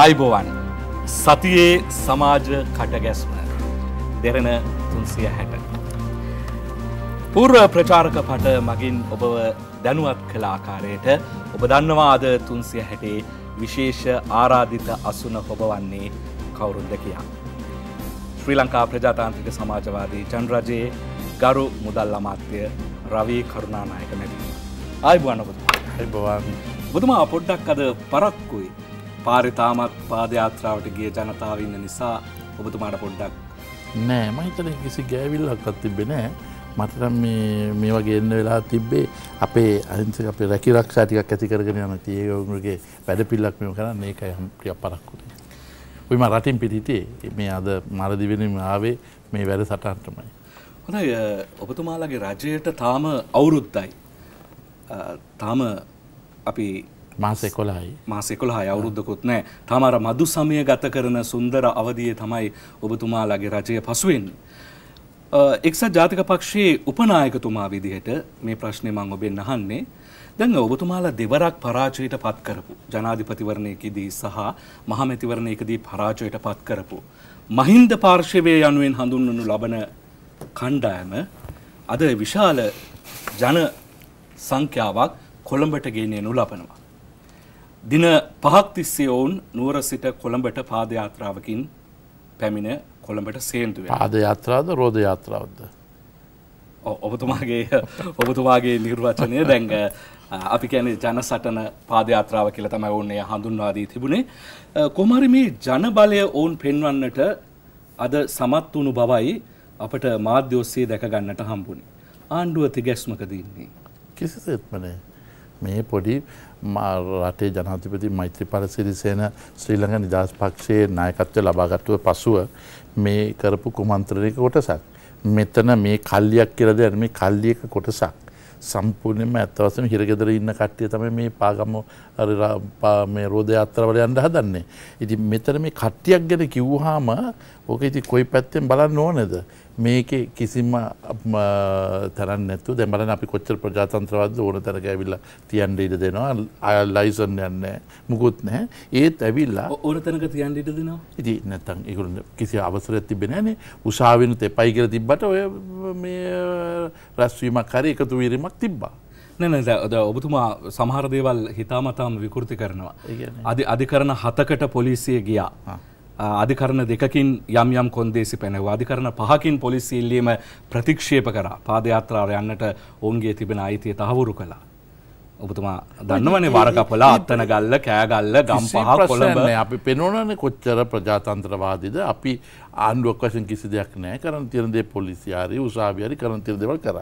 ආයිබෝවන් සතියේ සමාජ කටගැස්ම දෙරෙන තුන්සිය හැට. පූර්ව ප්‍රචාරක පට මගින් ඔබව දැනුවත් කළ ආකාරයට ඔබ දන්නවාද තුන්සිය හැටේ විශේෂ ආරාධිත අසුන හොබවන්නේ කවුරුද්ද කියා. ශ්‍රී ලංකා ප්‍රජාතාන්ත්‍රික සමාජවාදී ජනරජයේ ගරු මුදල් අමාත්‍ය රවී කරුණානායක මැති. ආයිබුවන්න බවා බුදුමා පොඩ්ඩක් අද පරක්කුයි පාරිතාමත් පාදයාත්‍රාවට ගිය ජනතාව ඉන්න නිසා ඔබතුමාට පොඩ්ඩක් නෑ මහිතන කිසි ගෑවිල්ලක්ත් තිබෙ නෑ මටනම් මේ වගේ එන්න වෙලා තිබ්බේ අපේ අහිංසක අපේ රැකි රක්ෂාටිකක් ඇති කරගෙන යන තියවුන්ගේ වැඩ පිල්ලක් මෙම කරන්න ඒක යම් ප්‍රිය පරක්කුණේ. ඔයම රටින් පිටිතේ මේ අද මරදිවෙනම ආවේ මේ වැඩ සටන්ටමයි. හොඳයි ඔබතුමාලගේ රජයට තාම අවුරුද්දයි. තාම අපි මාසෙ කොලායි මාසෙකොළහයි අවුරුද්ධකුත් නෑ තමර මදු සමය ගත කරන සුන්දර අවදිය තමයි ඔබතුමාලාගේ රජය පසුවෙන්. එක්සත් ජාතික පක්ෂයේ උපනායකතුමා විදිහට මේ ප්‍රශ්නය මං ඔබෙන් අහන්නේ දැන් ඔබතුමාලා දෙවරක් පරාජයට පත් කරපු ජනාධිපතිවරණයකදී සහ මහමැතිවරණයකදී පරාජයට පත් කරපු. මහින්ද පාර්ශවය යනුවෙන් හඳුන්වනු ලබන කණ්ඩායම අද විශාල ජන සංඛ්‍යාවක් කොළඹට ගේනයනු ලබනවා. දින පහක් තිස්සේ ඔවුන් නුවර සිට කොළඹට පාදයාත්‍රාවකින් පැමිණ කොළඹට සේන්තුව පාද යාත්‍රාද රෝධ යාත්‍රාවද්ද. ඔබතුමාගේ ඔබතුමාගේ නිර්වචනය දැංග අපි කියන ජන සටන පාදයාත්‍රාව කියල තමයි ඔවුන්නේ හඳුන්වාදී තිබුණේ. කොමරි මේ ජන බලය ඔවුන් පෙන්වන්නට අද සමත් වුණු බවයි අපට මාධ්‍යෝස්සේ දැකගන්නට හම්බුණි. ආණ්ඩුව තිගැස්මකදන්නේ. කිසිසෙත්මනේ මේ පොඩි රටේ ජනාතිපති මෛත්‍රී සිරිසේන ශ්‍රී ලංඟ නිදහස් පක්ෂයේ නායකත්වය ලබාගත්තුව පසුව මේ කරපු කුමන්ත්‍රණයක කොටසක්. මෙතන මේ කල්ලියක් කියලද ඇන මේ කල්ලියක කොටසක්. සම්පූර්ණයෙන්ම ඇත්තවසම හිරගෙදර ඉන්න කට්ටිය තමයි මේ පාගම මේ රෝධය අත්තරවල යන්න හදන්නේ. ඉති මෙතන මේ කට්ටියක් ගැන කිව්හාම ඕක ඉති කොයි පැත්තෙන් බලන්න ඕනෙද. මේක කිසිම තරන්න නැතු දැමලන අපි කොච්චර ප්‍රජාතන්ත්‍රවද ඕන තැන ඇවිල්ල තියන්ඩ ඉට දෙනවා. අයල් ලයිසන් යන්න මුකුත් නෑ ඒත් ඇවිල්ලා ඕන තැනක තියන්ඩ ඉට දෙනවා? ඉති නැතන් එකකුට කිසි අවසර තිබෙනෑනේ උසාාවෙන තෙපයි කියල තිබ්බට ඔය රැස්වීමක් හරි එකතු වීරීමක් තිබ්බා. නැන ඔබතුමා සමහර දේවල් හිතාමතාම විකෘති කරනවා. අධි අධිකරන හතකට පොලිසිය ගියා. අධිකරණ දෙකින් යම් යම් කොන්දේසි පැනව අධිකරණ පහකින් පොලිසි ඉල්ලීම ප්‍රතික්ෂේප කර පාදයාත්‍රාව යන්නට ඔවුන්ගේ තිබෙන අයිතිය තහවුරු කළා. ඔබතුමා දන්නවනේ වරකපලා අත්තන ගල්ල කෑගල්ල ගම් පහ කොළඹ. අපි පෙනුනන කොච්චර ප්‍රජාතන්ත්‍රවාදිද. අපි ආණ්ඩුවක් වශයෙන් කිසි දෙයක් නෑ කරන් තිරදේ පොලිසියාරි උසාවියරි කරන් තිර දෙවල් කර.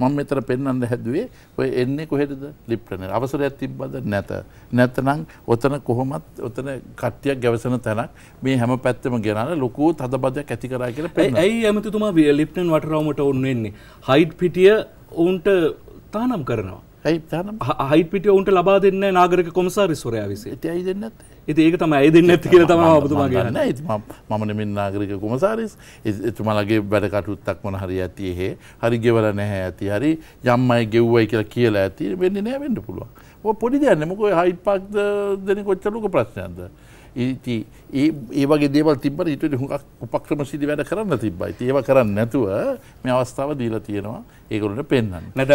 මං මෙතර පෙන්න්න හැදුවේ ඔය එන්නේ කොහෙටද ලිප්ටන අවසරයක් තිබ්බද? නැත. නැතනං ඔතන කොහොමත් ඔතන කට්ටියක් ගැවසන තැනක් මේ හැම පැත්තම ගෙනල ලොකූ තදබදයක් ඇති කරා කියල ඇයි ඇමතිතුමා ලිප්ටන් වටරවමට ඔන්න වෙන්නේ හයිඩ් පිටිය ඔවුන්ට තානම් කරනවා හයිට පිට ඔවුන්ට ලබා දෙන්න නාගරක කොමසාරිස්වරයා විසේ ඇයි දෙන්නත් ඇති ඒක තම ඇයි දෙන්න ඇති කියල තම බතුමාගේ මමනමින් නාගරික කොමසාරිස්. එතුමලගේ වැඩකටුත්තක් මොන හරි ඇති එහෙ හරි ගෙවල නැහැ ඇති හරි යම්මයි ගෙව්වයි කියලා කියලා ඇති වෙන්න නෑ වෙන්න පුළුවන්. පොඩි දෙයන්න මොක හයිට පක්ද දෙන කොච්චලුක ප්‍රශ්නයන්ද ඉති ඒ වගේ දේවල් තිබට ඉට හුක් උපක්‍රම සිදි වැඩ කරන්න තිබයි ඒව කරන්න නැතුව මේ අවස්ථාව දීලා තියෙනවා. ඒගොලට පෙන්න්න නැ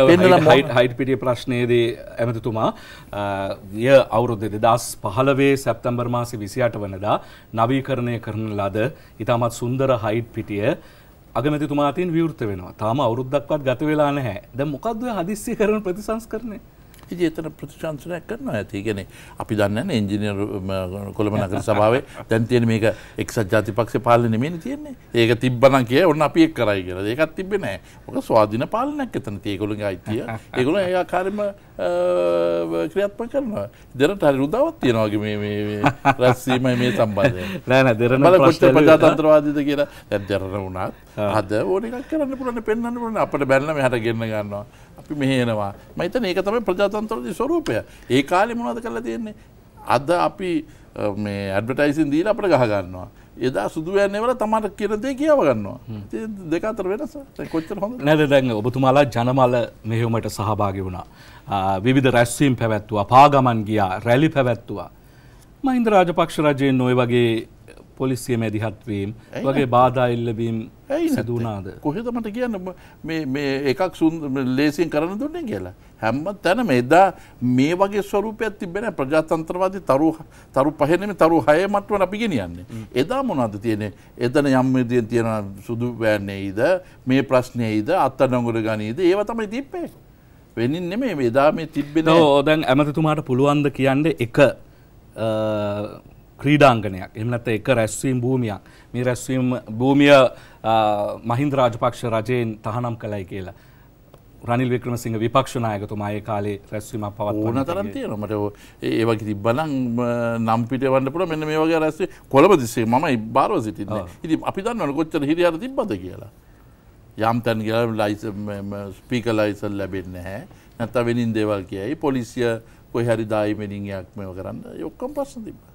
හයිට පිටිය ප්‍රශ්නයේදී ඇමතිතුමා ය අවුරුද්ධ දෙදස් පහලවේ සැප්තම්බර් මාසි විසියට වනදා නවීකරණය කරන ලද ඉතාමත් සුන්දර හයිට් පිටිය අගමතිතුමාතින් විවෘත වෙනවා. තාම අවුරුද්දක්වත් ගත වෙලා නැහැ. ද මොකක්ද හදිස්සේ කරන ප්‍රතිසංස් කරනය ඉති එතන ප්‍රතිශංසනයක් කරනවා ඇති. ගෙන අපි දන්න එන්ජිනියර් කොළම නගර සභාවේ දැන් තියෙන මේක එක්සත් ජාතිපක්ෂ පාලන නෙමෙයි තියෙන්නේ. ඒක තිබ්බනම් කිය ඔන්න අපි එක් කරයි කියලා. ඒකත් තිබ්බේ නැහැ. මොකද ස්වාධීන පාලනයක් එතන තියෙ ඒගොල්ලෝගේ අයිතිය. ඒගොල්ලෝ ඒ ආකාරයෙන්ම ක්‍රියාත්මක කරනවා. දෙරට හරි උදාවක් තියෙනවා වගේ මේ මේ රැස්වීමයි මේ සම්බන්ධයෙන් නෑ නෑ දෙරණ බල කොච්චර ප්‍රජාතන්ත්‍රවාදීද කියලා. දැන් දෙරණ වුණත් අද ඕන එකක් කරන්න පුළුවන් පෙන්වන්න පුළුවන් අපිට බැලලා මෙහාට ගෙන්න ගන්නවා අපි මෙහෙනවා. මම හිතන්නේ ඒක තමයි ප්‍රජාතන්ත්‍රවාදී ස්වරූපය. ඒ කාලේ මොනවද කරලා තියෙන්නේ? අද අපි මේ ඇඩ්වර්ටයිසින් දීලා අපිට ගහ ගන්නවා. එදා සුදුවයන්නේ වල තමට කියනදේ කියව ගන්නවා. දෙක අතර වෙනස? කොච්චර හොඳ නැද දැන් ඔබතුමාලා ජනමල මෙහෙවමට සහභාගි වුණා. විවිධ රැස්වීම් පැවැත්තුවා පාගමන් ගියා රැලි පැවැත්තුවා. මහින්ද රාජපක්ෂ රජයෙන් ඔය වගේ පොලිසිය මැදිහත්වීම් වගේ බාධා එල්ලවීම් සිදුවනාද කොහෙද මට කියන්න? එකක් සුන් ලේසින් කරන දුන්නේ කියලා. හැම්ම තැනම එදා මේ වගේ ස්වරූපයක් තිබෙන ප්‍රජාතන්ත්‍රවාදී තරු තරු පහෙනෙම තරු හය මට්ටුවන අපි ගෙනියන්නේ. එදා මොනවද තියෙන්නේ? එතන යම් විදියෙන් තියෙන සුදු වෑන්නේයිද මේ ප්‍රශ්නේයිද අත්අඩංගුවට ගනීද? ඒව තමයි තිබ්බේ. වෙනින් නෙමෙයි එදා මේ තිබ්බේ නෑ. දැන් ඇමතිතුමාට පුළුවන් ද කියන්නේ එක ක්‍රීඩාංගනයක් එමනත එක රැස්වීම් භූමියක් මේ රැස්වීම් භූමිය මහින්ද රාජපක්ෂ රජයෙන් තහනම් කළයි කියලා. රනිල් වික්‍රමසිංහ විපක්ෂනායකතුමා ඒ කාලේ රැස්වීමක් පවත් ඕන තරම් තියෙනවා මට ඒ වගේ තිබ්බනම් නම් පිට වන්න පුළුවන් මෙන්න මේ වගේ රැස්වේ කොළඹ දිස්සේ මමයි බාරව සිටින්නේ. ඉතින් අපි දන්නවනේ කොච්චර හිරියට තිබ්බද කියලා. යම් තැන් ගිහලා ලයිස ස්පීකර් ලයිසන් ලැබෙන්නේ නැහැ. නැත්නම් වෙනින් දේවල් කියයි පොලිසිය කොයි හරි දායි මෙනින්යක් මේව කරන්න ඒ ඔක්කොම ප්‍රශ්න තිබ්බා.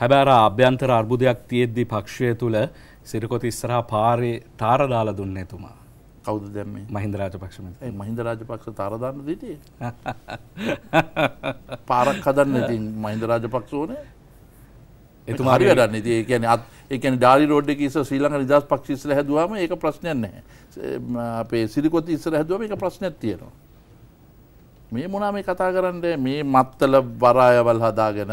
හැබැයි අර අභ්‍යන්තර අර්බුදයක් තියෙද්දි පක්ෂය තුල සිරිකොත ඉස්සරහා පාරේ තාර දාලා දුන්නේ එතුමා. කවුද දැම්මේ මහින්ද රාජපක්ෂ ඒ මහින්ද රාජපක්ෂ තරදන්න දිටිය පාරක් හදන්න ඉතින් මහින්ද රාජපක්ෂ ඕනේ. එතුමා හරි වැඩන්න ඉතින් ඒ කියන්නේ අත් ඒ කියන්නේ ඩාලි රෝඩ් එකේ ඉස්සර ශ්‍රී ලංකා නිදහස් පක්ෂ ඉස්සර හැදුවාම ඒක ප්‍රශ්නයක් නැහැ. අපේ සිරිකොත් ඉස්සර හැදුවාම ඒක ප්‍රශ්නයක් තියෙනවා මේ මොනා මේ කතා කරන්න? මේ මත්තල වරායවල් හදාගෙන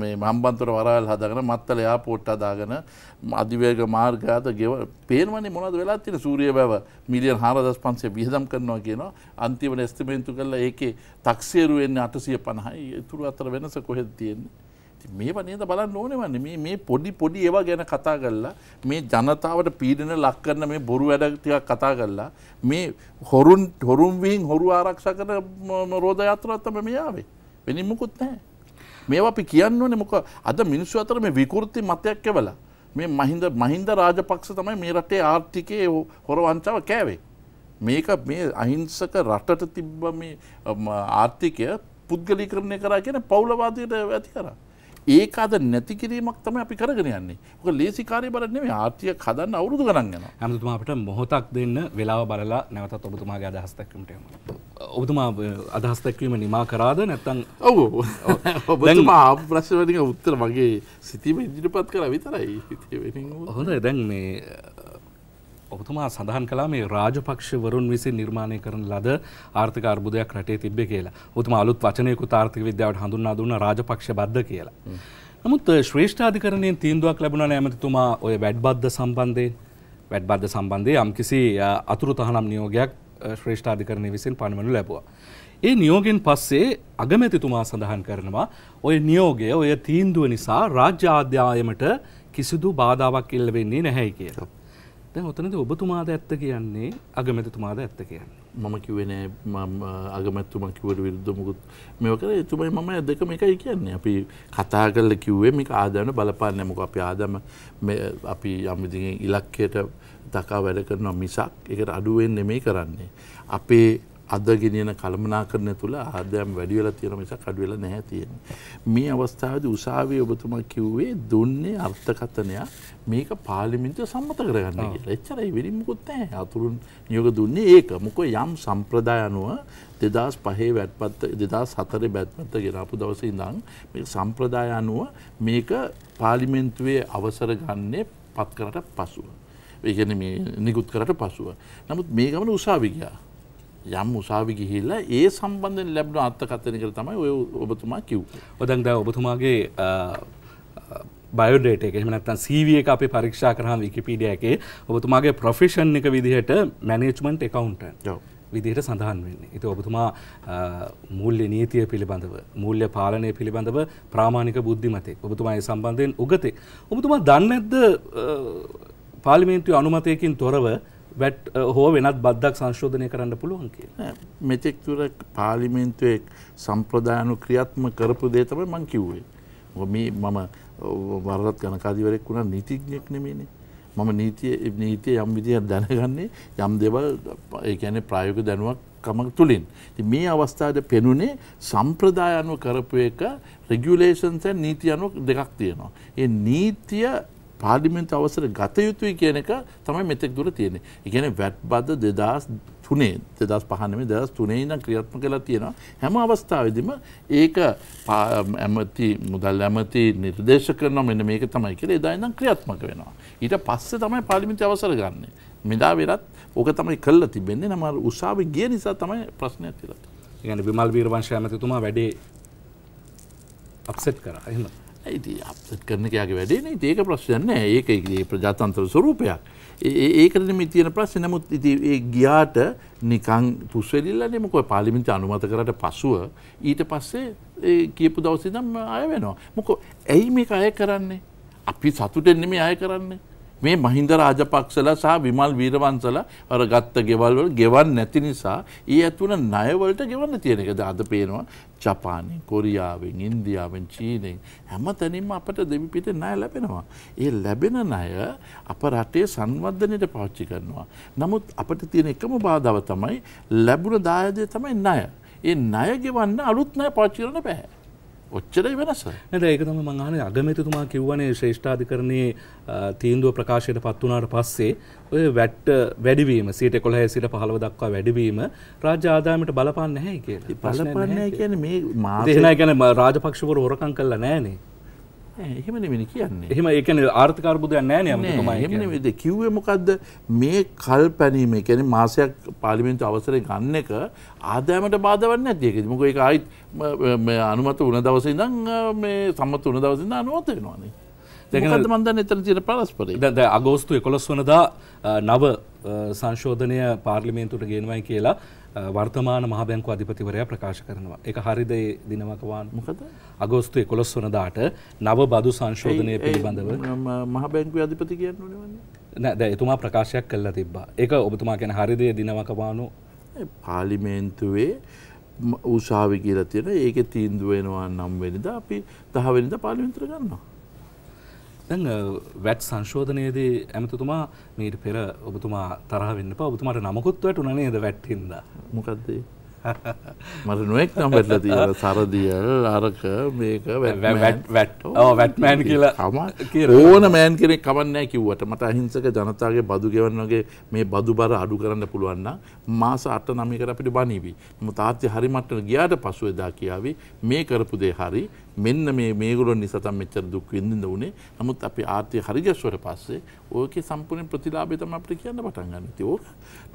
මේ හම්බන්තොට වරායල් හදාගෙන මත්තල යාපෝට් හදාගෙන අධිවේග මාර්ගාත ගෙව පේනවනේ මොනවද වෙලා තියෙන සූරිය බව මිලියන් 4500 වියදම් කරනවා කියනවා. අන්තිමට එස්ටිමේට් කරලා ඒකේ තක්සේරු වෙන්නේ 850යි ඉතුරු අතර වෙනස කොහෙද තියෙන්නේ? මේවා නේද බලන්න ඕනේ වන්නේ. මේ පොඩි පොඩි ඒවා ගැන කතා කරලා මේ ජනතාවට පීඩන ලක් කරන මේ බොරු වැඩ ටිකක් කතා කරලා මේ හොරුන් හොරුන් විහිං හොරු ආරක්ෂා කරන රෝද යාත්‍රාවක් තමයි මේ ආවේ. වෙනින් මුකුත් නැහැ. මේවා අපි කියන්න ඕනේ මොකද අද මිනිස්සු අතර මේ විකෘති මතයක් එවලා මේ මහින්ද මහින්ද රාජපක්ෂ තමයි මේ රටේ ආර්ථිකයේ හොර වංචාව කෑවේ. මේක මේ අහිංසක රටට තිබ්බ මේ ආර්ථිකය පුද්ගලීකරණය කරා කියන පෞලවාදයට ඇති කරා. ඒක අද නැති කිරීමක් තමයි අපි කරගෙන යන්නේ. ඔක ලේසි කාර්ය බර නෙමෙයි ආර්ථික හදන්න අවුරුදු ගණන් යනවා. හැමතුමා අපිට මොහොතක් දෙන්න වෙලාව බලලා නැවතත් ඔබතුමාගේ අදහස් දැක්වීමට යමු. ඔබතුමා අදහස් දැක්වීම නිමා කරාද නැත්නම් ඔව් ඔබතුමා ප්‍රශ්න වලින් උත්තර මගේ සිතීම ඉදිරිපත් කරා විතරයි. හොඳයි දැන් මේ ඔබතුමා සඳහන් කලා මේ රාජපක්ෂවරුන් විසින් නිර්මාණය කරන ලද ආර්ථික අර්බුදයක් රටේ තිබ්බ කියලා. ඔතුම අලුත් වචනයකු තාර්ථික විද්‍යාවට හඳුන්නා දුන්න රාජපක්ෂ බද්ධ කියලා. නමුත් ශ්‍රේෂ්ඨාධිකරණයෙන් තීන්දුවක් ලැබුණා ඇමතිතුමා ඔය වැඩ්බද්ධ සම්බන්ධයෙන් වැඩ්බද්ධ සම්බන්ධය යම්කිසි අතුරු තහනම් නියෝගයක් ශ්‍රේෂ්ඨාධිකරණය විසින් පණවනු ලැබුවා. ඒ නියෝගෙන් පස්සේ අගමැතිතුමා සඳහන් කරනවා ඔය නියෝගය ඔය තීන්දුව නිසා රාජ්‍ය ආධ්‍යායමට කිසිදු බාධාවක් එල්ල වෙන්නේ නැහැයි කියලා. දැන් ඔතනද ඔබතුමාද ඇත්ත කියන්නේ අගමැතිතුමාද ඇත්ත කියන්නේ. මම කිව්වේ නෑ මම අගමැතිතුමා කිව්වට විරුද්ධ මොකුත් මේව කරේ එතුමයි මම දෙකම එකයි කියන්නේ. අපි කතා කරලා කිව්වේ මේක ආදායම බලපාන්නේ මොකද අපි ආදායම අපි යම් විදිහකින් ඉලක්කයට දක්වා වැඩ කරනවා මිසක් ඒකට අඩු වෙන්නේ නෙමෙයි කරන්නේ. අපේ අද ගෙනියන කළමනාකරණය තුළ ආදායම් වැඩි වෙලා තියෙන මිසක් අඩු වෙලා නැහැ තියෙන්නේ. මේ අවස්ථාවේදී උසාවියේ ඔබතුමා කිව්වේ දුන්නේ අර්ථකථනයක් මේක පාර්ලිමේන්තුව සම්මත කරගන්න කියලා. එච්චරයි වෙලින් මුකුත් නැහැ. අතුරුන් නියෝග දුන්නේ ඒක. මොකද යම් සම්ප්‍රදාය අනුව 2005 වැටපත් 2004 වැටපත් ගෙනාපු දවසේ ඉඳන් මේ සම්ප්‍රදාය අනුව මේක පාර්ලිමේන්තුවේ අවසර ගන්නේ පත් කරට පසුව. ඒ කියන්නේ මේ නිකුත් කරට පසුව. නමුත් මේ ගමන උසාවි ගියා. යම් උසාවි ගිහිල්ලා ඒ සම්බන්ධයෙන් ලැබුණු අර්ථකථනයකට තමයි ඔය ඔබතුමා කිව්වේ. ඔතෙන් දැන් ඔබතුමාගේ බයෝඩේට එක එහෙම නැත්නම් CV එක අපි පරීක්ෂා කරාම විකිපීඩියා එකේ ඔබතුමාගේ ප්‍රොෆෙෂන් එක විදිහට මැනේජ්මන්ට් ඇකවුන්ටන්ට් විදිහට සඳහන් වෙන්නේ. ඉතින් ඔබතුමා මූල්‍ය නීතිය පිළිබඳව, මූල්‍ය පාලනය පිළිබඳව ප්‍රාමාණික බුද්ධිමතෙක්. ඔබතුමා ඒ සම්බන්ධයෙන් උගතෙක්. ඔබතුමා දන්නේ නැද්ද පාර්ලිමේන්තුවේ අනුමතයකින් තොරව වැට් හෝ වෙනත් බද්දක් සංශෝධනය කරන්න පුළුවන් කිය. මෙතෙක් තුර පාලිමෙන්තුවේ සම්ප්‍රදායනු ක්‍රියාත්ම කරපු දේ තමයි මං කිව්වේ. මේ මම වරදත් ගණකාධිවරෙක් වුණා නීතිඥයෙක් නෙමෙයිනේ. මම නීතිය නීතිය යම් විදිහක් දැනගන්නේ යම් දේවල් ඒ කියන්නේ ප්‍රායෝගික දැනුවක් කම තුලින්. ඉතින් මේ අවස්ථාවේ පෙනුනේ සම්ප්‍රදාය අනුව කරපු එක රෙගියුලේෂන්ස් and නීති අනුව දෙකක් තියෙනවා. ඒ නීතිය පාර්ලිමේන්තු අවසර ගත යුතුයි කියන එක තමයි මෙතෙක් දුර තියෙන්නේ. ඒ කියන්නේ වැට් බද 2000 තුනේ දෙදස් පහනම දස් තුනේ ඉඳන් ක්‍රියාත්ම කලා තියෙනවා. හැම අවස්ථාවදිම ඒක ඇමති මුදල් ඇමති නිර්දේශ කරන මෙන්න මේක තමයි කියල එදායිනම් ක්‍රියාත්මක වෙනවා. ඊට පස්සේ තමයි පාලිමිති අවසර ගන්න. මෙදා වෙරත් ඕක තමයි කල්ල තිබෙන්නේ. නම උසාාව ගිය නිසා තමයි ප්‍රශ්නයක් තිලට ගැන විමල් වීරවංශ ඇමතිතුමා වැඩේ අපසෙට් කර. එහෙම ඇති අපසත් කරන කයාගේ වැඩේ ඒක ප්‍රශ්යන්න ඒක ඒ ප්‍රජාතන්ත්‍ර ස්වරූපයක් ඒකට මේ තියෙන ප්‍රශ්න. නමුත් ඉති ඒ ගියාට නිකං පුස්වෙලිල්ල නෙමකො පාලිමින්ති අනුමත කරට පසුව ඊට පස්සේ කියපු දවසිදම් අය වෙනවා. මොකො ඇයි මේක අය කරන්නේ? අපි සතුටෙන්නෙම අය කරන්නේ. මේ මහින්ද රාජපක්ෂල සහ විමල් වීරවන්සල අර ගත්ත ගෙවල්වල ගෙවන් නැති නිසා ඒ ඇතුන ණයවලට ගෙවන්න තියෙන එකද අද පේනවා ජපානයෙන් කොරියාවෙන් ඉන්දියාවෙන් චීනෙන් හැම තැනින්ම අපට දෙවිපිට ණය ලැබෙනවා. ඒ ලැබෙන ණය අප රටේ සංවර්ධනයට පාවිච්චි කරනවා. නමුත් අපට තියෙන එකම බාධාව තමයි ලැබුණ දායදය තමයි ණය. ඒ ණය ගෙවන්න අලුත් ණය පාවිච්චි කරන්න බෑ. ඔච්චරයි වෙනස. නැද? ඒක තම මංහන අගමැතිතුමා කිව්වනේ ශ්‍රේෂ්ඨාධිකරණයේ තීන්දුව ප්‍රකාශයට පත් වනාට පස්සේ ඔය වැට්ට වැඩිවීම සීට කොළ සිට පහළව දක්වා වැඩිවීම රාජ ආදාමට බලපන්න නැහැ කිය බලපන්න කියන මේ මාතෙන ගැන රාජපක්ෂවර හොරකං කල්ල නෑනේ එහෙම නෙවෙන කියන්නේ. එහෙම ඒකන ආර්ථකාර්බුදයක් නෑන එම විද කිව්වේ මොකක්ද මේ කල් පැනීම කැන මාසයක් පාලිමෙන්තු අවසර ගන්න එක ආදෑමට බාධවන්න ඇතියක මොක එක අයිත් අනුමත වන දවස ඉදං මේ සම්මත වන දවසින්න අනුවත වෙනවානේ දෙකද මන්දන්න එතන තිර පරස්පර ද අගෝස්තු එකොළොස් වනදා නව සංශෝධනය පාර්ලිමේන්තුට ගෙනවයි කියලා වර්තමාන මහබැංකු අධිපතිවරයා ප්‍රකාශ කරනවා. එක හරිද දිනවකවාන් මොකද? අගෝස්තු එකොළොස් වනදාට නව බදු සංශෝධනය පිළිබඳව. මහබැංකු අධිපති කියන්නවන්නේ නැ ද එතුමා ප්‍රකාශයක් කල්ලා තිබ්බා. එක ඔබතුමා ගැන හරිදය දිනවකවානු පාලිමේන්තුවේ උසාවි කියල තියෙන ඒක තීන්දුවෙනවා නම් වෙනිද අපි දහවෙනිද පාලිමින්ත්‍ර ගන්නවා. දැන් වැට් සංශෝධනයේදී ඇමතුතුමා මීට පෙර ඔබතුමා තරහ වෙන්න ඔබතුමාට නමකුත් වැටුණ නේද වැට්ටින්ද මොකක්දේ මට නොෙක් නම් වැටල තිය සරදියල් අරක මේක වැට්මෑන් කියලා ඕන මෑන් කෙනෙක් කවන්නෑ කිව්වට මට අහිංසක ජනතාගේ බදු ගෙවන්නගේ මේ බදු බර අඩු කරන්න පුළුවන්න මාස අට නමිකර අපිට බනිවී. ම තාත්‍ය හරිමට්ට ගියාට පසුවදා කියාවි මේ කරපු දේ හරි. මෙන්න මේ මේගුලො නිසතම් මෙච්චර දුක් විඳින්න වනේ නමුත් අපි ආර්ථය හරිගස්වට පස්සේ ඕක සම්පූර්ණ ප්‍රතිලාභතම අපට කියන්න පටන් ගන්න. ති ඕක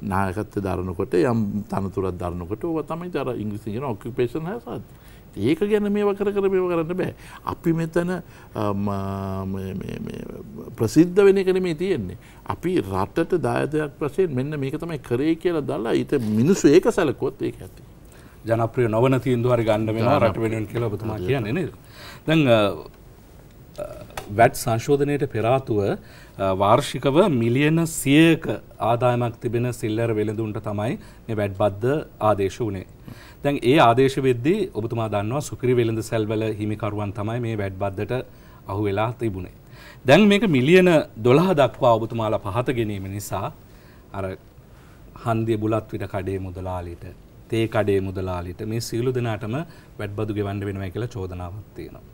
නායකත්ත දරනකොට යම් තනතුරත් දරනකොට ඕව තමයි දර ඉංග්‍රිසිගෙන ඔක්කපේෂන් හසත්. ඒක ගැන මේ කර කර මේව කරන්න බෑ. අපි මෙතන ප්‍රසිද්ධ වෙන කන මේ තියෙන්නේ. අපි රටට දායතයක් ප්‍රසයෙන් මෙන්න මේක තමයි කරේ කියලා දල්ලා ඊට මිනිස්සු ඒක සැලකොත් ඒක ඇති. ජනප්‍රිය නොවන තීන්දුව හරි ගන්න වෙනවා රට වෙනුවෙන් කියලා ඔබතුමා කියන්නේ නේද? දැන් වැට් සංශෝධනයට පෙර ආතුව වාර්ෂිකව මිලියන 100ක ආදායමක් තිබෙන සිල්ලර වෙළඳුන්ට තමයි මේ වැට් බද්ද ආදේශ වුණේ. දැන් ඒ ආදේශ වෙද්දී ඔබතුමා දන්නවා සුපිරි වෙළඳ සැල්වල හිමිකරුවන් තමයි මේ වැට් බද්දට අහු වෙලා තිබුණේ. දැන් මේක මිලියන 12 දක්වා ඔබතුමාලා පහත ගැනීම නිසා අර හන්දිය බුලත් විට කඩේ මුදලාලිට තේ කඩේ මුදලාලිට මේ සියලු දෙනාටම වැඩ්බදු ගෙවන්න වෙනවා කියලා චෝදනාවක් තියෙනවා.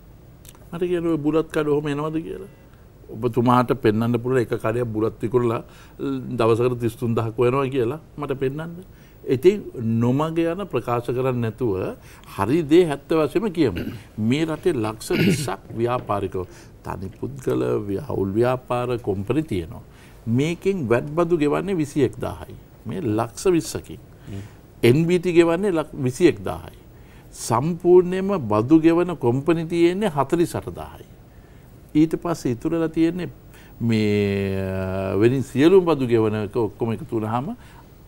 මට කියන බුලත් කඩ ඔහොම එනවද කියලා. ඔබතුමාට පෙන්න්න පුළ එක කඩයක් බුලත් විකුරලා දවසකට තිස්තුන් දහක් වෙනවා කියලා මට පෙන්න්න. ඉතින් නොමග යන ප්‍රකාශ කරන්න නැතුව හරි දේ හැත්ත වශයම කියමු. මේ රටේ ලක්ෂ විස්සක් ව්‍යාපාරිකෝ තනි පුද්ගල හවුල් ව්‍යාපාර කොම්පරි තියෙනවා. මේකෙන් වැඩ්බදු ගෙවන්නේ විසි එක් දාහයි. මේ ලක්ෂ විස්සකින්. NBT ගෙවන්නේ ලක් විසියෙක් දාහයි. සම්පූර්ණයම බදු ගෙවන කොම්පනි තියෙන්නේ හතරි සටදාහයි. ඊට පස්ස ඉතුරල තියෙන්නේ මේ වෙනින් සියලුම් බදු ගෙවන ඔක්කොම එක තුනහම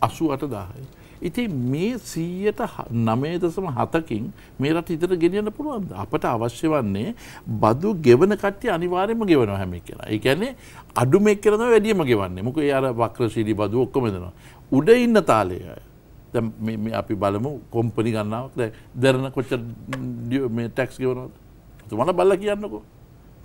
අසු අට දාහයි. ඉතින් මේ සීයට නමේ දසම හතකින් මේ රට ඉතර ගෙනියන්න පුළුවන් අපට අවශ්‍ය වන්නේ බදු ගෙවන කට්ටිය අනිවාර්යයෙන්ම ගෙවනවා හැම කියලා. ඒ කියන්නේ අඩුම එක්කනම වැඩියම ගෙවන්නේ. මොකද ඒ අර වක්‍රශීලී බදු ඔක්කොම දෙනවා. උඩ ඉන්න තාලය අපි බලමු කොම්පනි ගන්නාවක් දැරන කොච්ච මේ ටැක්ස් ගෙවනවත් තුමට බල්ල කියන්නකෝ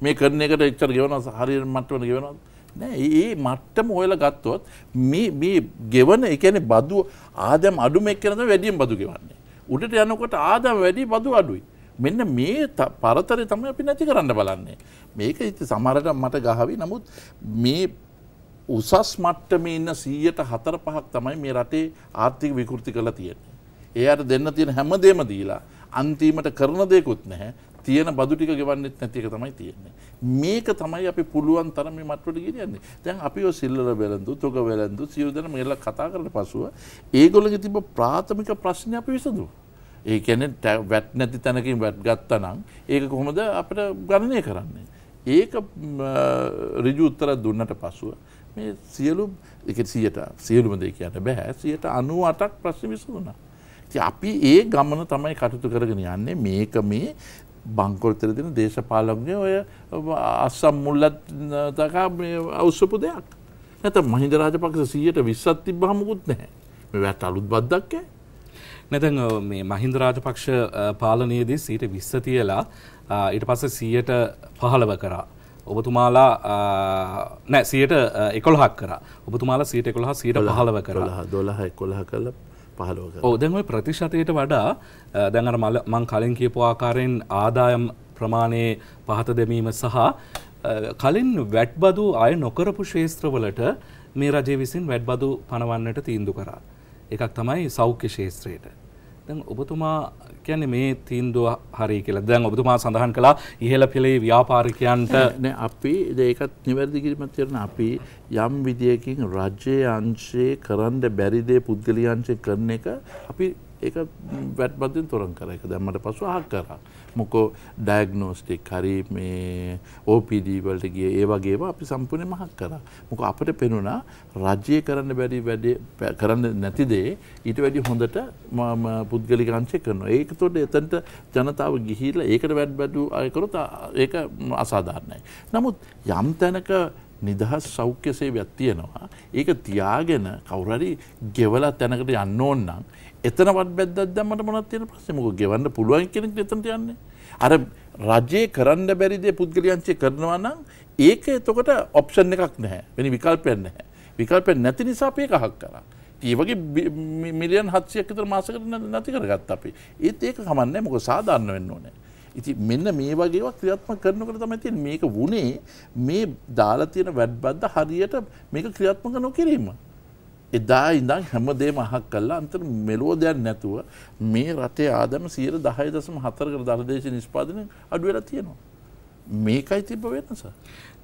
මේ කරන එකට එච්චර ගෙවන හරි මට්ටවන ගෙවනත් නෑ ඒ මට්ටම ඔයල ගත්තොත් මේ ගෙවන එකන බදු ආදම් අඩුම එක්කරද වැඩියම් බදු ගෙවන්නේ. උඩට යනකොට ආදම් වැඩි බදු අඩුයි. මෙන්න මේ පරතරය තම අපි නැති කරන්න බලන්නේ. මේක ඉති සමරට මට ගහවි. නමුත් මේ උසස් මට්ටම ඉන්න සීයට හතර පහක් තමයි මේ රටේ ආර්ථික විකෘති කළ තියෙන්නේ. එයට දෙන්න තියෙන හැමදේම දීලා අන්තිමට කරන දෙකුත් නැහැ. තියෙන බදු ටික ගෙවන්නෙත් නැති එක තමයි තියෙන්නේ. මේක තමයි අපි පුළුවන් තරම මේ මට්ටමට ගෙනියන්නේ. දැන් අපි ඔය සිල්ලර වෙලඳු, තොග වෙලඳු සියලු දෙනා මේලා කතා කරලා පසුව ඒගොල්ලෝගේ තිබ්බ ප්‍රාථමික ප්‍රශ්නේ අපි විසඳුවා. ඒ කියන්නේ වැට් නැති තැනකින් වැට් ගත්තා නම් ඒක කොහොමද අපිට ගණනය කරන්නේ? ඒක ඍජු උත්තර දුන්නට පසුව මේ සියලු එක සියයට සියලුම දෙ කියන්න බෑ සියයට අනු අටක් ප්‍රශ්න විසඳුනා. අපි ඒ ගමන තමයි කටයුතු කරගෙන යන්නේ මේක මේ බංකොල්තර දෙන දේශපාලක්ඥය ඔය අස්සම් මුල්ලත් තකා අවස්සපු දෙයක්. නැත මහින්ද රාජපක්ෂ සීයට විස්සත් තිබ්බහමකුත් නැහැ මේ වැට අලුත් බද්දක්කෑ. නැතැන් මේ මහින්ද රාජපක්ෂ පාලනයේදී සීට විස්ස තියලා ඊට පස්ස සීයට පහළව කරා. ඔබතුමාලා නෑ සියට එකොළහක් කර ඔබතුමාලා සීට එකොළහ සීට පහළව කරලා දොලහ එකොළහ කල පහලෝක ඕදැන්ව ප්‍රතිශතයට වඩා දැඟර මල මං කලින් කියපු ආකාරයෙන් ආදායම් ප්‍රමාණයේ පහත දෙමීම සහ කලින් වැට්බදු අය නොකරපු ශේත්‍රවලට මේ රජය විසින් වැඩ්බදු පනවන්නට තීන්දු කරා. එකක් තමයි සෞඛ්‍ය ශේත්‍රයට. දැන් ඔබතුමා කියන්නේ මේ තීන්දුව හරි කියලා. දැන් ඔබතුමා සඳහන් කළා ඉහළ පෙළේ ව්‍යාපාරිකයන්ට නෑ අපි ඒකත් නිවැරදි කිරීමක් කරන අපි යම් විදියකින් රජයේ අංශේ කරන්න බැරි දේ පුද්ගලික අංශේ කරන එක අපි ඒක වැට්බද්දෙන් තොරන් කර එක දැම්මට පසු අහක් කරා. මොකෝ ඩයග්නෝස්ටික් හරි මේ OPD වලට ගිය ඒ වගේම අපි සම්පූර්ණයෙන්ම අහක් කරා. මොකෝ අපිට පෙනුණා රජය කරන්න බැරි වැඩේ කරන්න නැති දේ ඊට වැඩි හොඳට පුද්ගලික අංශය කරනවා. ඒක උඩ එතනට ජනතාව ගිහිල්ලා ඒකට වැඩ බැදු අය කරොත් ඒක අසාධාරණයි. නමුත් යම් තැනක නිදහස් සෞඛ්‍ය සේවයක් තියෙනවා. ඒක තියාගෙන කවුරු හරි ගෙවලා තැනකට යන්න ඕන නම් එතනවත් බැද්දක් දැම්මට මොනවද තියෙන ප්‍රශ්නේ? මොකද ගෙවන්න පුළුවන් කෙනෙක් එතනට යන්නේ. අර රජයේ කරන්න බැරි දේ පුද්ගලයන්චේ කරනවා නම් ඒක එතකොට ඔප්ෂන් එකක් නැහැ. වෙන විකල්පයක් නැහැ. විකල්පයක් නැති නිසා අපි ඒක අහක් කරා. ඒ වගේ මිලියන් 700ක් විතර මාසයකට නැති කරගත්තා අපි. ඒත් ඒක කමන්නේ මොකද සාධාරණ වෙන්න ඕනේ. ඉති මෙන්න මේ වගේවා ක්‍රියාත්මක කරනකට තමයි තියෙන්නේ මේක වුණේ මේ දාලා තියෙන වැඩබද්ද හරියට මේක ක්‍රියාත්මක නොකිරීම. එදා ඉඳන් හැමදේම අහක් කළා අන්තර මෙලෝ දෙයක් නැතුව මේ රටේ ආදම 10.4කට දරදේශ නිෂ්පාදනය අඩු වෙලා තියෙනවා. මේකයි තිබ්බ වෙනස.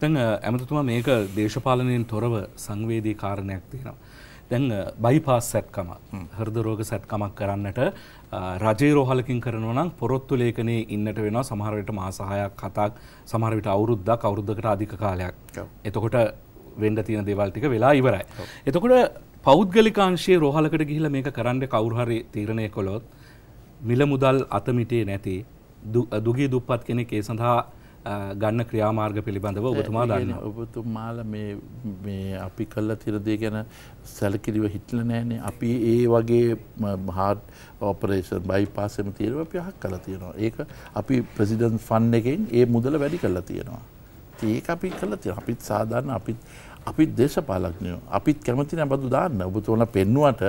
දැන් ඇමතුතුමා මේක දේශපාලනයෙන් තොරව සංවේදී කාරණයක් තියෙනවා. දැන් බයිපාස් සැට්කම හෘද රෝග සැට්කමක් කරන්නට රජයේ රෝහලකින් කරනවා නම් පොරොත්තු ලේඛනයේ ඉන්නට වෙනවා සමහර විට මාස 6ක් 7ක් සමහර විට අවුරුද්දක් අවුරුද්දකට අධික කාලයක්. එතකොට වෙන්න තියෙන දේවල් ටික වෙලා ඉවරයි. එතකොට පෞද්ගලිකාංශයේ රෝහලකට ගිහිල්ලා මේක කරන්න කවුරු හරි තීරණය කළොත් මිල මුදල් අතමිටේ නැති දුගී දුප්පත් කෙනෙක් ඒ සඳහා ගන්න ක්‍රියාමාර්ග පිළිබඳව ඔබතුමා දන්න ඔබතුමාල මේ අපි කල්ල තිරදේ ගැන සැලකිරිව හිටල නෑනේ අපි ඒ වගේ හාඩ් ඕපරේෂන් බයි පාසම තීරව අපි හක් කල තියෙනවා. ඒක අපි ප්‍රසිඩන්් ෆන් එකෙන් ඒ මුදල වැඩි කල්ලා තියෙනවා. ඒක අපි කල තිය අපිත් සාධාරණ අපිත් අපිත් දේශපාලක්නයෝ අපිත් කැමති නෑ බදු දාන්න ඔබතුවන පෙන්නුවට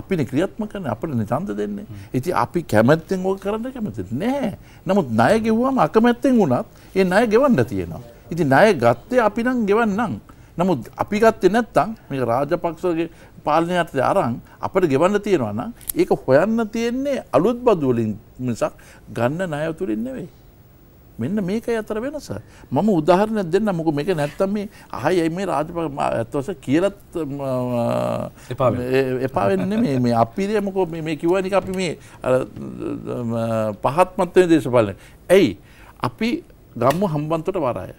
අපින ක්‍රියාත්ම කරන අපට චන්ද දෙන්නේ. ඉති අපි කැමැත්තෙන් ඕක කරන්න කැමති නෑ. නමුත් ණය ගෙව්වම අකමැත්තෙන් වුණත් ඒ ණය ගෙවන්න තියෙනවා. ඉති ණය ගත්තේ අපි නම් ගෙවන්නම්. නමුත් අපි ගත්තේ නැත්තම් මේක රාජපක්ෂගේ පාලනයට අරන් අපිට ගෙවන්න තියෙනවා නම් ඒක හොයන්න තියෙන්නේ අලුත් බදු වලින් මිසක් ගන්න ණය තුලින් නෙවෙයි. මෙන්න මේක අතර වෙනස. මම උදාහරණයක් දෙන්න මොක මේක නැත්තම් මේ අහයි මේ රාජපක් ඇත්වස කියලත් එපා වෙන්න මේ අපිරිය මොකෝ මේ කිවනික අපි මේ පහත්මත්වය දේශපාලන. ඇයි අපි ගම්මු හම්බන්තොට වරාය.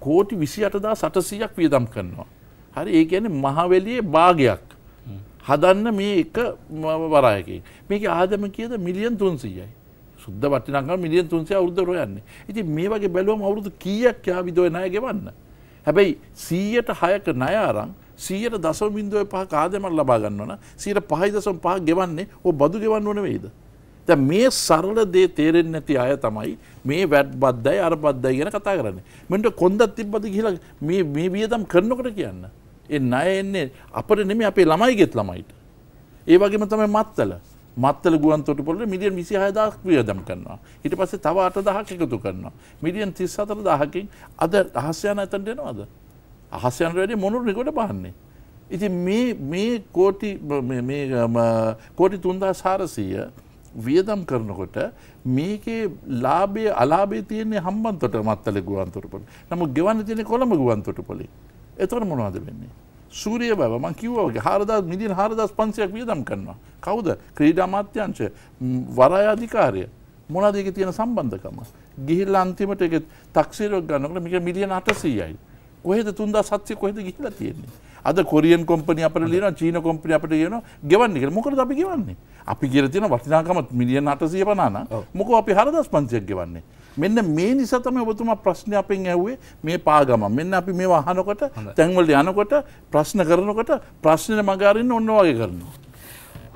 කෝටි විසි අටදා සටසීයක් වියදම් කරනවා. හරි ඒ ගැන මහවෙලියේ භාගයක්. හදන්න මේ එක වරායකින් මේක ආදම කියද මිලියන් තුන්සීයයි. සුද්ද වටිනකම් මිලියන් 300 අවුරුද්ද රොයන්නේ. ඉතින් මේ වගේ බැලුවම අවුරුදු කීයක් යා විදෝය ණය ගෙවන්න. හැබැයි 100ට 6ක ණය අරන් 100ට දශම බිඳුවේ පහක ආදායමක් ලබා ගන්නවා නම් 105.5 ගෙවන්නේ ඔය බදු ගෙවන්න ඕන වෙයිද? දැන් මේ සරල දේ තේරෙන්නේ නැති අය තමයි මේ වැට් බද්දයි අර බද්දයි ගැන කතා කරන්නේ. මෙන්න කොන්දක් තිබ්බද කියලා මේ මේ වියදම් කරනකොට කියන්න. ඒ ණය එන්නේ අපිට නෙමෙයි අපේ ළමයිගෙත් ළමයිට. ඒ වගේම තමයි මත්තල. මත්තල ගුවන් තොටුපොළට මිලියන් 26000ක් වියදම් කරනවා. ඊට පස්සේ තව 8000ක් එකතු කරනවා. මිලියන් 34000කින් අද රහස්‍යයන එතනට එනවද? අහස්යන්ට වැඩි මොනුරු නිකොට බහන්නේ. ඉති මේ කෝටි කෝටි තුන්දා සාරසීය වියදම් කරනකොට මේකේ ලාබේ අලාබේ තියන්නේ හම්බන්තොට මත්තල ගුවන්තොට පොල නමු ගෙවන්න තියෙන කොළඹ ගුවන්තොට පොලි එතොට මොනවාද වෙන්නේ. සූරිය බව. මං කිව්වගේ හාරදස් මිදින් හාරදස් පන්සියක් වියදම් කරනවා. කවුද? ක්‍රීඩා මාත්‍යංශ වරායාධිකාරය මොනදක තියෙන සම්බන්ධකම. ගිහිල් අන්තිමට එක තක්සේරක් ගන්නකට මික මිලියන අටසීයයි. කොහෙද තුන්දා සත්‍යය කොහෙද ගිහිලා තියෙන්නේ. අද කොරියන් කොම්පනි අපට ලියන චීන කොම්පනි අපට කියන ගෙවන්නේ කියලා මොකද අපි ගෙවන්නේ? අපි කියලා තියෙන වටිනාකම මිලියන 850 මොකෝ අපි හරදස් පන්සියක් ගෙවන්නේ මෙන්න මේ නිසා තමයි ඔබතුමා ප්‍රශ්න අපෙන් ඇහුවේ මේ පාගම. මෙන්න අපි මේවා අහනකොට තැන්වලට යනකොට ප්‍රශ්න කරනකොට ප්‍රශ්නෙට මග අරින්න ඔන්න වගේ කරනවා.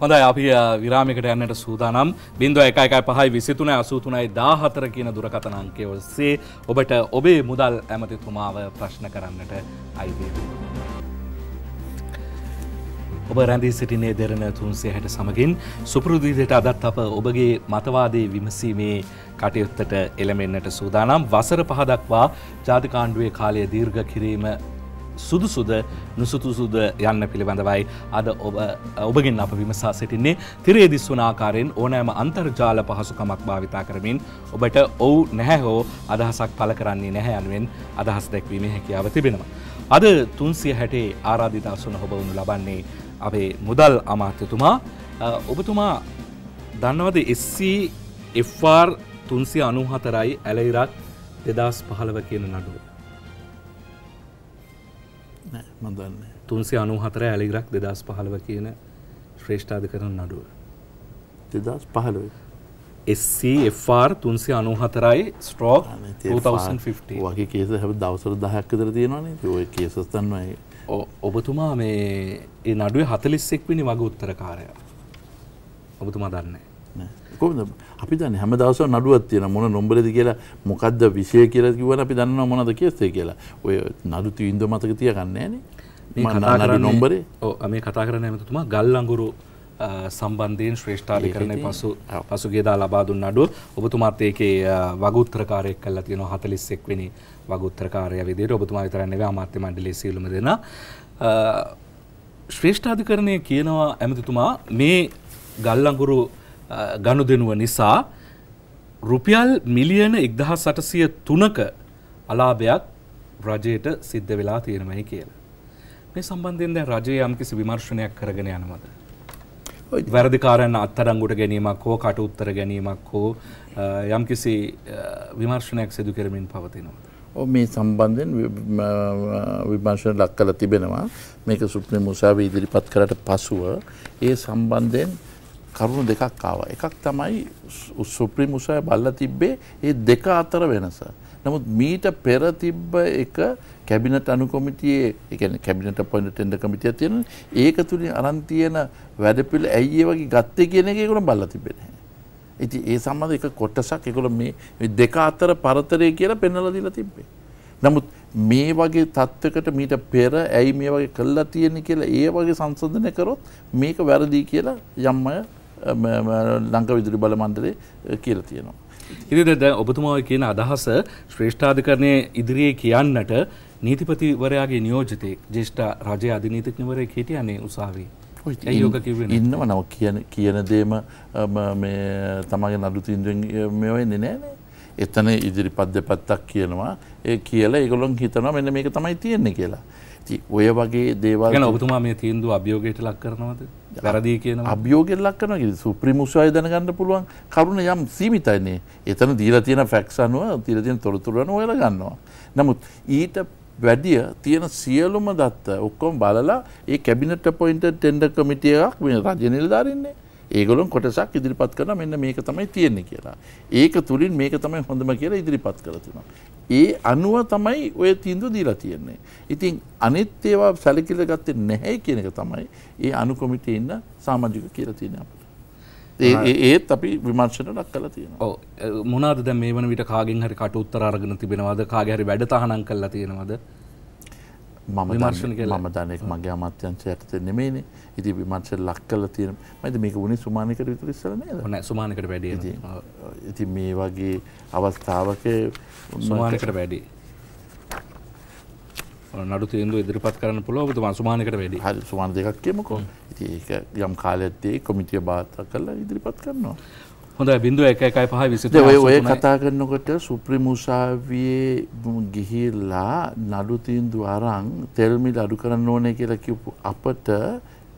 හොඳයි අපි විරාමිකට යන්නට සූදානම්. බින්දුව එක එකයි පහයි විසිතුන අසූතුනයි දාහතර කියන දුරකතන අංකය ඔස්සේ ඔබට ඔබේ මුදල් ඇමතිතුමාව ප්‍රශ්න කරන්නට අයිතිය. ඔබ රැඳී සිටිනේ දෙරන තුන්සේ හැට සමගින්. සුපෘදීදයට අදත් අප ඔබගේ මතවාදේ විමසීමේ කටයුත්තට එළමෙන්න්නට සූදානම්. වසර පහදක්වා ජාතිකාණ්ඩුවේ කාලය දීර්ඝ කිරීම සුදුසුද නුසුතුසුද යන්න පිළිබඳවයි අද ඔබ ඔබගෙන් අප විමසා සිටින්නේ. තිරේ දිස්වනාකාරයෙන් ඕනෑම අන්තර්ජාල පහසුකමක් භාවිතා කරමින් ඔබට ඔවු නැහැ හෝ අදහසක් පල කරන්නේ නැහැ යනුවෙන් අදහස් දැක්වීම හැකියාව තිබෙනවා. අද තුන්සිය හැටේ ආරාධිත අසුන හොබ වුණු ලබන්නේ අපේ මුදල් අමාත්‍යතුමා. ඔබතුමා දන්නවද එස්සී තුන්සිය අනුහතරයි ඇලයිරක් දෙදස් පහළව කියන නඩුව. මදන්න තුන්සේ අනුහතර ඇලිගරක් දෙදස් පහළව කියන ශ්‍රේෂ්ඨාධ කරන නඩුව. දෙදස් පහළුව. SCFR තුන්සේ අනුහතරයි ස්ට්‍රෝක් වගේ කේස හැ දවසර දහක්කතර තියෙනවානේ ඔය කේසස්තන්වයි ඔබතුමා මේ ඒ නඩුවේ හතලිස්සෙක් විනි වගේ උත්තරකාරය. ඔබතුමා දන්නේ කොමද අපි දන්න හැම දවස නඩුවත් තියෙන මොන නොම්බරද කියලා මොකක්ද විෂය කියලා කිවන අපි දන්න මොනද කියස්සේ කියලා. ඔය නඩු තීන්ද මතක තියගන්නේ නේ නොම්බරේ මේ කතා කරන ඇමතුමා ගල්ලංගුරු සම්බන්ධයෙන් ශ්‍රේෂ්ඨාධිකරණය පසු පසුගේදා ලබා දුන්න අඩුව ඔබතුමාත් ඒකේ වගුත්‍රකාරයෙක් කල්ලා තියෙන හතලිස්සෙක් වෙනි වගුත්‍රකාරය විදියට. ඔබතුමා විතර නෙවෙයි අමාත්‍ය මණ්ඩලයේ සියලුම දෙනා. ශ්‍රේෂ්ඨාධිකරණය කියනවා ඇමතිතුමා. මේ ගල්ලංගුරු ගනුදෙනුව නිසා රුපියල් මිලියන එක්දහස් සටසිය තුනක අලාභයක් රජයට සිද්ධ වෙලා තියෙනමයි කියලා. මේ සම්බන්ධයෙන් දැන් රජය යම්කිසි විමර්ශනයක් කරගෙන යනවද? වැරදිකාරයන් අත්අඩංගුවට ගැනීමක් හෝ කට උත්තර ගැනීමක් හෝ යම්කිසි විමර්ශනයක් සිදු කරමින් පවතිනවා. මේ සම්බන්ධයෙන් විමර්ශන ලක් කළ තිබෙනවා මේක සුප්‍රීම මුසාව ඉදිරිපත් කරට පසුව ඒ සම්බන්ධයෙන් කරුණු දෙකක් ආවා. එකක් තමයි සුප්‍රීම උසාවිය බල්ලා තිබ්බේ ඒ දෙක අතර වෙනස. නමුත් මීට පෙර තිබ්බ එක කැබිනට් අනු කොමිටියේ ඒ කියන්නේ කැබිනට් අපොයින්ට් ටෙන්ඩර් කමිටිය තියෙන ඒක තුලින් අරන් තියෙන වැඩපිළ ඇයි ඒ වගේ ගත්තේ කියන එක ඒගොල්ලෝ බල්ලා තිබ්බේ නැහැ. ඉතින් ඒ සම්බන්ධ එක කොටසක් ඒගොල්ලෝ මේ දෙක අතර පරතරය කියලා පෙන්වලා දීලා තිබ්බේ. නමුත් මේ වගේ තත්ත්වකට මීට පෙර ඇයි මේ වගේ කළා තියෙන්නේ කියලා ඒ වගේ සංශෝධනය කරොත් මේක වැරදි කියලා යම් අය ලංක විදුරි බල මණ්ඩලේ කියල තියෙනවා. ඉදිරිද ඔබතුමාව කියන අදහස ශ්‍රේෂ්ඨාධකරණය ඉදිරියේ කියන්නට නීතිපතිවරයාගේ නියෝජතය ජේෂ්ඨ රජය අධිනීතිඥවරය හිටියන්නේ උසාවී. ඉන්නව නව කියන කියන දේම තමගේ නඩු තින්දුවෙන් මෙවෙන්නේ නෑනේ. එතන ඉදිරිපත් දෙපත්තක් කියනවා ඒ කියලා ඒගොලොන් හිතනවා මෙන්න මේක තමයි තියෙන්නේ කියලා. ඔය වගේ දේවල් ඔබතුමා මේ තීන්දුව අභියෝගයට ලක් කරනවද? වැරදී කියන අභියෝගෙන් ලක් කරන සුප්‍රීමුසාය දැනගන්න පුළුවන් කරුණ යම් සීමිතයින්නේ එතන දීලා තියෙන ෆැක්ස් අනුව තිර තියෙන තොරතුරන ඔයල ගන්නවා. නමුත් ඊට වැඩිය තියෙන සියලුම දත්ත ඔක්කොම බලලා ඒ කැබිනට පොයින්ට ටෙන්ඩ කමිටියක් මේ රජ නිලධාරන්නේ ඒගොලොන් කොටසක් ඉදිරිපත් කරන මෙන්න මේක තමයි තියෙන්නේ කියලා. ඒක තුළින් මේක තමයි හොඳම කියලා ඉදිරිපත් කරතිනවා. ඒ අනුව තමයි ඔය තීන්දුව දීලා තියෙන්නේ. ඉතින් අනිත් ඒවා සැලකිල්ල ගත්තේ නැහැ කියන එක තමයි ඒ අනු කොමිටේ ඉන්න සමාජික කියලා තියෙන අපිට. ඒත් අපි විමර්ශන ලක් කලා තියෙනවා. ඔව් මොනවාද දැන් මේ වන විට කාගෙන් හරි කට උත්තර අරගෙන තිබෙනවද කාගේ හරි වැඩ තහනම් කරලා තියෙනවද? මම මම දන්න එක මගේ අමාත්‍යංශය යටතේ නෙමෙයිනේ. ඉතින් විමර්ශන ලක් කරලා තියෙන. මයිද මේක උනේ සුමානකට විතර ඉස්සලා නේද? නෑ සුමානකට වැඩි. ඉතින් මේ වගේ අවස්ථාවක සුමානකට වැඩි. නඩු තීන්දුව ඉදිරිපත් කරන්න පුළුව ඔබතුමා සුමානකට වැඩි හරි සුමාන දෙකක් කියමුකෝ ඉති ඒක යම් කාලඇත්තේ කොමිටිය බාත කරලා ඉදිරිපත් කරනවා. හොඳ බිඳුව එක එකයි පහ විසි ඔය කතා කරනකොට සුප්‍රිමුසාවියේ ගිහිල්ලා නඩු තීන්දු අරං තෙල්මිල් අඩු කරන්න ඕනේ කියලා කිව්පු අපට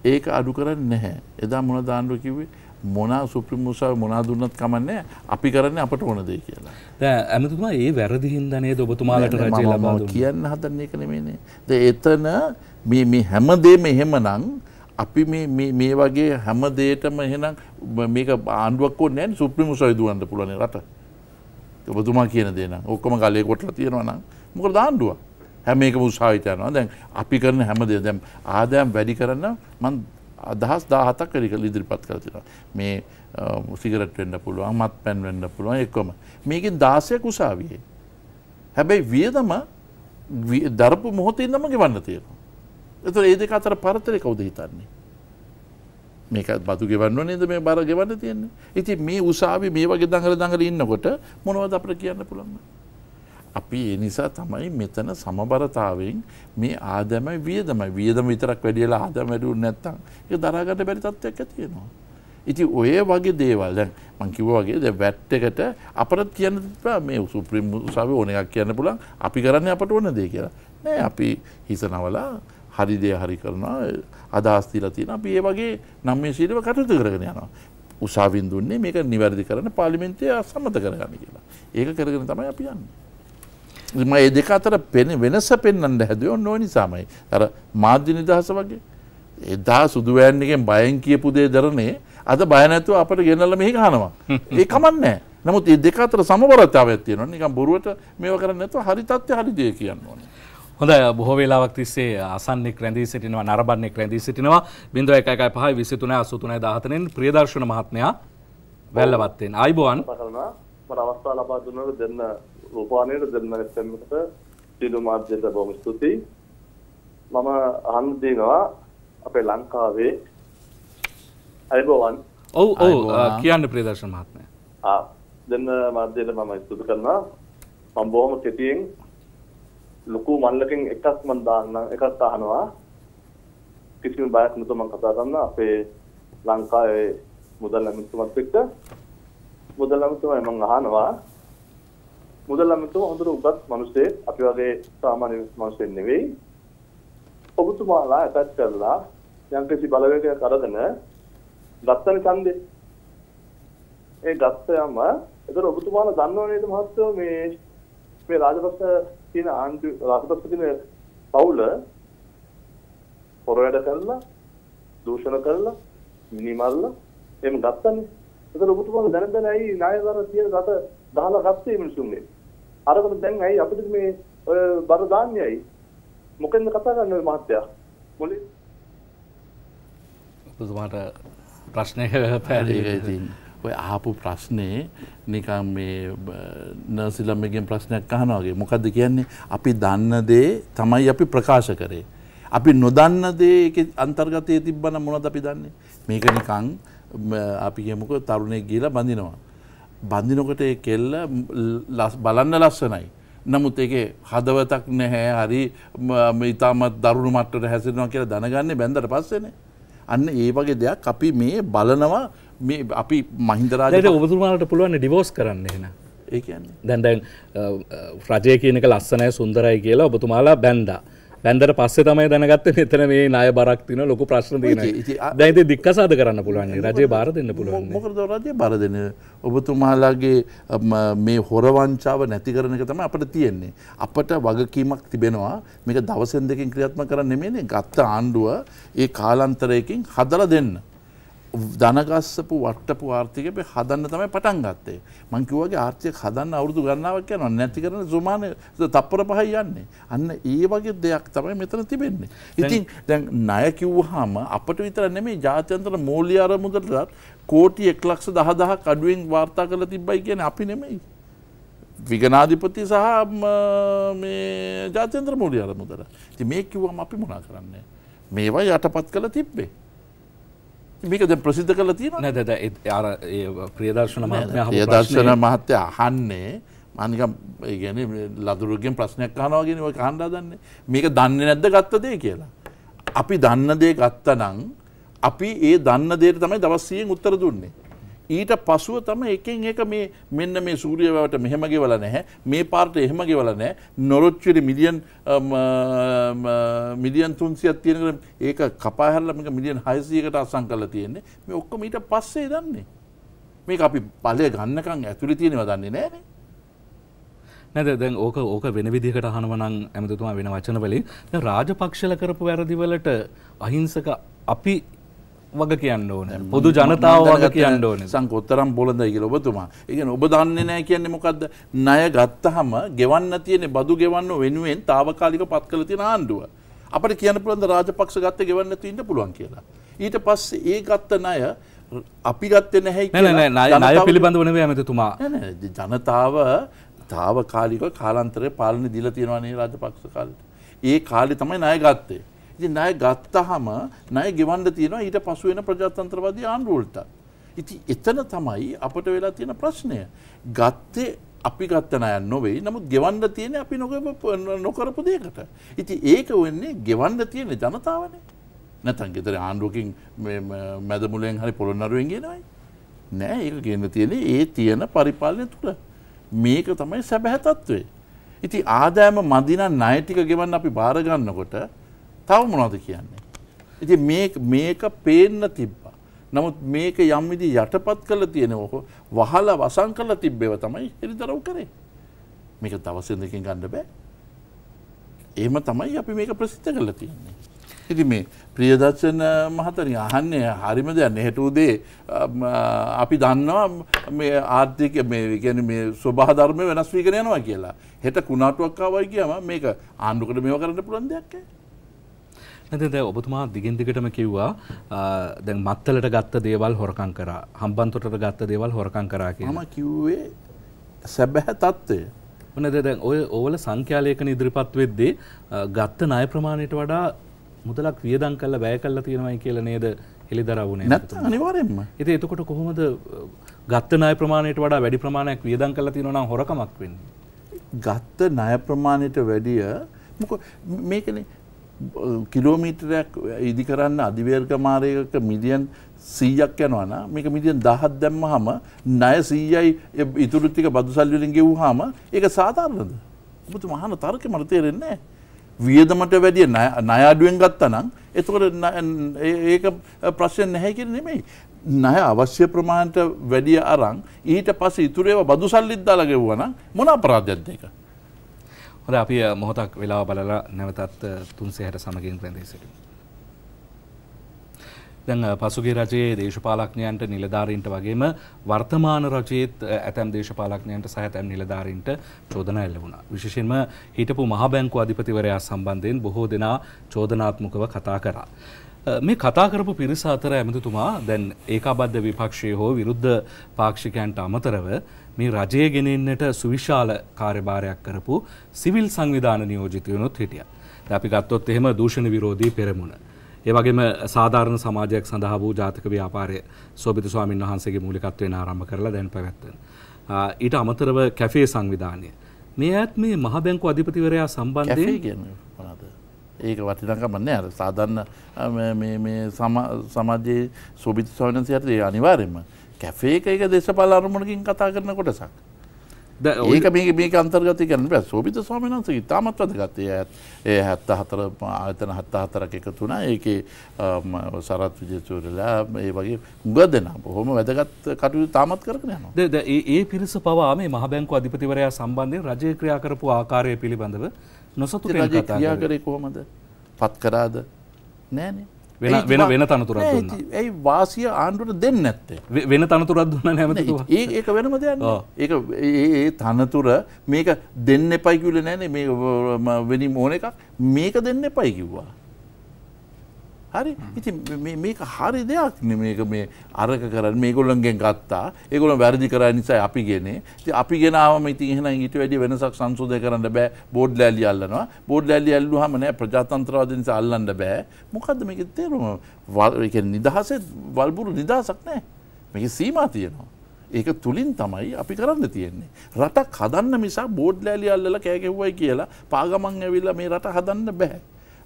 ඒක අඩු කරන්න නැහැ. එදා මොන දාණ්ඩුව කිව්වේ මොනා සුප්‍රීම මුසාව මොනා දුන්නත් කමන්නේ අපි කරන්නේ අපට ඕන දෙය කියලා. දැන් ඇමතුමා ඒ වැරදි හින්දා නේද ඔබතුමාලට රජය ලබා දුන්නේ? කියන්න හදන එක නෙමෙයිනේ. දැන් එතන මේ මේ හැමදේම එහෙමනම් අපි මේ මේ මේ වගේ හැම දෙයකම එහෙනම් මේක ආණ්ඩුවක් ඕනේ නැහැ සුප්‍රීම මුසාව දුවන්න පුළුවන් රට. ඔබතුමා කියන දේ නම් ඔක්කොම ගලේ කොටලා තියෙනවා නම් මොකද ආණ්ඩුවක්? හැම එකම උත්සාහිත යනවා. දැන් අපි කරන හැම දේ දැන් ආදායම් වැඩි කරන්න මම අදහස් දාහතක් වැඩි කරලා ඉදිරිපත් කරලා තියෙනවා. මේ සිගරට් වෙන්න පුළුවන්, මත් පැන් වෙන්න පුළුවන් එක්කම. මේකෙන් 16ක් උසාවියේ. හැබැයි වියදම දරපු මොහොතේ ඉඳන්ම ගෙවන්න තියෙනවා. එතකොට ඒ දෙක අතර පරතරය කවුද හිතන්නේ? මේක බතු ගෙවන්න නේද මේ බර ගෙවන්න තියෙන්නේ. ඉතින් මේ උසාවි මේ වගේ දඟල දඟල ඉන්නකොට මොනවද අපිට කියන්න පුළුවන්? අපි ඒ නිසා තමයි මෙතන සමබරතාවෙන් මේ ආදමයි වියදමයි වියදම විතරක් වැඩියලා ආදම වැඩුන් නැත්තම් ඒක දරාගන්න බැරි තත්ත්වයක් ඇති වෙනවා. ඉතින් ඔය වගේ දේවල් දැන් මං කිව්වා වගේ දැන් වැට් එකට අපරත් කියන්න තිබ්බා මේ සුප්‍රීම උසාවියේ ඕන එකක් කියන්න පුළුවන් අපි කරන්නේ අපට ඕන දේ කියලා. නෑ අපි හිතනවලා හරි දේ හරි කරනවා අදහස් දීලා තියෙනවා. අපි ඒ වගේ නම් මේ ශීලව කටයුතු කරගෙන යනවා. උසාවින් දුන්නේ මේක නිවැරදි කරන්න පාර්ලිමේන්තුවේ අසම්මත කරගන්න කියලා. ඒක කරගෙන තමයි අපි යන්නේ. ම ඒ දෙක අතර පෙන වෙනස පෙන්න්න හැදුව ඔන්න ඕ නිසාමයි. අර මාධ්‍ය නිදහස වගේ. එදා සුදුවෑන්ගෙන් බයන් කියපු දේ දරනේ අද බයනැතුව අපට ගෙනල්ල මෙහි හනවා ඒ කමන්නෑ නමුත් ඒ දෙක අතර සමවරතාව ඇතියෙන නිකම් බොරුවට මේව කරන්න නැතුව හරි තත්ත්ය හරි දය කියන්න ඕන. හොඳ බොහෝ වෙලාවක් තිස්සේ අසන්නෙක් රැඳී සිටිනවා නරබන්නෙක් රැඳී සිටිනවා. බිඳුව එකයි පහයි විසිතුන අසුතුනයි දාහතනෙන් ප්‍රියදර්ශන මහත්මයා වැල්ලවත්තෙන් අයිබෝවන්. අවස්ථා ලබා දුන්නට දෙන්න රූපවාහිනියට දෙන්න එක්තැනකට සියලු මාධ්‍යයට බොහොම ස්තුතියි. මම අහන්න දෙනවා අපේ ලංකාවේ. අයිබෝවන්. ඔව් ඔව් කියන්න ප්‍රදර්ශන මහත්මයා. ආ දෙන්න මාධ්‍යයට මම ස්තුති කරනවා. මම බොහොම කෙටියෙන් ලොකු මල්ලකින් එකක් මම දාන්න එකක් අහනවා. කිසිම බයක් නැතුව මම කතා කරනවා අපේ ලංකාවේ මුදල් ඇමතුමත් එක්ක මුදල් ඇමතුමයි මම අහනවා මුදල් ඇමතුම හොඳට උගත් මිනිස්සෙක් අපි වගේ සාමාන්‍ය මිනිස්සෙක් නෙවෙයි. ඔබතුමාලා ඇටච් කරලා යම්කිසි බලවේගයක් අරගෙන ගත්තනේ ඡන්දේ. ඒ ගත්තයම ඒතර ඔබතුමාලා දන්නව නේද මහත්තයෝ මේ මේ රාජපක්ෂ කියන ආණ්ඩු රාජපක්ෂ කියන පවුල පොරවැඩ කරලා දූෂණ කරලා මිනිමල්ලා එහෙම ගත්තනේ. ඒතර ඔබතුමාලා දැන දැන ඇයි ණයදර තියෙන රට දාලා ගත්තේ මිනිසුන්ගේ. අරකට දැන් ඇයි අපිට මේ ඔය බර දාන්නේ ඇයි? මොකෙන්ද කතා කරන්නේ මහත්තයා? මොලේ ඔබතුමාට ප්‍රශ්නය පැහැදිලි ඔය ආපු ප්‍රශ්නේ නිකන් මේ නර්සිලම්මගෙන් ප්‍රශ්නයක් අහනවා වගේ. මොකද්ද කියන්නේ? අපි දන්න දේ තමයි අපි ප්‍රකාශ කරේ. අපි නොදන්න දේ ඒකේ අන්තර්ගතයේ තිබ්බනම් මොනවද අපි දන්නේ? මේක නිකන් අපි කියමුකෝ තරුණයෙක් ගිහලා බඳිනවා. බඳිනකොට ඒ කෙල්ල බලන්න ලස්සනයි. නමුත් ඒකේ හදවතක් නැහැ හරි ඉතාමත් දරුණු මට්ටට හැසිරෙනවා කියලා දැනගන්නේ බැන්දට පස්සේනේ. අන්න ඒ වගේ දෙයක් අපි මේ බලනවා මේ අපි මහින්දරාජයට ඔබතුමාලට පුළුවන් ඩිවෝස් කරන්න එන. ඒ කියන්නේ. දැන් දැන් රජය කියනක ලස්සනයි සුන්දරයි කියලා ඔබතුමාලා බැන්දා. බැන්දර පස්සේ තමයි දැනගත්තේ මෙතන මේ ණය බරක් තියෙන ලොකු ප්‍රශ්න තියෙනවා. දැන් ඉතින් දික්කසාද කරන්න පුළුවන්. රජය බාර දෙන්න පුළුවන්. මොකද රජය බාර දෙන්න. ඔබතුමාලාගේ මේ හොර වංචාව නැති කරන එක තමයි අපිට තියෙන්නේ. අපට වගකීමක් තිබෙනවා. මේක දවසෙන් දෙකකින් ක්‍රියාත්මක කරන්න නෙමෙයිනේ. ගත්ත ආණ්ඩුව ඒ කාලාන්තරයකින් හදලා දෙන්න. දනගස්සපු වට්ටපු ආර්ථිකය හදන්න තමයි පටන් ගත්තේ. මං කිව්වාගේ ආර්ථිකය හදන්න අවුරුදු ගණනාවක් යනවා. නැති කරන සුමාන තප්පර පහයි යන්නේ. අන්න ඒ වගේ දෙයක් තමයි මෙතන තිබෙන්නේ. ඉතින් දැන් ණය කිව්වහම අපිට විතර නෙමෙයි ජාත්‍යන්තර මූල්‍ය අරමුදලට කෝටි 1 ලක්ෂ 10000ක් අඩුවෙන් වාර්තා කරලා තිබ්බයි කියන්නේ අපි නෙමෙයි. විගනාධිපති සහ මේ ජාත්‍යන්ත්‍ර මූල්‍ය අරමුදල. ඉතින් මේ කිව්වම අපි මොනා කරන්නේ? මේවා යටපත් කළ තිබ්බේ. මේක ද ප්‍රසිද්ධ කල තියෙන නැද අර ප්‍රියදර්ශන ප්‍රියදර්ශන මහත්තය අහන්නේ අනික ගැන ලදුරුගෙන් ප්‍රශ්නයක් කානවාගෙන ඔය කාණ්ඩා දන්නේ මේක දන්න නැද්ද ගත්ත දේ කියලා. අපි දන්න දේ ගත්ත නං අපි ඒ දන්න දේට තමයි දවස්සියෙන් උත්තර දුන්නේ. ඊට පසුව තම එකෙන් එක මේ මෙන්න මේ සූරියවට මෙහෙම ගෙවල නැහැ. මේ පාර්ට එහෙම ගෙවල නෑ නොරොච්චරි මිලියන් මිලියන් තුන්සියක් තියෙනක ඒක කපාහැරලමික මිලියන් හයිසියකට අසං කල තියෙන්නේ. මේ ඔක්කොම ඊට පස්සේ දන්නේ. මේ අපි පලය ගන්නකං ඇතුළි තියෙනව දන්නේ නෑනේ නැද? දැන් ඕක ඕක වෙන විදිහකට අහනවනං ඇමතුතුමා වෙන වචන වලින්. රාජපක්ෂල කරපු වැරදිවලට අහිංසක අපි වග කියන්න ඕන. පොදු ජනතාව වග කියන්න ඕන. සංකොත්තරම් බොලද කියල ඔබතුමා. ඉගෙන ඔබ දන්න නෑ කියන්නේ මොකක්ද ණය ගත්තහම ගෙවන්න තියෙන බදු ගෙවන්න වෙනුවෙන් තාවකාලික පත් කළ තියෙන ආණ්ඩුව. අපට කියන පුළන්ද රාජපක්ෂ ගත්ත ගෙවන්න තින්න පුළුවන් කියලා. ඊට පස්සේ ඒ ගත්ත ණය අපි ගත්තේ නැහැ ණය පිළිබඳ වන ඇමතුමා ජනතාව තාව කාලික කාලන්තරය පාලන දිල තියෙනවානේ රාජපක්ෂ කාලට. ඒ කාලි තමයි ණය ගත්තේ ඉතින් ණය ගත්තහම ණය ගෙවන්න තියෙනවා ඊට පසු වෙන ප්‍රජාතන්ත්‍රවාදී ආණ්ඩුවලට. ඉතින් එතන තමයි අපට වෙලා තියෙන ප්‍රශ්නය. ගත්තේ අපි ගත්ත ණයක් නොවේ. නමුත් ගෙවන්න තියෙන්නේ අපි නොකරපු දෙයකට. ඉතින් ඒක වෙන්නේ ගෙවන්න තියෙන ජනතාවනේ. නැත්නම් ගෙදර ආණ්ඩුවකින් මැදමුලෙන් හරි පොළොන්නරුවෙන් ගෙනවයි. නෑ ඒක ගේන්න තියෙන්නේ ඒ තියෙන පරිපාලනය තුල. මේක තමයි සැබෑ තත්ත්වය. ඉතින් ආදායම මදින ණය ටික ගෙවන්න අපි බාර ගන්නකොට තව මොනවද කියන්නේ. ඉති මේක පේන්න තිබ්බා. නමුත් මේක යම්විදි යටපත් කළ තියෙන ඕක වහල වසං කල තිබ්බෙව තමයි එරිදරව් කරේ. මේක තවසදකින් ගණඩ බෑ. ඒම තමයි අපි මේක ප්‍රසිද්ධ කළ තියෙන්නේ. ඉති මේ ප්‍රියදර්ශන මහතන අහන්නේ හරිම දෙයන්න හෙටූදේ අපි දන්නවා මේ ආර්ථික මේ ගැන මේ ස්වභාධර්මය වෙනස් වී කරයනවා කියලා හෙට කුණාටුවක්කාවයි කියම මේක ආණ්ඩුකට මේව කරන්න පුළන් දෙයක්කේ නැති දැ ඔබතුමා දිගින් දිගටම කිව්වා දැන් මත්තලට ගත්ත දේවල් හොරකං කර. හම්බන්තොට ගත්ත දේවල් හොරකං කරා කියම කිව්වේ සැබැහැ තත්ත්වය. ඕන දැන් ඔය ඕවල සංඛ්‍යාලයකන ඉදිරිපත් වෙද්දේ ගත්ත ණය ප්‍රමාණයට වඩා මුදලක් වියදන් කල්ල බෑ කල්ල තියෙනවයි කියල නේද හෙළි දරවුණේ නැත් අනිවාරෙන්ම එති එතකොට කොහොමද ගත්ත ණය ප්‍රමාණයට වඩා වැඩි ප්‍රමාණයක් වියදන් කල්ල තියෙනවා හොරකමක් වෙන්නේ. ගත්ත ණය ප්‍රමාණයට වැඩිය මොක මේකනේ කිලෝමීටරයක් ඉදි කරන්න අධිවේර්ග මාරයක මිලියන් සීයක් යනවන මේක මිලියන් දහත් දැම්ම හම ණය සීයයි ඉතුරුත්තික බදු සල්ලිලින් ගෙවූ හාම ඒක සාධාරණද? ඔබතු මහන තර්ක මට තේරෙන්නේ වියදමට වැඩිය නයාඩුවෙන් ගත්තනම් එතකොට ඒක ප්‍රශ්න නැහැ කියෙන නෙමෙයි. ණය අවශ්‍ය ප්‍රමාණයට වැඩිය අරං ඊට පස්ස ඉතුරේව බදු සල්ලිද්දාලගෙව්වන මොන අපරාධ්‍යත් දෙක හොඳ අපි මොහොතක් වෙලා බලලා නැවතත් තුන්සේහට සමගින් රැඳී සිටිමු. දැන් පසුගිය රජයේ දේශපාලඥයන්ට නිලධාරීන්ට වගේම වර්තමාන රජයේත් ඇතැම් දේශපාලඥයන්ට සහ ඇතැම් නිලධාරීන්ට චෝදනා එල්ල වුණා. විශේෂයෙන්ම හිටපු මහ බැංකු අධිපතිවරයා සම්බන්ධයෙන් බොහෝ දෙනා චෝදනාත්මකව කතා කරා. මේ කතා කරපු පිරිස අතර ඇමතිතුමා දැන් ඒකාබද්ධ විපක්ෂය හෝ විරුද්ධ පාක්ෂිකයන්ට අමතරව මේ රජය ගෙනෙන්නට සුවිශාල කාර්යභාරයක් කරපු සිවිල් සංවිධාන නියෝජිතයනුත් හිටිය. අපි ගත්තොත් එහෙම දූෂණ විරෝධී පෙරමුණ. ඒවගේම සාධාරණ සමාජයක් සඳහා වූ ජාතික ව්‍යාපාරය සෝබිත ස්වාමින් වහන්සේගේ මූලිකත්වයෙන් ආරම්භ කරලා දැන් පැවැත්වෙන. ඊට අමතරව කැෆේ සංවිධානය. මේ ඇත් මේ මහ බැංකු අධිපතිවරයා සම්බන්ධය ඒක වටිනකමන්නේ අර සාධන්න සමාජයේ සෝබිත ස්වානන්සයට අනිවාරෙන්ම කැෆේක එක දේශපාල අරමුණකින් කතා කරන කොටසක්. ඒක මේ මේ අන්තර්ගත කරන බෑ. සෝබිත ස්වාමිනන්ස ඉතාමත් වැදගත්තය ඒ හැත්ත හතර ආයතන හත්ත හතරක් එකතුන ඒකේ සරත් විජයචූරලා ඒ වගේ උග දෙෙන. බොහොම වැදගත් කටයුතු තාමත් කරන යනවා. ඒ පිරිස පවා මේ මහ බැංකු අධිපතිවරයා සම්බන්ධයෙන් රජය ක්‍රියා කරපු ආකාරය පිළිබඳව නොසතු රජය ක්‍රියා කරේ කොහොමද? පත් කරාද? නෑනේ වෙන වෙන වෙන තනතුරක් දුන්න. ඇයි වාසිය ආණ්ඩුවට දෙන්න නැත්තේ. වෙන තනතුරක් දුන්න නැමතිතුමා. ඒ ඒක වෙනම දෙයක් නෑ. ඒක ඒ තනතුර මේක දෙන්න එපයි කිව්වේ නෑනේ මේ වෙනින් ඕන එකක් මේක දෙන්න එපයි කිව්වා. හරි? ඉති මේක හරි දෙයක්. මේක මේ අරක කරන්න මේගොල්ලන්ගෙන් ගත්තා. ඒගොල වැරදි කර නිසා අපි ගෙන. ති අපි ගෙනාවම ඉති එහෙන ඊට වැඩි වෙනසක් සංසෝධය කරන්න බෑ. බෝඩ් ලෑලි අල්ලනවා. බෝඩ් ලෑලි ඇල්ලු හමනෑ ප්‍රජාතන්ත්‍රවාද නිසා අල්ලන්න බෑ. මොකක්ද මේක තේරුම? නිදහසේ වල්බුරු නිදහසක් නෑ. මේක සීමා තියෙනවා. ඒක තුළින් තමයි අපි කරන්න තියෙන්නේ. රටක් හදන්න මිසා බෝඩ් ලෑලි අල්ලලා කෑගෙව්වයි කියලා පාගමන් ඇවිල්ලා මේ රට හදන්න බෑ.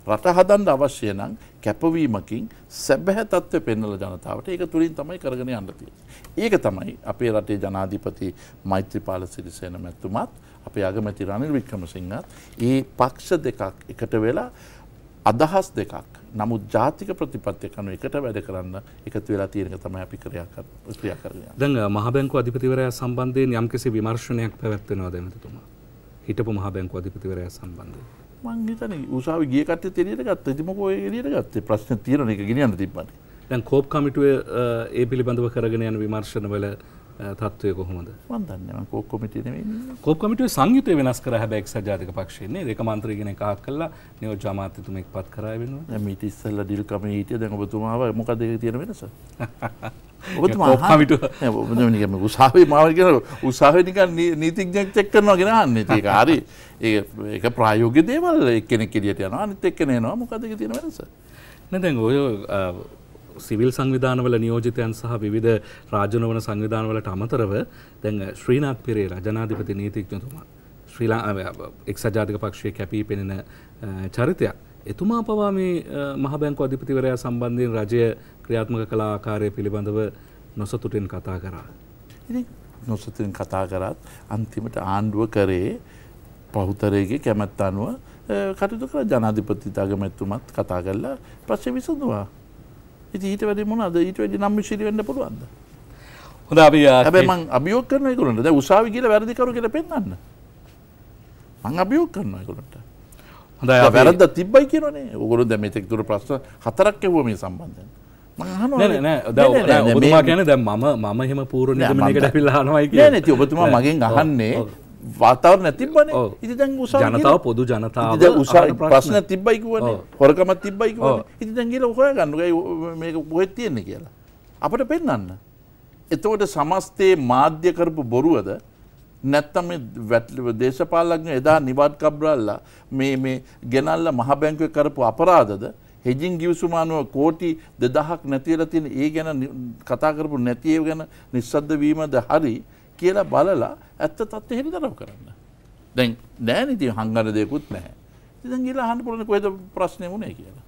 රට හදන්න අවශ්‍ය නම් කැපවීමකින් සැබෑ තත්ත්වය පෙන්වල ජනතාවට ඒක තුළින් තමයි කරගෙන යන්න තියෙන්නේ. ඒක තමයි අපේ රටේ ජනාධිපති මෛත්‍රීපාල සිරිසේන මැතිතුමාත් අපේ අගමැති රනිල් වික්‍රමසිංහත් ඒ පක්ෂ දෙකක් එකට වෙලා අදහස් දෙකක් නමුත් ජාතික ප්‍රතිපත්තිය කනු එකට වැඩ කරන්න එකතු වෙලා තියෙනක තමයි අපි ක්‍රියා කරන. දැන් මහබැංකු අධිපතිවරයා සම්බන්ධයෙන් යම්කිසි විමර්ශනයක් පැවැත්වෙනවා දැමතුමා. හිටපු මහබැංකු අධිපතිවරයා සම්බන්ධය. මං හිතන උසාවි ගිය කට්ටිය තෙලියට ගත්ත. ඉතින් මොකෝ ඒ එළියට ගත්තේ? ප්‍රශ්න තියෙන එක ගෙනියන්න තිබ්බනේ. දැන් කෝප් කමිටුවේ ඒ පිළිබඳව කරගෙන යන විමර්ශනවල තත්ත්වය කොහොමද? මන් දන්න කෝ කොමිටිය කෝප් කමිටුව සංයුතය වෙනස් කර හැබැක් ජාතික පක්ෂයන්නේ ඒක මන්ත්‍රගෙන එකක් කල්ලා නියෝජ අමාත්‍යතුමෙක් පත් කරවෙන මීට ඉස්සල්ල ඩිල් කම හිටිය. දැන් ඔබතුමාව මොකද තියෙන වෙනස? ඔබතුමාම උසාහි මාව කියන උසාහනික නීතිඥක් චෙක් කරනවා ගෙන අන්න ඒක හරි. ඒ ඒක ප්‍රායෝග්‍ය දේවල් එක්කෙනෙක් එළියට යනවා. අනිත් එක්කෙනා එනවා. මොකද තියෙන වෙනස? නැදැන් ඔය සිවිල් සංවිධානවල නියෝජිතයන් සහ විවිධ රාජනවන සංවිධානවලට අමතරව දැන් ශ්‍රීනාත් පෙරේරා ජනාධිපති නීතිඥතුමා ශ්‍රී එක් සජාතික පක්ෂය කැපී පෙනෙන චරිතයක්. එතුමා පවා මේ මහ බැංකු අධිපතිවරයා සම්බන්ධයෙන් රජය ක්‍රියාත්මක කළ ආකාරය පිළිබඳව නොසතුටෙන් කතා කරා. නොසතුෙන් කතා කරත් අන්තිමට ආණ්ඩුව කරේ පහුතරයගේ කැමැත්ත අනුව කටයුතු කර ජනාධිපති අගමැත්තුමත් කතා කරලා ප්‍රශ්ය විසඳවා. ඉති ඊට වැඩි මොනද ඊට වැඩි නම් විශිරි වෙන්න පුළුවන්ද? හොඳ අපි හැබැයි මං අභියෝග කරන ඒගොල්ලන්ට දැන් උසාවි ගිහලා වැරදිකරු කියලා පෙන්වන්න මං අභියෝග කරනවා ඒගොල්ලන්ට. හොඳයි අපි වැරද්ද තිබ්බයි කියනවනේ. ඕගොල්ලෝ දැන් මෙතෙක් දුර ප්‍රශ්න හතරක් ඇහුවා මේ නෑ ඔබතුමා කියන්නේ දැන් මම මම එහෙම පූර්ව නිගමනයකට ඇවිල්ලා අහනවායි කියන්නේ නෑ. නෑ ඔබතුමා මගෙන් අහන්නේ වාතාවරණ නැතිබ්බනේ. ඉතින් දැන් උසාවි ජනතාව පොදු ජනතාව උසාවි ප්‍රශ්න. තිබ්බයි කිව්වනේ. හොරකමක් තිබ්බයි කිව්වනේ. ඉතින් දැන් ගිහලා හොයාගන්න මේක කොහෙද තියෙන්නේ කියලා? අපිට පෙන්වන්න එතකොට සමස්තයේ මාධ්‍ය කරපු බොරුවද? නැත්තම් මේ දේශපාලඥ එදා නිවාඩ් කබ්‍රල්ලා මේ මේ ගෙනල්ලා මහ බැංකුවේ කරපු අපරාධද? හෙජින් ගිවිසුමානුව කෝටි දෙදහක් නැතිවෙලා තියෙන ඒ ගැන කතා කරපු නැති ඒව ගැන නිස්සද්ද වීමද හරි කියලා බලලා ඇත්ත තත්ත්වය හෙළිදරව් කරන්න. දැන් ඉතින් හංගන දෙයක්වත් නැහැ. ඉතින් ගිහලා අහන්න පුළුවන් කොහෙද ප්‍රශ්නේ වුනේ කියලා.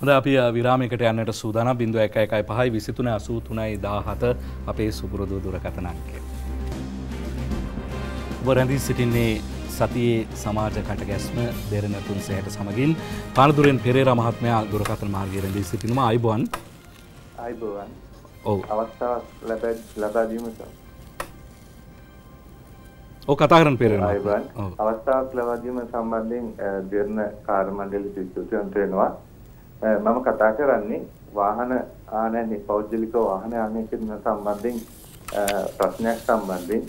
හොඳ අපි විරාමයකට යන්නට සූදානම් 0115 23 83 17 අපේ සුපුරුදු දුරකථන අංකය. ඔබ රැඳී සිටින්නේ සතියේ සමාජ කටගැස්ම දෙරන තුන්සේට සමගින් පානදුරෙන් පෙරේර මහත්මයා දුරකථන මාර්ගයේ රැඳී සිටිනවා අයිබෝන් අයිබෝවන් ඔව් අවස්ථාවක් ලැබ ලබා දීමට ඕ කතා කරන්න පෙරේර අයිබෝවන් අවස්ථාවක් ලබා දීම සම්බන්ධයෙන් මණ්ඩලයේ සිසුතුන්ට වෙනවා. මම කතා කරන්නේ වාහන ආනයන පෞද්ගලික වාහන ආනයන සම්බන්ධයෙන් ප්‍රශ්නයක් සම්බන්ධයෙන්.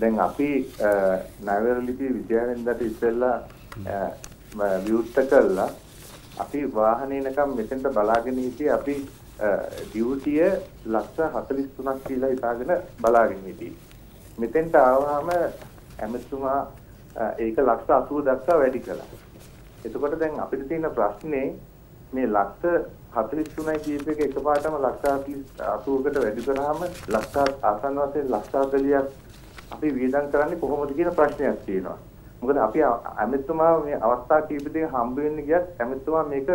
දැන් අපි නවරලිපි විද්‍යාවෙන්දට ඉස්සෙල්ලා විවෘත කළා. අපි වාහනේනකම් මෙතෙන්ට බලාගෙන හිටියේ අපි ඩියුටිය ලක්ෂ 43ක් කියලා හිතාගෙන බලාගෙන හිටියේ. මෙතෙන්ට ආවම ඇමතුමා ඒක ලක්ෂ 80 දක්වා වැඩි කළා. එතකොට දැන් අපිට තියෙන ප්‍රශ්නේ මේ ලක්ෂ 43යි කියප එක එකපාරටම ලක්ෂ 80කට වැඩි කරාම ලක්ෂ ආසන්න වශයෙන් ලක්ෂ 40ක් අපි වියදම් කරන්නේ කොහොමද කියන ප්‍රශ්නයක් තියෙනවා. මොකද අපි ඇමතුමා මේ අවස්ථා කීප දෙක හම්බ වෙන්න ගියත් ඇමතුමා මේක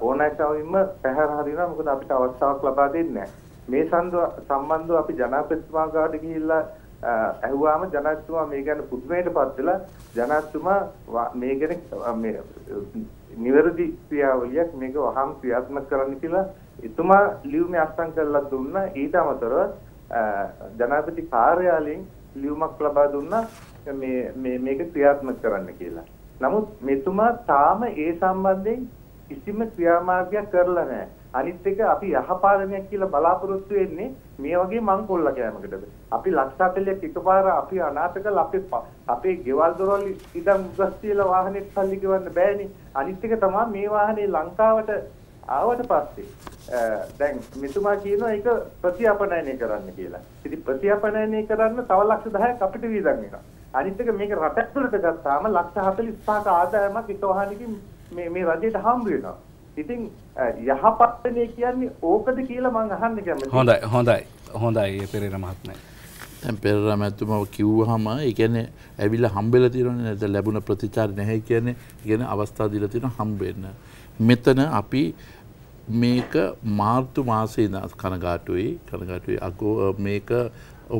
ඕනෑකමින්ම පැහැර හරිනවා මොකද අපිට අවස්ථාවක් ලබා දෙන්නේ මේ සම්බන්ධව අපි ජනාධිපතිතුමා ගාවට ගිහිල්ලා ඇහුවාම ජනාධිපතිතුමා මේ ගැන පුදුමයටපත් වෙලා ජනාධිපතිතුමා මේ ගැන මේ නිවැරදි ක්‍රියාවලියක් මේක වහම් ක්‍රියාත්මක කරන්න කියලා එතුමා ලියුමේ අත්සන් කරලා දුන්නා ඊට අමතරව ජනාධිපති කාර්යාලයෙන් ලියුමක් ලබා දුන්නා මේ මේ මේක ක්‍රියාත්මක කරන්න කියලා. නමුත් මෙතුමා තාම ඒ සම්බන්ධයෙන් කිසිම ක්‍රියාමාර්ගයක් කරලා නැහැ. අනිත් එක අපි යහපාලනයක් කියලා බලාපොරොත්තු වෙන්නේ මේ වගේ මංකොල්ල කෑමකටද. අපි ලක්ෂ 40ක් එකපාර අපි අනාථ කළා අපේ අපේ ගෙවල් දොරවල් ඉදන් උගස් තියලා වාහනේ සල්ලි ගෙවන්න බෑනේ. අනිත් එක තමයි මේ වාහනේ ලංකාවට ආවට පස්සේ දැන් මෙතුමා කියනවා ඒක ප්‍රතිඅපනයනය කරන්න කියලා. ඉතින් ප්‍රතිඅපනයනය කරන්න තව ලක්ෂ 10ක් අපිට වීදම් වෙනවා. අනිත් එක මේක රට ඇතුළට ගත්තාම ලක්ෂ 45ක ආදායමක් එක වහනකින් මේ මේ රජයට හම්බ වෙනවා. ඉතින් යහපත්නේ කියන්නේ ඕකද කියලා මම අහන්න කැමතියි. හොඳයි හොඳයි. හොඳයි පෙරේර මහත්මය. තැන් පෙරර මැත්තුම කිව්හම එකන ඇවිල හම්බෙල තිරන නැත ලැබුණ ප්‍රතිචාර නැහැ කියන ගෙන අවස්ථා දිල තින හම්බෙන්න. මෙතන අපි මේක මාර්තු මාසේ කනගාටුයි කනගාටුයි අකෝ මේක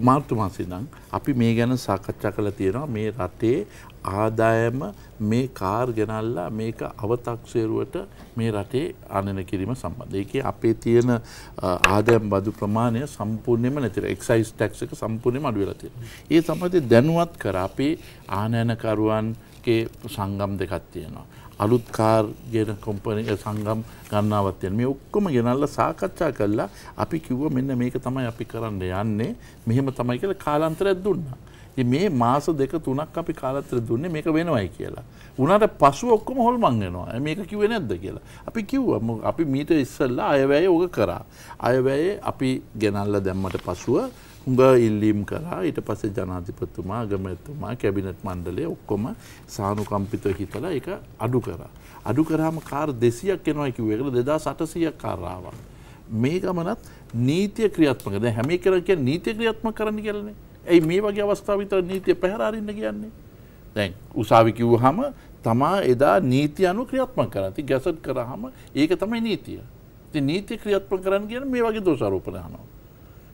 මාර්තු මාසිදං අපි මේ ගැන සාකච්ඡා කළ තියෙනවා මේ රටේ ආදායම මේ කාර් ගෙනල්ලා මේක අවතක්සේරුවට මේ රටේ ආනන කිරීම සම්බන්ධ. ඒකේ අපේ තියෙන ආදායම් බදු ප්‍රමාණය සම්පූර්ණයෙන්ම නැතිර එක්සයිස් ටැක්ස් එක සම්පූර්ණයෙන්ම අඩු වෙලා තියෙනවා. ඒ සම්බන්ධයෙන් දැනුවත් කර අපේ ආනයනකරුවන්ගේ සංගම් දෙකක් තියෙනවා. අලුත් කාර් ගෙන කොම්පනි සංගම් ගන්නාවත්යන් මේ ඔක්කොම ගෙනල්ල සාකච්ඡා කරලා අපි කිව්ව මෙන්න මේක තමයි අපි කරන්න යන්නේ මෙහෙම තමයි කියලා කාලාන්තරයක් දුන්නා. මේ මාස දෙක තුනක් අපි කාලත්තර දුන්නේ මේක වෙනවයි කියලා. උනාට පසු ඔක්කොම හොල්මන් වෙනවා මේක කිව්වේ නැද්ද කියලා. අපි කිව්වා අපි මීට ඉස්සල්ලා අයවැය ඕක කරා. අයවැයේ අපි ගෙනල්ල දැම්මට පසුව හුඟ ඉල්ලීම් කරා ඊට පස්සේ ජනාධිපතිතුමා අගමැතිතුමා කැබිනට් මණ්ඩලය ඔක්කොම සානුකම්පිත හිතලා ඒක අඩු කරා. අඩු කරාම කාර් 200ක් එනවා කිව්වේ. ඒකට 2800ක් කාර් ආවා. මේ ගමනත් නීතිය ක්‍රියාත්මක. දැන් හැම එකම කියන්නේ නීතිය ක්‍රියාත්මක කරන්න කියලානේ. ඇයි මේ වගේ අවස්ථා විතර නීතිය පැහැර අරින්න කියන්නේ? දැන් උසාවි කිව්වහම තමා එදා නීතිය අනුව ක්‍රියාත්මක කරා. ඉතින් ගැසට් කරාම ඒක තමයි නීතිය. ඉතින් නීතිය ක්‍රියාත්මක කරන්න කියන මේ වගේ දෝෂාරෝපණ අහනවා.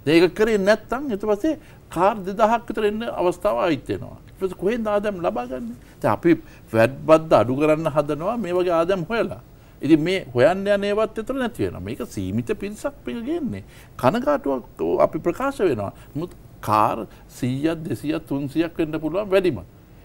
ඒක කරේ නැත්තම් ඊට පස්සේ කාර් 2000ක් විතර එන්න අවස්ථාව ආයිත් වෙනවා. ඊට පස්සේ කොහෙන්ද ආදම් ලබා ගන්න? දැන් අපි වැට් බද්ද අඩු කරන්න හදනවා මේ වගේ ආදම් හොයලා. ඉතින් මේ හොයන්න යන ඒවත් විතර නැති වෙනවා. මේක සීමිත පිරිසක් මේක ගන්නේ. කනගාටුවක් අපි ප්‍රකාශ වෙනවා. නමුත් කාර් 100ක් 200ක් 300ක් වෙන්න පුළුවන් වැඩිම.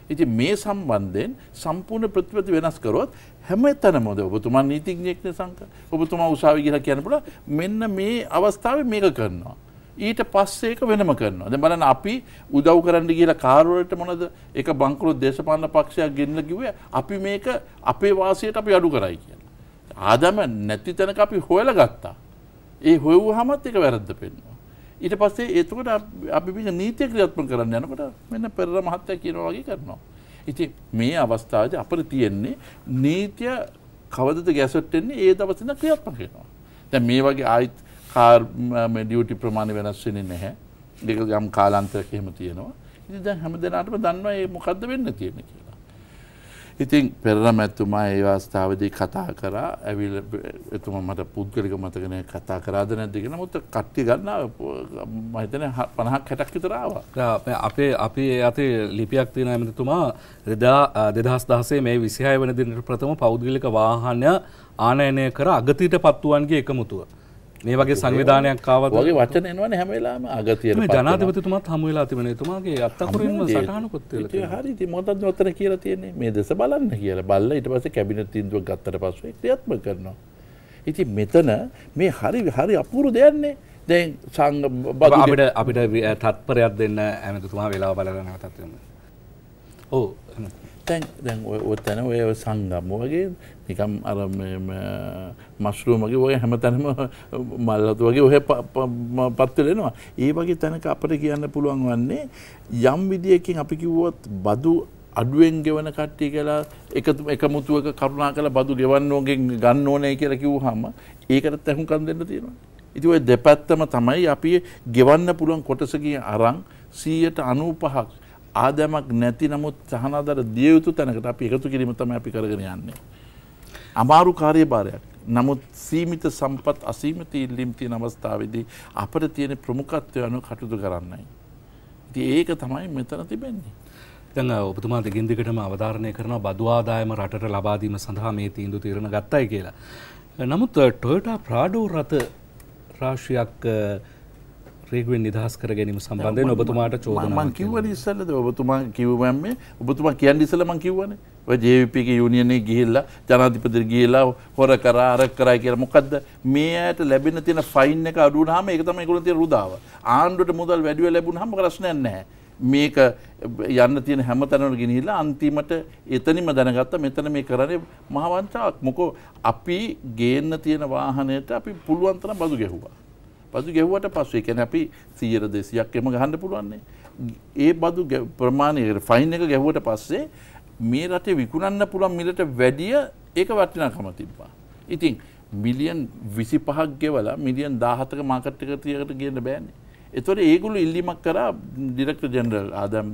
ඉතින් මේ සම්බන්ධයෙන් සම්පූර්ණ ප්‍රතිපත්ති වෙනස් කරොත් හැම තැනම ඔබතුමා නීතිඥයෙක්නේ සංක. ඔබතුමා උසාවි ගිහලා කියන්න පුළුවන් මෙන්න මේ අවස්ථාවේ මේක කරනවා. ඊට පස්සේක වෙනම කරනවා. දැන් බලන්න අපි උදව් කරන්න කියලා කාර්වලට මොනද ඒක බංකුරු දේශපාලන පක්ෂයක් ගෙන්නලා කිව්වේ අපි මේක අපේ වාසියට අපි අඩු කරයි කියලා. ආදම නැති තැනක අපි හොයලා ගත්තා. ඒ හොයවුවාමත් ඒක වැරද්ද පෙන්වනවා. ඊට පස්සේ එතකොට අපි මේක නීතිය ක්‍රියාත්මක කරන්න යනකොට මෙන්න පෙරර මහත්තයා කියනවා වගේ කරනවා. ඉතින් මේ අවස්ථාවේදී අපිට තියෙන්නේ නීතිය කවදද ගැසට් වෙන්නේ ඒ දවසේ ඉඳන් ක්‍රියාත්මක වෙනවා. දැන් මේ වගේ ආයිත් කාර් ඩියුටි ප්‍රමාණය වෙනස් වෙන්නේ නැහැ. ඒක යම් කාලාන්තරයක් එහෙම තියෙනවා. ඉතින් දැන් හැම දෙනාටම දන්නවා මේ මොකද්ද වෙන්න තියෙන්නේ කියලා. ඉතින් පෙරර මැතිතුමා ඒ අවස්ථාවේදී කතා කරා ඇවිල්ලා එතුමා මට පුද්ගලික මතක නැහැ කතා කරාද නැද්ද කියලා. නමුත් කට්ටිය ගන්නා මම හිතන්නේ 50ක් 60ක් විතර ආවා. අපේ අපි අතේ ලිපියක් තියෙන ඇමතිතුමා 2016 මේ 26 වෙනි දිනට ප්‍රථම පෞද්ගලික වාහන ආනයනය කර අගතියට පත්වුවන්ගේ එකමුතුව. මේ වගේ සංවිධානයක් කාවත් වගේ වචන එනවනේ හැම වෙලාවෙම අගතියට ජනාධිපතිතුමාත් හමු වෙලා තිබෙන එතුමාගේ අත්තකුරින්ම සටහනකුත් තියෙනවා. හරි ඉතින් මොකද්ද ඔතන කියලා තියෙන්නේ? මේ දෙස බලන්න කියලා. බලලා ඊට පස්සේ කැබිනට් තීන්දුවක් ගත්තට පස්සේ ක්‍රියාත්මක කරනවා. ඉතින් මෙතන මේ හරි හරි අපූර්ව දෙයක්නේ දැන් සංඝ අපිට අපිට තත්පරයක් දෙන්න ඇමතිතුමා වෙලාව බලලා නැවතත් ඔව් තැන් දැන් ඔතැන ඔය සංගම් වගේ නිකම් අර මස්රුවමගේ ඔය හැම තැනම මල්ලතු වගේ ඔහ පත්වලෙනවා ඒ වගේ තැනක අපට කියන්න පුළුවන් වන්නේ යම් විදියකින් අපි කිව්වොත් බදු අඩුවෙන් ගෙවන කට්ටිය කියලා එකතු එකමුතුවක කරුණා කළ බදු ගෙවන්න ඕගෙන් ගන්න ඕනේ කියලා කිව්වහම ඒකට ඇහුම්කන් දෙන්න තියෙනවා. ඉතින් ඔය දෙපැත්තම තමයි අපි ගෙවන්න පුළුවන් කොටසකින් අරන් 195ක් ආදමක් නැති නමුත් සහනාදර දිය යුතු තැනකට අපි එකතු කිරීම තමයි අපි කරගෙන යන්නේ. අමාරු කාර්යභාරයක්. නමුත් සීමිත සම්පත් අසීමිත ඉල්ලීම් තියෙන අවස්ථාවේදී අපිට තියෙන ප්‍රමුඛත්වය අනුව කටයුතු කරන්නයි. ඉතින් ඒක තමයි මෙතන තිබෙන්නේ. දැන් ඔබතුමා දෙකින් දිගටම අවධාරණය කරනවා බදු ආදායම රටට ලබා දීම සඳහා මේ තීන්දුව తీරන ගත්තයි කියලා. නමුත් ටොයෝටා ප්‍රාඩෝ රථ රාශියක් රේගුවෙන් නිදහස් කර ගැනීම සම්බන්ධයෙන් ඔබතුමාට චෝදනා මං කිව්වනේ ඉස්සෙල්ලද? ඔබතුමා කිව්වම මේ ඔබතුමා කියන්නේ ඉස්සෙල්ලා මං කිව්වනේ. ඔය JVP ගේ යුනියනේ ගිහිල්ලා ජනාධිපතිට ගිහිල්ලා හොර කරා අර කරා කියලා. මොකද්ද? මේ ඇයට ලැබෙන තියෙන ෆයින් එක අඩු වුණාම ඒක තමයි ඒගොල්ලෝ තියෙන රුදාව. ආණ්ඩුවට මුදල් වැඩිව ලැබුණාම ප්‍රශ්නයක් නැහැ. මේක යන්න තියෙන හැම තැනම ගෙනහිල්ලා අන්තිමට එතනින්ම දැනගත්තා මෙතන මේ කරන්නේ මහවංචාවක් මොකෝ අපි ගේන්න තියෙන වාහනයට අපි පුළුවන් තරම් බදු ගැහුවා බදු ගෙව්වට පස්සේ කියන්නේ අපි 100 200ක් එම ගහන්න පුළුවන්නේ. ඒ බදු ප්‍රමාණය ෆයින් එක ගැහුවට පස්සේ මේ රටේ විකුණන්න පුළුවන් මිලට වැඩිය ඒක වටිනාකම තිබ්බා. ඉතින් මිලියන් 25ක් ගෙවලා මිලියන් 17ක මාකට් එකට තියකට ගේන්න බෑනේ. එතොට ඒගුලු ඉල්ලිමක් කර ඩිරෙක්ට ජෙනරල් ආදම්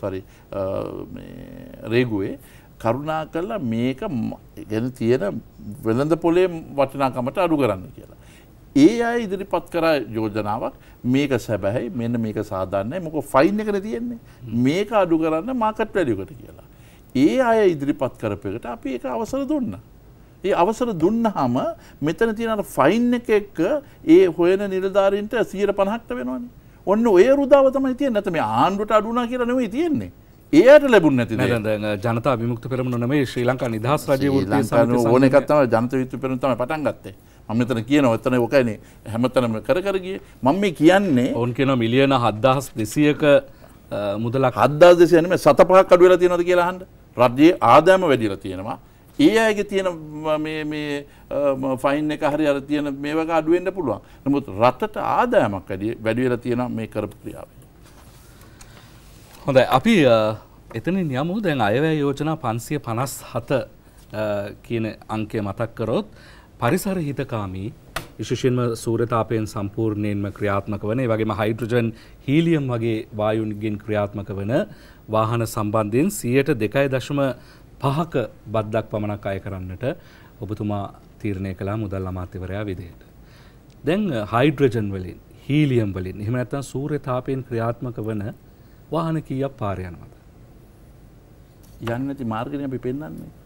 සරි රේගුවේ කරුණා කරලා මේක ගැන තියෙන වෙළඳ පොලේ වටිනාකමට අඩු කරන්න කියලා. ඒ අය ඉදිරිපත් කර යෝජනාවක් මේක සැබැයි මෙන්න මේක සාධන්නය මොක ෆයින් එකන තියෙන්නේ මේක අඩු කරන්න මාකට් වැඩියකට කියලා. ඒ අය ඉදිරිපත් කරපකට අපි ඒක අවසර දුන්න. ඒ අවසර දුන්න හම මෙතන තියනට ෆයින් එක එක්ක ඒ හොයන නිලධාරීන්ට සීර පණහක්ට වෙනවාන. ඔන්න ඔය රුදාව තමයි තිය නැතම ආණ්ඩුට අඩුනා කියලා නෙවෙයි තියෙන්නේ. ඒයට ලැබුණ නැති ජනතා විමුක්ත පෙරම නොනේ ශ්‍රී ලංකා නිදහස් රජය ඕන එකත්තම ජනත විත්තු පෙරතම පටන් ගත්තේ මමතන කියන ඔත්තන ඕකයිනේ හැමතනම කරකරගිය මම මේ කියන්නේ ඔවන් කියන මිලියන හද්දහස් දෙසියක මුදලක්. හද්දා දෙසියනම සත පහක් අඩුවෙලා තියෙනද කියලාහන්ට රජයේ ආදායම වැඩිලා තියෙනවා. ඒ අයගේ තියෙන ෆයින් එක හරි අර තියෙන මේවක අඩුවෙන්ට පුළුවන්. නමුත් රටට ආදායමක් වැඩි වැඩිවෙලා තියෙන මේ කරපු ක්‍රියාව. හොඳයි. අපි එතනින් යමු. දැන් අයවැය යෝජනා පන්සිය පනස් හත කියන අංකය මතක් කරොත් පරිසර හිතකාමී විශෂයෙන්ම සූරතාපයෙන් සම්පූර්ණයෙන්ම ක්‍රියාත්මක වන වගේම හයිඩ්‍රජන් හීලියම් වගේ වායුන්ගෙන් ක්‍රියාත්මක වන වාහන සම්බන්ධයෙන් සියයට දෙකයි දශම පහක බද්දක් පමණක් අය කරන්නට ඔබතුමා තීරණය කලා මුදල් අමාත්‍යවරයා විදියට. දැන් හයිඩ්‍රජන් වලින් හීලියම් වලින් එහෙම නැත්නම් සූර්ය තාපයෙන් ක්‍රියාත්මක වන වාහන කීයක් පාර යනවද? යන්නේ නැති මාර්ගනේ අපි පෙන්වන්නේ.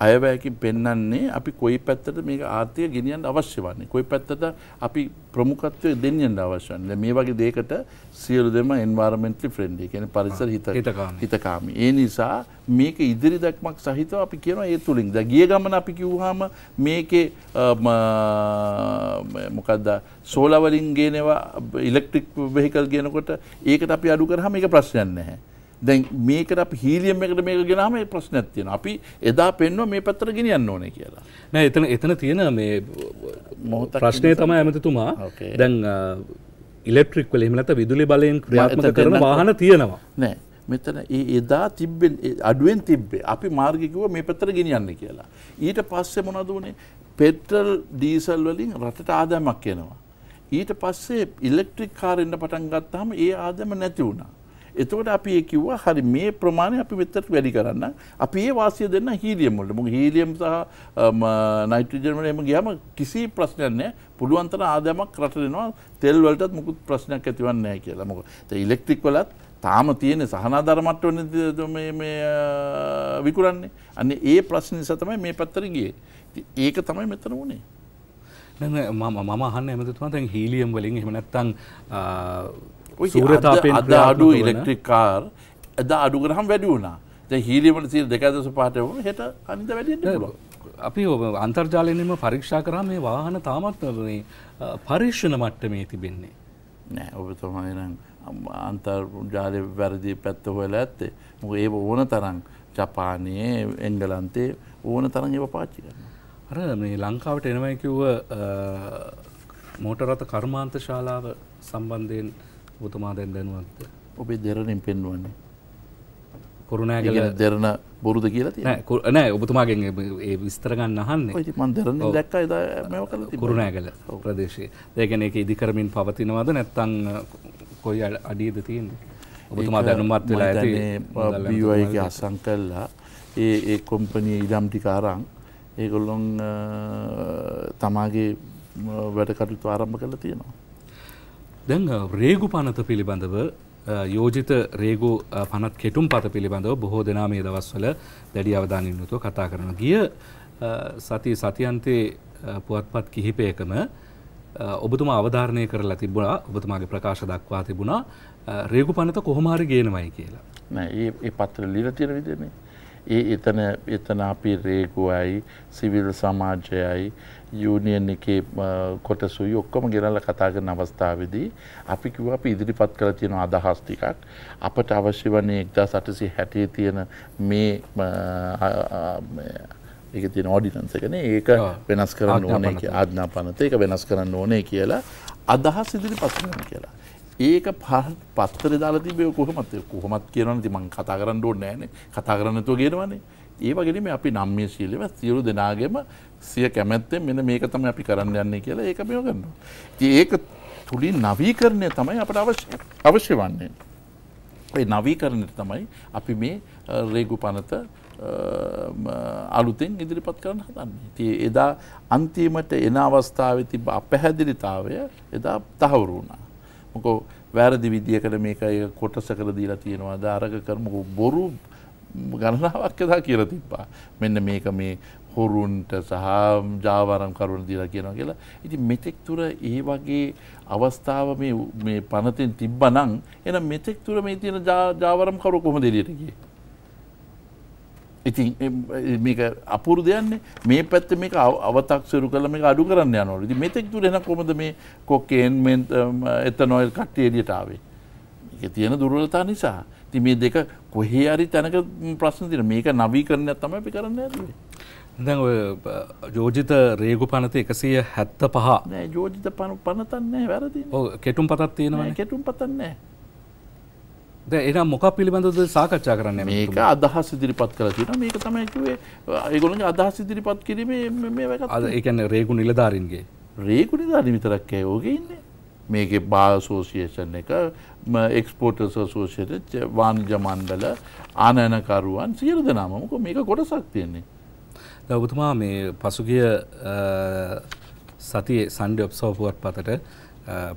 අයවැයකින් පෙන්වන්නේ අපි කොයි පැත්තට මේක ආර්ථික ගෙනියන්න අවශ්‍ය වන්නේ. කොයි පැත්තට අපි ප්‍රමුඛත්වය දෙන්න අවශ්‍ය වන්නේ. මේ වගේ දෙයකට සියලු දෙම එන්වයරන්මන්ටලි ෆ්‍රෙන්ඩ්ලි කියන්නේ පරිසර හිත හිතකාමී. ඒ නිසා මේක ඉදිරි දැක්මක් සහිතව අපි කියනවා ඒ තුලින්. දැන් ගිය ගමන අපි කිව්වහම මේකේ මොකද්ද සෝලා වලින් ගේනවා ඉලෙක්ට්‍රික් වෙහිකල් ගේනකොට ඒකට අපි අඩු කරාම ඒක ප්‍රශ්නයක් නැහැ. දැන් මේකට අපි හීලියම් එකට මේක ගෙනාම ප්‍රශ්නයක් තියෙනවා. අපි එදා පෙන්වුවා මේ පැත්තට ගෙනියන්න ඕනේ කියලා. නෑ එතන එතන තියෙන මේ ප්‍රශ්නය තමයි ඇමතිතුමා. දැන් ඉලෙක්ට්‍රික් වල එහෙම නැත්නම් විදුලි බලයෙන් ක්‍රියාත්මක කරන වාහන තියෙනවා. නෑ. මෙතන ඒ එදා තිබ්බෙන් අඩුවෙන් තිබ්බේ. අපි මාර්ගය කිව්වා මේ පැත්තට ගෙනියන්න කියලා. ඊට පස්සේ මොනවද වුනේ? පෙට්‍රල් ඩීසල් වලින් රටට ආදායමක් එනවා. ඊට පස්සේ ඉලෙක්ට්‍රික් කාර් එන්න පටන් ගත්තාම ඒ ආදායම නැති වුණා. එතකොට අපි ඒ කිව්වා හරි මේ ප්‍රමාණය අපි මෙතට වැඩි කරන්න. අපි ඒ වාසිය දෙන්න හීලියම් වලට. මොකද හීලියම් සහ නයිට්‍රජන් වල එහෙම ගියාම කිසි ප්‍රශ්නයක් නැහැ. පුළුවන් තරම් ආදායමක් රට දෙනවා. තෙල් වලටත් මුකුත් ප්‍රශ්නයක් ඇතිවන්නේ නැහැ කියලා. මොකද ඒ ඉලෙක්ට්‍රික් වලත් තාම තියෙන සහනාධාර මට්ටමේ මේ මේ විකුරන්නේ අන්නේ ඒ ප්‍රශ්න නිසා තමයි මේ පැත්තට ගියේ. ඒක තමයි මෙතන වුණේ මම මම අහන්න ඇමතුතුමා දැන් හීලියම් වලින් එහෙම නැත්නම් සූරතාපෙන් අද අඩු ඉලෙක්ට්‍රික් කාර් එදා අඩු කරහම් වැඩි වුණා. දැන් හීලියමට සිය දෙකදස පාටම හෙට වැඩින්න පුළුවන්. අපි ඔබ අන්තර්ජාලයෙන්ම පරීක්ෂා කරා මේ වාහන තාමත් මේ පරීක්ෂණ මට්ටමේ තිබෙන්නේ. නෑ ඔබතුමා නම් අන්තර්ජාලය වැරදි පැත්ත හොයලා ඇත්තේ. මොකද ඒ ඕන තරම් ජපානයේ එංගලන්තේ ඕන තරම් ඒව පාවිච්චි කරනවා. අර මේ ලංකාවට එනවයි කිව්ව මෝටරත කර්මාන්ත ශාලාව සම්බන්ධයෙන් ඔබතුමා දැන් දැනුවත්ද? ඔබේ දෙරණින් පෙන්වන්නේ. කොරුණෑගල දෙරන බොරුද කියලා නෑ ඔබතුමාගෙන් ඒ විස්තරගන්න අහන්න. කොරුණෑගල ප්‍රදේශයේ. දේගැන එක ඉදිකරමින් පවතිනවද? නැත්තං කොයි අඩියද තියෙන්නේ? ඔබතුමා දැනුමත් වෙලා ඇති බිවයික අසං කල්ලා ඒ ඒ කොම්පනී ඉඩම්ටිකාරං ඒගොල්ලොන් තමාගේ වැඩ කටයුතු ආරම්භ කළ තියෙනවා දැන් රේගු පනත පිළිබඳව යෝජිත රේගු පනත් කෙටුම් පත පිළිබඳව බොහෝ දෙනා මේ දවස්වල දැඩි අවධානයෙන් යුතුව කතා කරන ගිය සති සතියන්තේ පුවත්පත් කිහිපයකම ඔබතුමා අවධාරණය කරලා තිබුණා ඔබතුමාගේ ප්‍රකාශ දක්වා තිබුණා රේගු පනත කොහොමාරි ගේනවයි කියලා. නෑ ඒ පත්‍ර ලියලා තියෙන විදිහනේ. ඒ එතන එතන අපි රේගුවයි සිවිල් සමාජයයි යුනියන් එකේ කොටසුයි ඔක්කොම ගෙනල්ලා කතා කරන අවස්ථාවේදී අපි කිව්වා අපි ඉදිරිපත් කරලා තියෙන අදහස් ටිකක් අපට අවශ්‍ය වන්නේ 1860 තියෙන මේ ඒක තියෙන ඕඩිනන්ස් එකනේ ඒක වෙනස් කරන්න ඕනේ කියලා ආඥාපනත ඒක වෙනස් කරන්න ඕනේ කියලා අදහස් ඉදිරිපත් කරනවා කියලා. ඒක පත්තර දාලා තිබේ කොහොමත් කොහොමත් කියනවනේ ඉතින් මම කතා කරන්න ඕනේ නැහැනේ. කතා කරන්න නැතුව කියනවනේ. ඒ වගේම අපි නම්මිය ශීලව සියලු දෙනාගේම සිය කැමැත්තෙන් මෙන්න මේක තමයි අපි කරන්න යන්නේ කියලා ඒක මෙව කරනවා. ඉතින් ඒක තුළින් නවීකරණය තමයි අපට අවශ්‍ය අවශ්‍ය වන්නේ. ඒ නවීකරණයට තමයි අපි මේ රේගු පනත අලුතෙන් ඉදිරිපත් කරන්න හදන්නේ. ති එදා අන්තිමට එන අවස්ථාව තිබ අපැහැදිලිතාවය එදා තහවුරු වුණා. මොකෝ වැරදි විදිියකට මේක කොටස කර දීලා තියෙනවා ධාරක කරමක බොරු ගණනාවක් එදා කියර තිබ්බා. මෙන්න මේක මේ හොරුන්ට සහ ජාවරම් කරුණ දීලා කියනවා කියලා. ඉති මෙතෙක් තුර ඒ වගේ අවස්ථාව මේ පනතෙන් තිබ්බ නං එන මෙතෙක් තුර මේ තියෙන ජාවරම් කරු කොම දෙලියටගේ. ඉතින් මේක අපුරු දෙයන්නේ මේ පැත්ත මේක අවතක්සරු කළ මේ අඩු කරන්න යනවල ති මෙතෙක් තුර එන කොමද මේ කොක්කේන් එත නොයල් කට්ටේ එලියටාවේ. එක තියෙන දුර්වලතා නිසා ති මේ දෙක කොහේ අරි තැනක ප්‍රශ්න තින මේක නවී කරන්න තම අපි කරන්න ඇතුවේ. දැන් ඔය ජෝජිත රේගු පනත එකසිය හැත්ත පහ නෑ ජෝජිත පනු පනතන්නේ වැරදි. කෙටුම් පතත් තියෙනවා කෙටුම් පතන්නේ ද එනම් මොක පිළිබඳද සාකච්ඡා කරන්න මේක අදහස් ඉදිරිපත් කර තින මේක තමයිකිවේ ඒගොලගේ අදහස් ඉදිරිපත් කිරීමේ මේ අද එකන රේගු නිලධාරින්ගේ. රේගු නිධාරි විතරක් ඇයෝගේ ඉන්නේ. මේක බාසෝසියේෂන් එක එක්ස්පෝටර්ස් සෝෂයට වානිජ මණ්ඩල ආනයනකරුවන් සියලු දෙනාමක මේක ගොඩසක් තියෙන්නේ ඔබතුමා මේ පසුගිය සතියේ සන්ඩ ඔප්සෝපුවත් පතට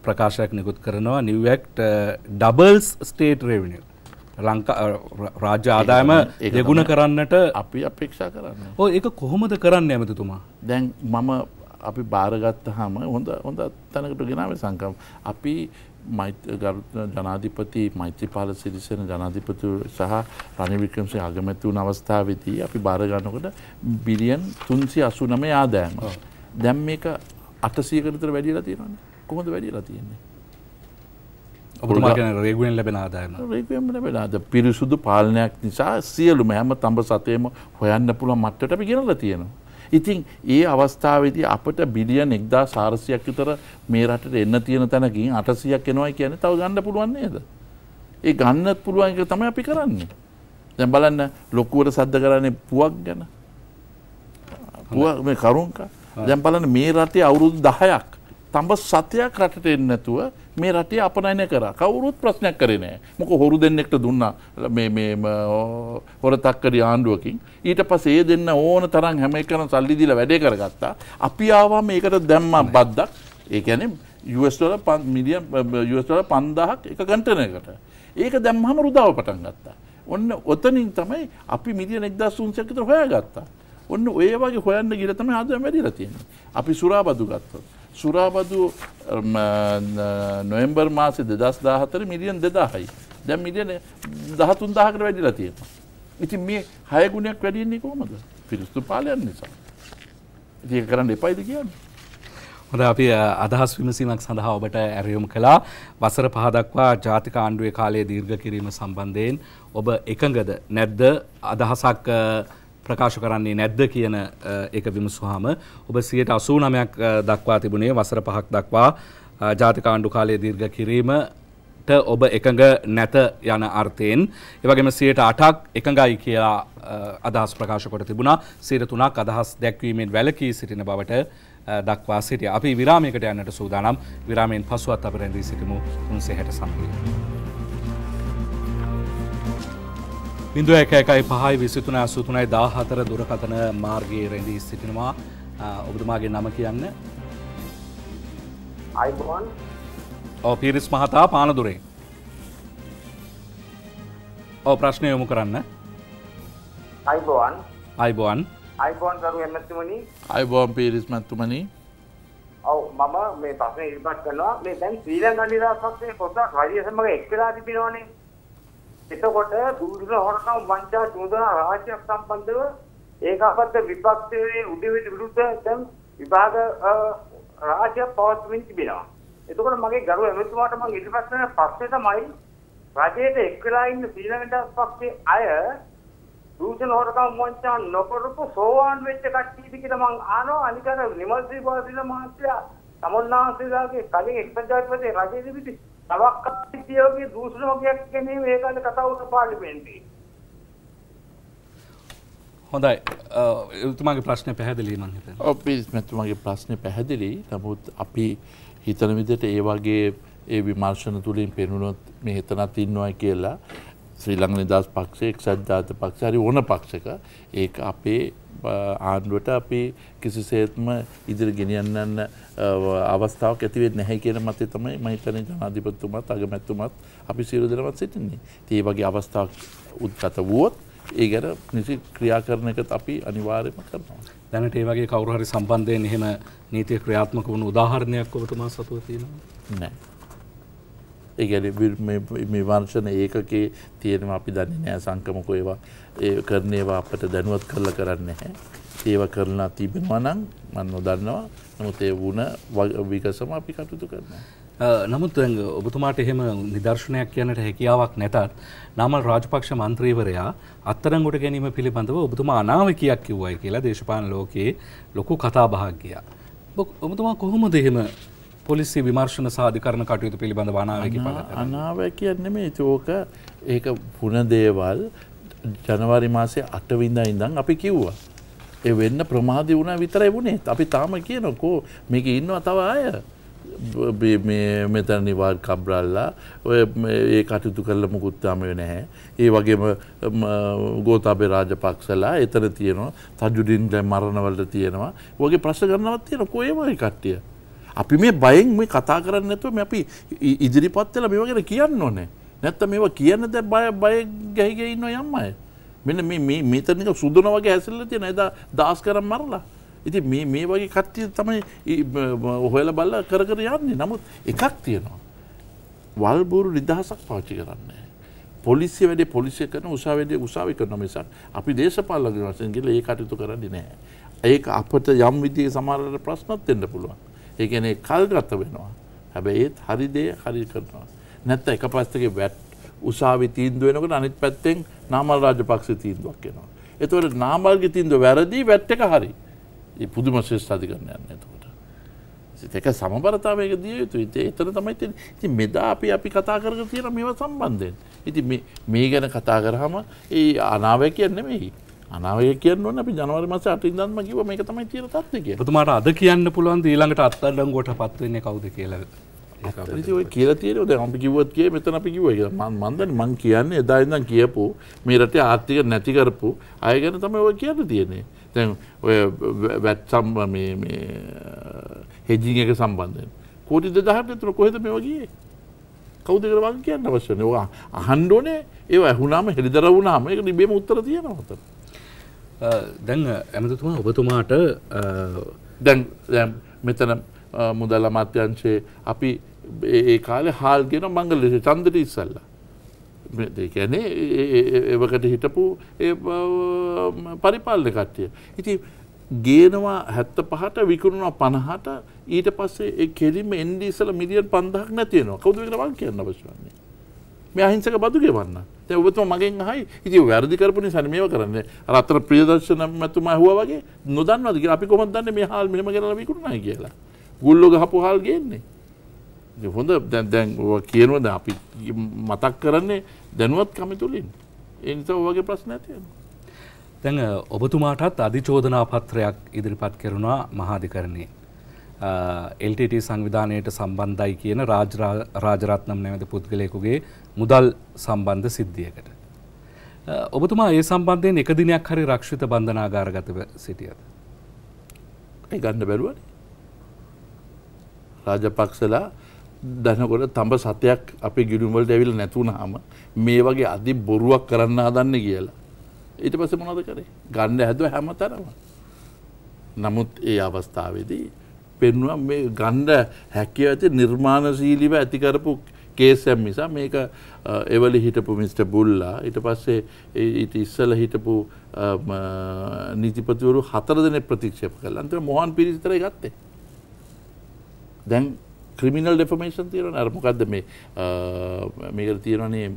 ප්‍රකාශයක් නිකුත් කරනවා. නිවක්ට ඩබල්ස් ස්ටේට් රෙවනිිය ලංකා රාජ්‍ය ආදායම දෙගුණ කරන්නට අපි අපේක්ෂා කරන්න. ඕ ඒක කොහොමද කරන්න ඇමතිතුමා දැන් මම අපි භාරගත්ත හම හොඳ හොඳ තැනකට ගෙනාව සංකම්. අපි ජනාධිපති මෛත්‍රපාල සිරිසන ජනාධිපතු සහ රනිවික්‍රමසේ අගමැති වුණ අවස්ථාවදී අපි භාරගන්නකොට බිලියන් තුන්සි අසු නම ආදෑම. දැම් මේක අටසීකරතර වැඩියලා තියෙනන්නේ කොහොඳ වැඩියලා තියෙන්නේ. රේගුවෙන් ලැබෙන ආදායම රේගුවෙන් ලැබෙන පිරිසුදු පාලනයක් නිසා සියලුම හැම තඹ සතයම හොයන්න පුළුවන් මට්ටට අපි ගෙනලා තියෙනවා. ඉතින් ඒ අවස්ථාවේදී අපට බිලියන් එක්දා සාරසියක් විතර මේ රටට එන්න තියෙන තැනකින් අටසියක් එනවා කියන තව ගන්න පුළුවන් නේද. ඒ ගන්නත් පුළුවන් එක තමයි අපි කරන්නේ. දැන් බලන්න ලොකුවට සද්ද කරන්නේ පුවක් ගැන. පුවක් මේ කරුන්ක. දැන් බලන්න මේ රටේ අවුරුදු 10ක් තඹ සතයක් රටට එන්නේ නැතුව මේ රටේ අපනයනය කරා. කවුරුත් ප්‍රශ්නයක් කරේ නෑ. මොක හොරු දෙන්නෙක්ට දුන්නා. මේ හොරතක්කරි ආණ්ඩුවකින්. ඊට පස්සේ ඒ දෙන්න ඕන තරම් හැම එකන සල්ලි දීලා වැඩේ කරගත්තා. අපි ආවා මේකට දැම්මා බද්දක්. ඒ කියන්නේ US dollar million US dollar 5000ක් එක ගන්ටනයකට ඒක දැම්මම රුදාව පටන් ගත්තා. ඔන්න ඔතනින් තමයි අපි මිලියන 1300ක් විතර හොයාගත්තා. ඔන්න ඔය වගේ හොයන්න ගිහලා තමයි ආදායම වැඩිලා තියෙන්නේ. අපි සුරාබදු ගත්තොත්. සුරාබදු නොයම්බර් මාසෙ දෙදස් දාහතර මිලියන් දෙදාහයි දැම් මිලියන දහතුන් දාහකට වැඩිලා තියෙනවා. ඉතින් මේ හයගුණයක් වැඩියන්නේ කොමද පිරිස්තු පාලයන් නිසා. ඉතිය කරන්න එපයිද කියන්න. හොඳ අපි අදහස් විමසීමක් සඳහා ඔබට ඇරයුම් කළා වසර පහදක්වා ජාතික ආණ්ඩුවේ කාලයේ දීර්ඝ කිරීම සම්බන්ධයෙන් ඔබ එකඟද නැද්ද අදහසක් ප්‍රකාශ කරන්නේ නැද්ද කියන එක විමසුහාම ඔබ සියට අසූ නමයක් දක්වා තිබුණේ වසර පහක් දක්වා ජාතිකාණ්ඩු කාලය දීර්ඝ කිරීමට ඔබ එකඟ නැත යන අර්ථයෙන්. එවගේම සියට අටක් එකඟයි කියලා අදහස් ප්‍රකාශ කොට තිබුණා. සියට තුනක් අදහස් දැක්වීමෙන් වැලකී සිටින බවට දක්වා සිටිය. අපි විරාමයකට යන්නට සූදානම්. විරාමයෙන් පසුවත් අප රැඳී සිටිමු. උන්සේ හැට බිඳුව එක එකයි පහයි විසිතුන අසුතුනයි දාහතර දුරකතන මාර්ගයේ රැඳී සිටිනවා. ඔබතුමාගේ නම කියන්න. අයිබෝන් ඕ පිරිස් මහතා පානදුරේ. ඕ ප්‍රශ්නය යොමු කරන්න. අයිබෝන් අයිබෝන් අයිබෝන් කරු එමතුමනි අයිබෝන් පිරිස් මැත්තුමනි ඔව් මම මේ ප්‍රශ්න ඉදිරිපත් කරනවා. මේ දැන් ශ්‍රී ලංකා නිදහස් පක්ෂයේ පොතක් රජය සමග එක්කලා තිබෙනවනේ එතකොට දුර්ගුණ හොරකම් වංචා චෝදනා රාශියක් සම්බන්ධව ඒකාබද්ධ විපක්ෂයේ උදෙවිද විරුද්ධ දැන් විභාග රාශියක් පවත්වමින් තිබෙනවා. එතකොට මගේ ගරු එමෙතුමාට මම ඉදිරිපත් කරන ප්‍රශ්නේ තමයි රජයට එක් වෙලා ඉන්න ශ්‍රී ලංකා පක්ෂයේ අය දූෂණ හොරකම් වංචා නොකරපු සෝවාන් වෙච්ච කට්ටියද කියලා මං අහනවා අනික අර නිමල් ශ්‍රී වාසිල මහත්තයා සමුන්නාන්සේලාගේ කලින් එක්සත් ජාතිපති රජයේ පිටි තවක් කට්ටියගේ දූෂණ වගේක් ගැනීම ඒ කාලේ කතා වුණා පාර්ලිමේන්තුවේ. හොඳයි එතුමාගේ ප්‍රශ්නය පැහැදිලි මං හිතන්නේ. ඔව් පිරිස් මැතිතුමාගේ ප්‍රශ්නේ පැහැදිලි. නමුත් අපි හිතන විදිහට ඒ වගේ ඒ විමර්ශන තුළින් පෙනුනොත් මේ හිතනත් ඉන්නවා කියලා ශ්‍රී ලංක නිදහස් පක්ෂය එක්සත් ජාතික පක්ෂ හරි ඕන පක්ෂක ඒක අපේ ආණ්ඩුවට අපි කිසිසේත්ම ඉදිරි ගෙනියන්නන්න අවස්ථාවක් ඇතිවෙත් නැහැ කියන මතය තමයි මහිතන ජනාධිපත්තුමත් අගමැත්තුමත් අපි සියලු දෙනවත් සිටින්නේ. ඒ වගේ අවස්ථාවක් උද්ගත වුවොත් ඒ ගැන නිසි ක්‍රියා කරන එකත් අපි අනිවාර්යම කරනවා. දැනට ඒ වගේ කවුරු හරි සම්බන්ධයෙන් එහෙම නීතිය ක්‍රියාත්මක වුණු උදාහරණයක් ඔබතුමා සතුව තියෙනවා? නෑ. ඒ කියන්නේ මේ වර්ෂණ ඒකකේ තියෙනවා අපි දන්නේ නෑ සංකමක ඒවා ඒ කරන ඒවා අපට දැනුවත් කරලා කරන්නේ නැහැ. ඒවා කරලා තිබෙනවා නම් මම නොදන්නවා. නමුත් ඒ වුණ විගසම අපි කටයුතු කරනවා. නමුත් ඔබතුමාට එහෙම නිදර්ශනයක් කියන්නට හැකියාවක් නැතත් නාමල් රාජපක්ෂ මන්ත්‍රීවරයා අත්තරංගොට ගැනීම පිළිබඳව ඔබතුමා අනාවකයක් කිව්වයි කියලා දේශපාලන ලෝකයේ ලොකු කතා බහක් ගියා. ඔබතුමා කොහොමද එහෙම පොලිසි විමර්ශන සාධිකරණ කටයුතු පිළිබඳ අනාවකි පල අනාවැකියක් නෙමේ ඕක ඒක පුන දේවල් ජනවාරි මාසේ අටවිඳ ඉඳන් අපි කිව්වා. ඒ වෙන්න ප්‍රමාධි වුණ විතරයි වුණේ අපි තාම කියනකෝ මේක ඉන්නවා තව අය මෙතන නිවාඩ් කබ්රල්ලා ඔය ඒ කටයුතු කරල මුකුත්තාමය නැහැ. ඒ වගේම ගෝතාබේ රාජපක්ෂලා එතන තියෙනවා තජුඩින් දැ මරණවලට තියෙනවා වගේ ප්‍රශ් කරනවත් තියෙන කොයමයි කට්ටිය. අපි මේ බයෙන් මේ කතා කරන්න නැතුව මේ අපි ඉදිරිපත් වෙලා මේවා ගැන කියන්න ඕනේ. නැත්තම් මේවා කියන්න දැන් බය බය ගහි ගහි ඉන්න යම් අය. මෙන්න මේ මේ මෙතන නික සුදුන වගේ ඇසෙල්ලා තියෙන එදා දාස් කරන් මරලා. ඉතින් මේ මේ වගේ කට්ටිය තමයි හොයලා බලලා කර කර යන්නේ. නමුත් එකක් තියෙනවා. වල්බూరు නිදහසක් පාවිච්චි කරන්නේ. පොලිසිය වැඩේ පොලිසිය කරන උසාවි වැඩේ උසාවි කරන මිසක් අපි දේශපාලන වශයෙන් ගිහලා ඒ කටයුතු කරන්නේ නැහැ. ඒක අපට යම් විදිහේ සමහරවල් ප්‍රශ්නත් වෙන්න පුළුවන්. ඒ කියන්නේ කල්ගත වෙනවා. හැබැයි ඒත් හරි දේ හරි කරනවා. නැත්නම් එක පැත්තකින් වැට් උසාවි තීන්දුව වෙනකොට අනිත් පැත්තෙන් නාමල් රාජපක්ෂ තීන්දුවක් එනවා. එතකොට නාමල්ගේ තීන්දුව වැරදි වැට් එක හරි. ඒ පුදුම ශ්‍රේෂ්ඨ අධිකරණයක් නේද එතකොට. ඒක සමබරතාවයක දිය යුතුයි. එතන තමයි තියෙන්නේ. ඉතින් මෙදා අපි අපි කතා කරගෙන තියෙන මේවා සම්බන්ධයෙන්. ඉතින් මේ මේ ගැන කතා කරාම ඒ අනාවැකිය නෙමෙයි. අනාවය කියන්න අපි ජනවාරි මාසේ 8 ඉඳන්ම කිව්වා මේක තමයි තියෙන තත්ත්වය කියලා. ඔබතුමාට අද කියන්න පුළුවන් ඊළඟට අත්අඩංගුවට පත් වෙන්නේ කවුද කියලා. කියලා තියෙනවා දැන් අපි කිව්වොත් කියේ මෙතන අපි මම දන්නේ මං කියන්නේ එදා ඉඳන් කියපු මේ රටේ ආර්ථික නැති කරපු අය ගැන තමයි ඔය කියන්න තියෙන්නේ. දැන් ඔය වැට් සම් මේ මේ හෙජින් එක සම්බන්ධයෙන් කෝටි 2000ක් විතර කොහෙද මේවා ගියේ? කවුද කියලා මං කියන්න. ඔය අහන්න ඕනේ. ඒව ඇහුණාම හෙළිදර වුණාම ඒක නිබේම උත්තර තියෙනවා උතන. දැන් ඇමතුතුමා ඔබතුමාට දැන් මෙතන මුදල් අමාත්‍යංශයේ අපි ඒ කාලේ හාල් කියන මංගල චන්දට ඉස්සල්ලා. දෙකැනේ එවකට හිටපු පරිපාලන කට්ටිය. ඉති ගේනවා හැත්ත පහට විකුණුවා පණහට ඊට පස්සේ කෙලිම එන්ඩිසල මිදිියන් පන්දහක් නැතියනවා කවුද වෙන වන් කියන්න අවශ්වන්නේ. මේ අහිංසක බදු ගෙවන්න. දැන් ඔබතුමා මගෙන් අහයි ඉතින් වැරදි කරපු නිසා මේව කරන්නේ. අර අතර ප්‍රියදර්ශන මැතුමා ඇහුවා වගේ නොදන්නවද කියලා අපි කොහොමද දන්නේ මේ හාල් මෙහෙම කරලා විකුණුනායි කියලා. ගුල්ලෝ ගහපු හාල් ගේන්නේ. ඉතින් හොඳ දැන් දැන් ඔය කියනවා දැන් අපි මතක් කරන්නේ දැනුවත් කම තුලින්. ඒ නිසා ඔය වගේ ප්‍රශ්න ඇති වෙනවා. දැන් ඔබතුමාටත් අධිචෝදනා පත්‍රයක් ඉදිරිපත් කරුණා මහාධිකරණයේ. LTT සංවිධානයට සම්බන්ධයි කියන රාජරත්නම් නැමැති පුද්ගලයෙකුගේ මුදල් සම්බන්ධ සිද්ධියකට. ඔබතුමා ඒ සම්බන්ධයෙන් එක දිනයක් හරි රක්ෂිත බන්ධනාගාරගතව සිටියද. ඒ ගන්න බැලුවන රාජපක්ෂලා දැනකොට තඹ සතයක් අපි ගිඩුම්වලට ඇවිල් නැතුුණාම මේ වගේ අධි බොරුවක් කරන්න හදන්න කියලා. ඊට පස මොනද කරේ ගණ්ඩ හැදුව හැම තරම. නමුත් ඒ අවස්ථාවේදී පෙන්වා මේ ගණ්ඩ හැකිව ඇති නිර්මාණශීලිව ඇතිකරපු කේසැම් නිසා මේක එවලි හිටපු මිස්ට බුල්ලා. ඊට පස්සේ ඊට ඉස්සල හිටපු නීතිපතිවරු හතර දෙන ප්‍රතික්ෂප කළ. අන්තර මොහන් පිරිසිතර ගත්තේ. දැන් ක්‍රමිනල් ඩෙෆමේෂන් තියෙන අරමොකක්ද මේ මේකට තියෙනනේ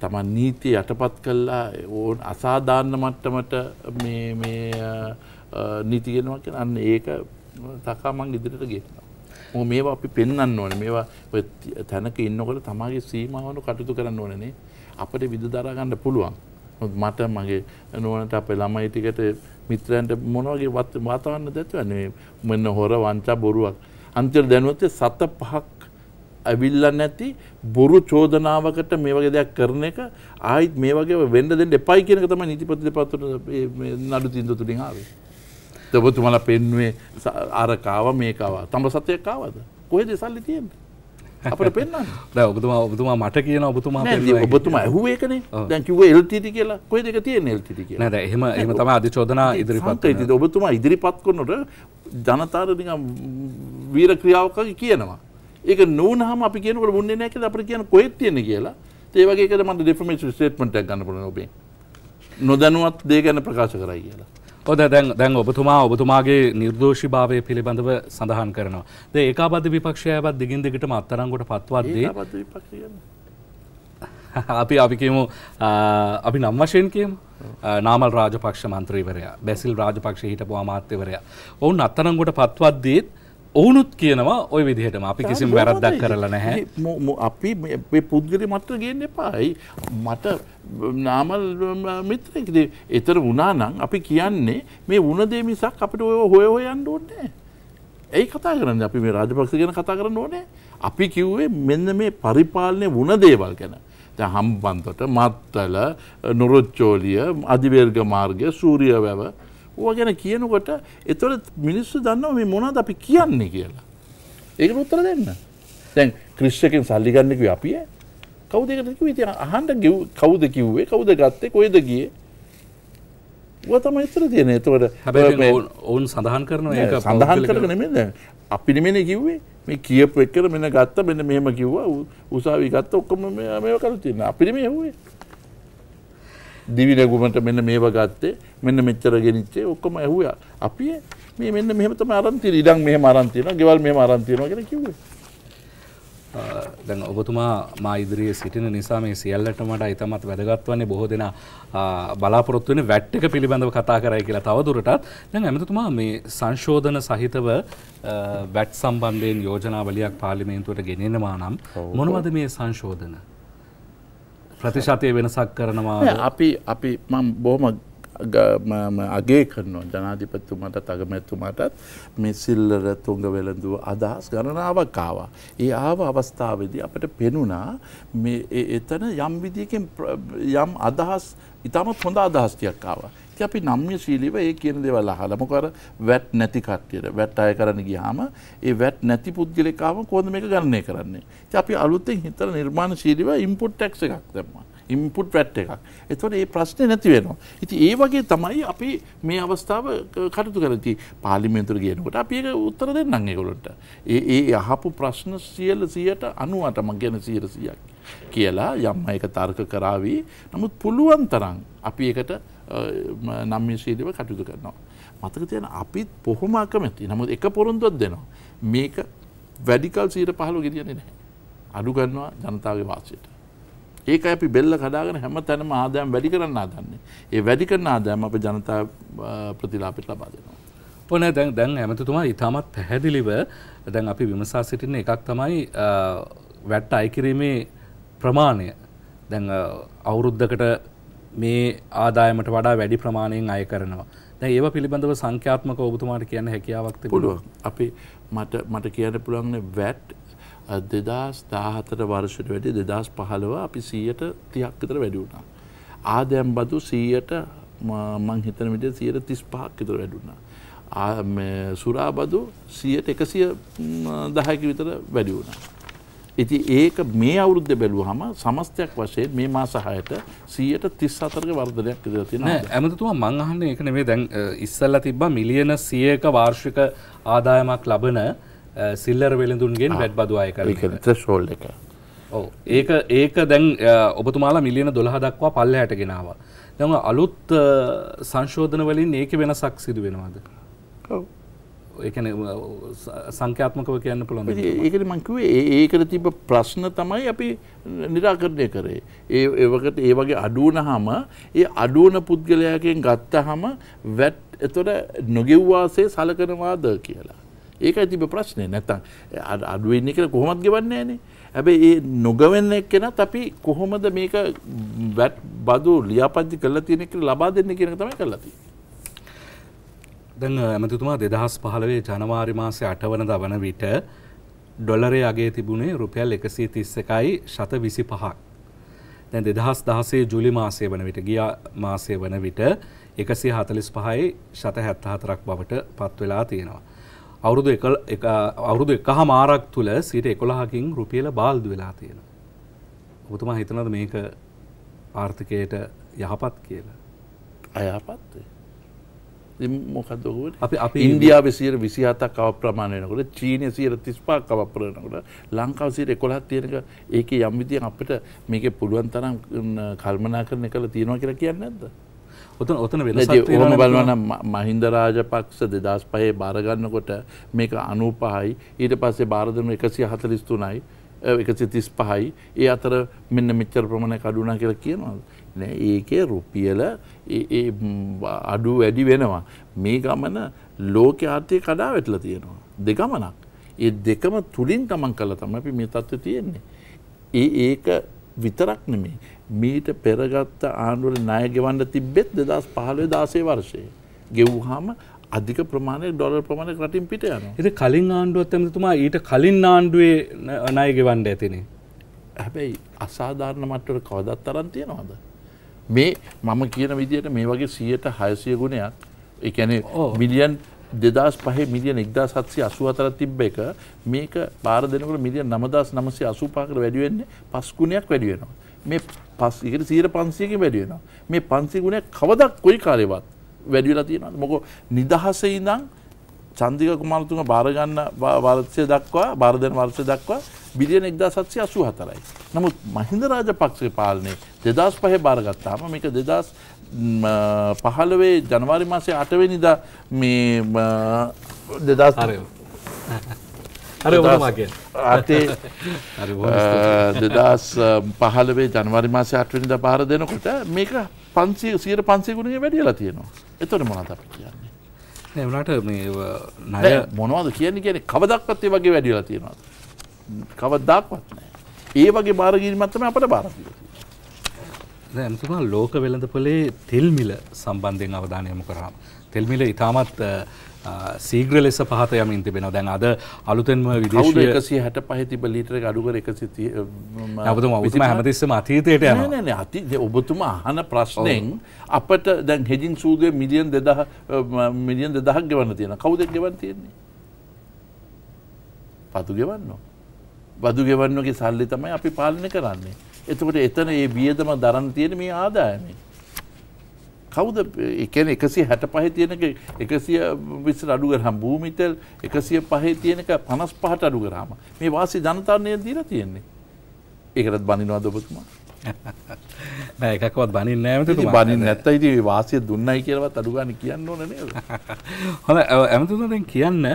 තමන් නීති යටපත් කල්ලා ඕන් අසාධාන්න මට්ටමට නීතිගෙනවා කිය අන්න ඒක තකාමං ඉදිරිට ගෙනවා. මො මේවා අපි පෙන්න්න ඕන මේවා තැනක ඉන්නකොට තමාගේ සීමාවනු කටයුතු කරන්න ඕනනේ අපට විද දරාගන්න පුළුවන්. මට මගේ නුවනට අප ළමයි ටිකට මිත්‍රයන්ට මොනවගේ වත් වාතාවන්න දැත්වන්නේ මෙන්න හොර වංචා බොරුවක් අන්තිර දැනුවත්තේ සත පහක් ඇවිල්ල නැති බොරු චෝදනාවකට මේ වගේ දෙයක් කරන එක ආයිත් මේ වගේ වෙන්ඩ දෙන්න එපයි කියනක තම නිතිපති පත්තුට නඩු තින්ද තුළින් ආවේ. ඔබතුමල පෙන්වේ අරකාව මේකාව. තම සතයක් කාවද කොහෙද සල්ලි තියෙන්නේ. අපට පෙන්න්න ඔබතුමා ඔබතුමා මට කියන ඔබතුමා ඔබතුමා ඇහුවේකන දැකිව එල්ටිටි කියලා. කොයි දෙක තිය එල්ටිටි කිය නැද එහම එම තම අධිචෝදනා ඉදිරිපත් ඔබතුමා ඉදිරිපත් කොන්නට ජනතාරනික වීර ක්‍රියාවකගේ කියනවා. ඒක නූනහම අපි කියනකට මුන්නේ නැක අපට කියන කොෙත් තියෙන කියලා. ඒවගේ මට ඩෙෆමේෂ ස්ටේට්මට ගන්න පුන ඔබේ නොදැනුවත් දේ ගැන ප්‍රකාශ කරයි කියලා ඔද දැන් දැන් ඔබතුමා ඔබතුමාගේ නිර්දෝෂි භාවය පිළිබඳව සඳහන් කරනවා. ද ඒකාබද්ධ විපක්ෂයවත් දිගින් දිගටම අත්තරංගොට පත්වද්දී අපි අපි කියමු අපි නම් වශයෙන් කියමු. නාමල් රාජපක්ෂ මන්ත්‍රීවරයා බැසිල් රාජපක්ෂ හිටපු අමාත්‍යවරයා. ඔවුන් අත්තරංගොට පත්වද්දීත් ඔවුනුත් කියනවා ඔය විදිහටම. අපි කිසිම වැරද්දක් කරලා නැහැ. අපි පුද්ගලි මට්ට ගන්න එපායි මට නාමල් මිත්‍රයකද එතර වුණා නම් අපි කියන්නේ මේ වුණදේ මිසක් අපිට ඔය හොය හොයන්න ඕන්නේ ඇයි කතා කරන්න? අපි මේ රාජපක්ෂ ගැන කතා කරන්න ඕනේ. අපි කිව්වේ මෙන්න මේ පරිපාලනය වුණ දේවල් ගැන. හම්බන්තොට මත්තල නොරොච්චෝලිය අධිවර්ග මාර්ගය සූරිය වැව ඕ ගැන කියනකොට එතොට මිනිස්සු දන්නවා මේ මොනද අපි කියන්නේ කියලා. ඒක උත්තර දෙන්න. දැන් ක්‍රිෂ්කෙන් සල්ලිගන්නක අපිය කවදකට විති අහන්ට ගව කවුද කිව්වේ? කවුද ගත්තේ? කොයිද ගිය? තම එතර තියෙන එතවට හැබැ ඔවුන් සඳහන් කරන සඳහන් කරන නෙමෙද අපි නෙමෙන කිව්වේ. මේ කියප එක්කර මෙන්න ගත්ත මෙන්න මෙහෙම කිව්වා. උසාවි ගත්ත ඔක්කොම මේ කරු තින්න අපිරිම හුවේ දිවිනැගුමට මෙන්න මේව ගත්තේ මෙන්න මෙච්චර ගෙනනිච්චේ ඔක්කොම ඇහුව. අපි මේ මෙන්න මෙහමතම අරන්තිර ඉඩම් මෙහම අරන්තින ගෙවල් මේ අරන්තියන ගෙන කිවේ දැන් ඔබතුමා මා ඉදිරියේ සිටින නිසා මේ සියල්ලට මට ඉතමත් වැදගත් වන්නේ බොහෝ දෙනා බලාපොරොත්තු වෙන වැට් එක පිළිබඳව කතා කරයි කියලා තවදුරටත්. දැන් ඇමතුතුමා මේ සංශෝධන සහිතව වැට් සම්බන්ධයෙන් යෝජනාවලියක් පාර්ලිමේන්තුවට ගෙනෙනවා නම් මොනවද මේ සංශෝධන ප්‍රතිශතය වෙනසක් කරනවා අපි අපි මම බොහොම අගේ කරනවා ජනාධිපත්තුමට තගමැත්තුමටත් මේ සිල්ලර තුංග වෙළඳුව අදහස් ගණනාවක් ආවා. ඒ ආව අවස්ථාවදී අපට පෙනුණා එතන යම් විදිකින් යම් අදහස් ඉතාමත් හොඳ අදහස්තියක් ආවා. අපි නම්ය ශීලිව ඒ කියන දෙවල් අහලමකර වැට් නැති කට්ටියට වැට් අය කරන්න ගියාම ඒ වැට් නැති පුද්ගලකාම කොද මේක ගණනය කරන්නේ. අපි අලුත්තෙන් හිතර නිර්මාණ ශීලිව ඉම්පුට් ටක්ස එකක් දෙම්ම. ඉම්පුට් වැට් එකක්. එතවට ඒ ප්‍රශ්නය නැති වෙනවා. ඉති ඒ වගේ තමයි අපි මේ අවස්ථාව කටතු කරති පාලිමෙන්තුර කියනකොට අපි ඒක උත්තර දෙන්නන්නේ ගොලොට. ඒ ඒ අහපු ප්‍රශ්න සියල්ල සියට අනුවට මක් ගැන සීර සියක් කියලා යම් එක තර්ක කරාවී නමුත් පුළුවන් තරම් අපි එකට නම්යශීලිව කටයුතු කරනවා. මතක තියෙන අපිත් පොහොම අකමැති නමුත් එක පොරොන්දුවත් දෙනවා. මේක වැඩිකල් සීට පහළු ගෙදියන්නේ නැහැ. අඩු ගන්නවා ජනතාවගේ වාසයට. ඒක අපි බෙල්ල කඩාගෙන හැම තැනම ආදායම් වැඩි කරන්න ආදන්නේ. ඒ වැඩි කරන ආදායම් අප ජනතා ප්‍රතිලාපිට ලබා දෙනවා. ඕන දැන් දැන් ඇමතුතුමා ඉතාමත් පැහැදිලිව දැන් අපි විමසා සිටින එකක් තමයි වැට්ට අයිකිරීමේ ප්‍රමාණය දැන් අවුරුද්ධකට මේ ආදායමට වඩා වැඩි ප්‍රමාණයෙන් අය කරනවා. දැන් ඒව පිළිබඳව සංඛ්‍යාත්මක ඔබතුමාට කියන්න හැකියාවක් පුළුවන්. අපි මට මට කියන්න පුළුවන් වැට් දෙදස් දාහතර වර්ෂයට වැඩි දෙදස් පහළව අපි සීයට තියක් විතර වැඩි වුණා. ආදයම් බදු සීයට මං හිතන විට සියයට තිස් පහක් විතර වැඩුණා. සුරාබදු සියයට එකසිය දහයක විතර වැඩි වුණා. ඉති ඒක මේ අවුරුද්ධ බැලූහම සමස්තයක් වශයෙන් මේ මාසහයට සීයට තිස් අතරක වර්ධනයක් තින ඇමතුතුම මංහන්න එක නෙවේ දැන් ඉස්සල්ල තිබ්බ මිලියන සියක වාර්ෂික ආදායමක් ලබන සිල්ලර වෙළඳුන්ගෙන් වැඩ් බදවාය කර ශෝල් එක. ඒක ඒක දැන් ඔබතුමාලා මිලියන දොළහ දක්වා පල්ල හැට ගෙනාව. දැම අලුත් සංශෝධන වලින් ඒක වෙනසක් සිදු වෙනවාද ඒකන සංඛ්‍යාත්මකව කියන්න පුළන් ඒකට මංකුවේ ඒකට තිබ ප්‍රශ්න තමයි අපි නිරාකරණය කරේ. ඒ ඒවකට ඒ වගේ අඩුවන හම ඒ අඩුවන පුද්ගලයකෙන් ගත්ත හම වැට් එතොට නොගෙව්වාසේ සලකනවාද කියලා. ඒක තිබ ප්‍රශ්නය නැතන් අඩුවන්නේ කර කොහොමත් ගෙවන්නේ නේ. ඇබැ ඒ නොගවෙන්න එක්කෙනත් අපි කොහොමද මේක වැට් බදු ලියාපංචි කල්ල තියෙනෙක ලබා දෙන්න කියන තමයි කරලති. දැන් ඇමතිතුමා දෙදහස් පහළවේ ජනවාරි මාසය අටවනද වන විට ඩොලරේ අගේ තිබුණේ රුපියල් එකසිය තිස්ස එකයි ශත විසි පහක්. දැන් දෙදහස් දහසේ ජුලි මාසය වන විට ගිය මාසය වන විට එකසිය හතලිස් පහයි ශත හැත්ත හතරක් බවට පත් වෙලා තියෙනවා. අවුරුදු අවුරුදු එක මාරක් තුළ සිට එකොළහකින් රුපියල බාල්දු වෙලා තියෙන. ඔබතුමා හිතනද මේක ආර්ථිකයට යහපත් කියලා. අයහපත්වේ. මොකදකට අපි අප ඉන්දියාව සියර විසිහතක් කව ප්‍රමාණයනකොට චීනය සියර තිස්පා කවපරනකොට ලංකාව සිර එකොළහත් තියෙනක ඒක යම්විතිය අපිට මේක පුළුවන් තරම් කල්මනා කරන කළ තියෙනවා කියලා කියන්න නැද්ද. ඔතන ඔතන ඕම බලවන මහින්ද රාජපක්ෂ දෙදස් පහේ බාරගන්නකොට මේක අනූපහයි ඊට පස්සේ බාරදම එකසිය හතලිස්තුනයි එකසි තිස් පහයි ඒ අතර මෙන්න මෙච්චර ප්‍රමණ කඩුනා කියලා කියනවා. ඒකේ රුපියල අඩු වැඩි වෙනවා. මේ ගමන ලෝක ආර්ථය කඩා වැටල තියෙනවා. දෙගමනක්. ඒ දෙකම තුළින් තමන් කළ තම අපි මේ තත්ව තියෙන්නේ. ඒ ඒක විතරක් නෙමේ. මීට පෙරගත්ත ආණ්ඩුවල ණය ගෙවන්න තිබ්බෙත් දෙදස් පහළවේ දාසේ වර්ෂය. ගෙව්හාම අධික ප්‍රමාණය ඩොලර් ප්‍රමාණය රටින් පිට යනවා. ඉතින් කලින් ආණ්ඩුවත් ඇමතුමා ඊට කලින් ආණ්ඩුවේ ණය ගෙවන්න ඇතිනේ. හැබැයි අසාධාරණ මට්ටමට කවදත් තරම් තියනවද? මේ මම කියන විදිහට මේ වගේ සියයට හයසිය ගුණයක් එකැන මිලියන් දෙදස් පහ මිලියන් එක්දා සත්සය අසු අතර තිබ්බ එක මේක පාර දෙනකට මිලියන් නමදස් නමසේ අසුපාකට වැඩිවෙන්නේ පස්ගුණයක් වැඩිවෙනවා. මේ පස් එකට සීර පන්සියක වැඩිවෙනවා. මේ පන්සි ගුණයක් කවදක් කොයි කාලෙවත් වැඩිවෙලා තියෙනවා. මොක නිදහස ඉඳන් චන්දික කුමාරතුම බාරගන්න වර්ෂය දක්වා බාරධන වර්ෂය දක්වා බිලියන එක්දා සත්සය අසු හතරයි. නමුත් මහින්ද රාජපක්ෂ පාලනය දෙදස් පහ බාරගත්තාම මේක දෙදස් පහළවේ ජනවාරි මාසය අටවෙනිද මේ දෙදස් අතේ දෙදස් පහලවේ ජනවරි මාසය අටවනිද පාර දෙනකොට මේක පන්සේ ගුණේ වැඩියලා තියෙනවා. එතොට මොනද අප කියන්නේ? එවනට මේ නය මොනවද කියන්නේ? කියන කවදක්වත්තේ වගේ වැඩියලා තියෙනවා කවදදාක්වත් නෑ. ඒ වගේ බාරගීරීමත්තම අපට බාරතිී ඇමතුමා ලෝක වෙළඳපොලේ තෙල්මිල සම්බන්ධයෙන් අවධානයමු කරම්. තෙල්මිල ඉතාමත් සීග්‍ර ලෙස පහත යමින් තිබෙන දැන් අද අලුතෙන්ම විදේශය එකසිය හැට පහතිබ ලීටර අඩුකර එකසි ඇබතුම ඔබතුම හැමතිස්සම අතීතයට යන අති ඔබතුම අහන ප්‍රශ්නයෙන් අපට දැන් හෙජින් සූදය මිලියන් දෙදහ මිලියන් දෙදහක් ගෙවන්න තියෙන කවුදක් ගෙවන් තියෙන්නේ? පතු ගෙවන්න බදු ගෙවන්නගේ සල්ලි තමයි අපි පාලනය කරන්නේ. එතකොට එතන ඒ වියදම දරන්න තියෙන මේ ආදායමේ කවුද එකන එකසිය හැට පහ තියෙනක එකසිය විස්ස අඩු කරහම් භූමිතෙල් එකසිය පහේ තියෙනක පනස් පහට අඩු කරාම මේ වාසි ජනතාරණය දීලා තියෙන්නේ. ඒකටත් බනිනවා දොබතුමා එකකවත් බනින් නෑමති බනින් නැත්ත ඉති වාසය දුන්නයි කියලවත් අඩුගාන කියන්න ඕන නේද? හොඳ ඇමතුමෙන් කියන්න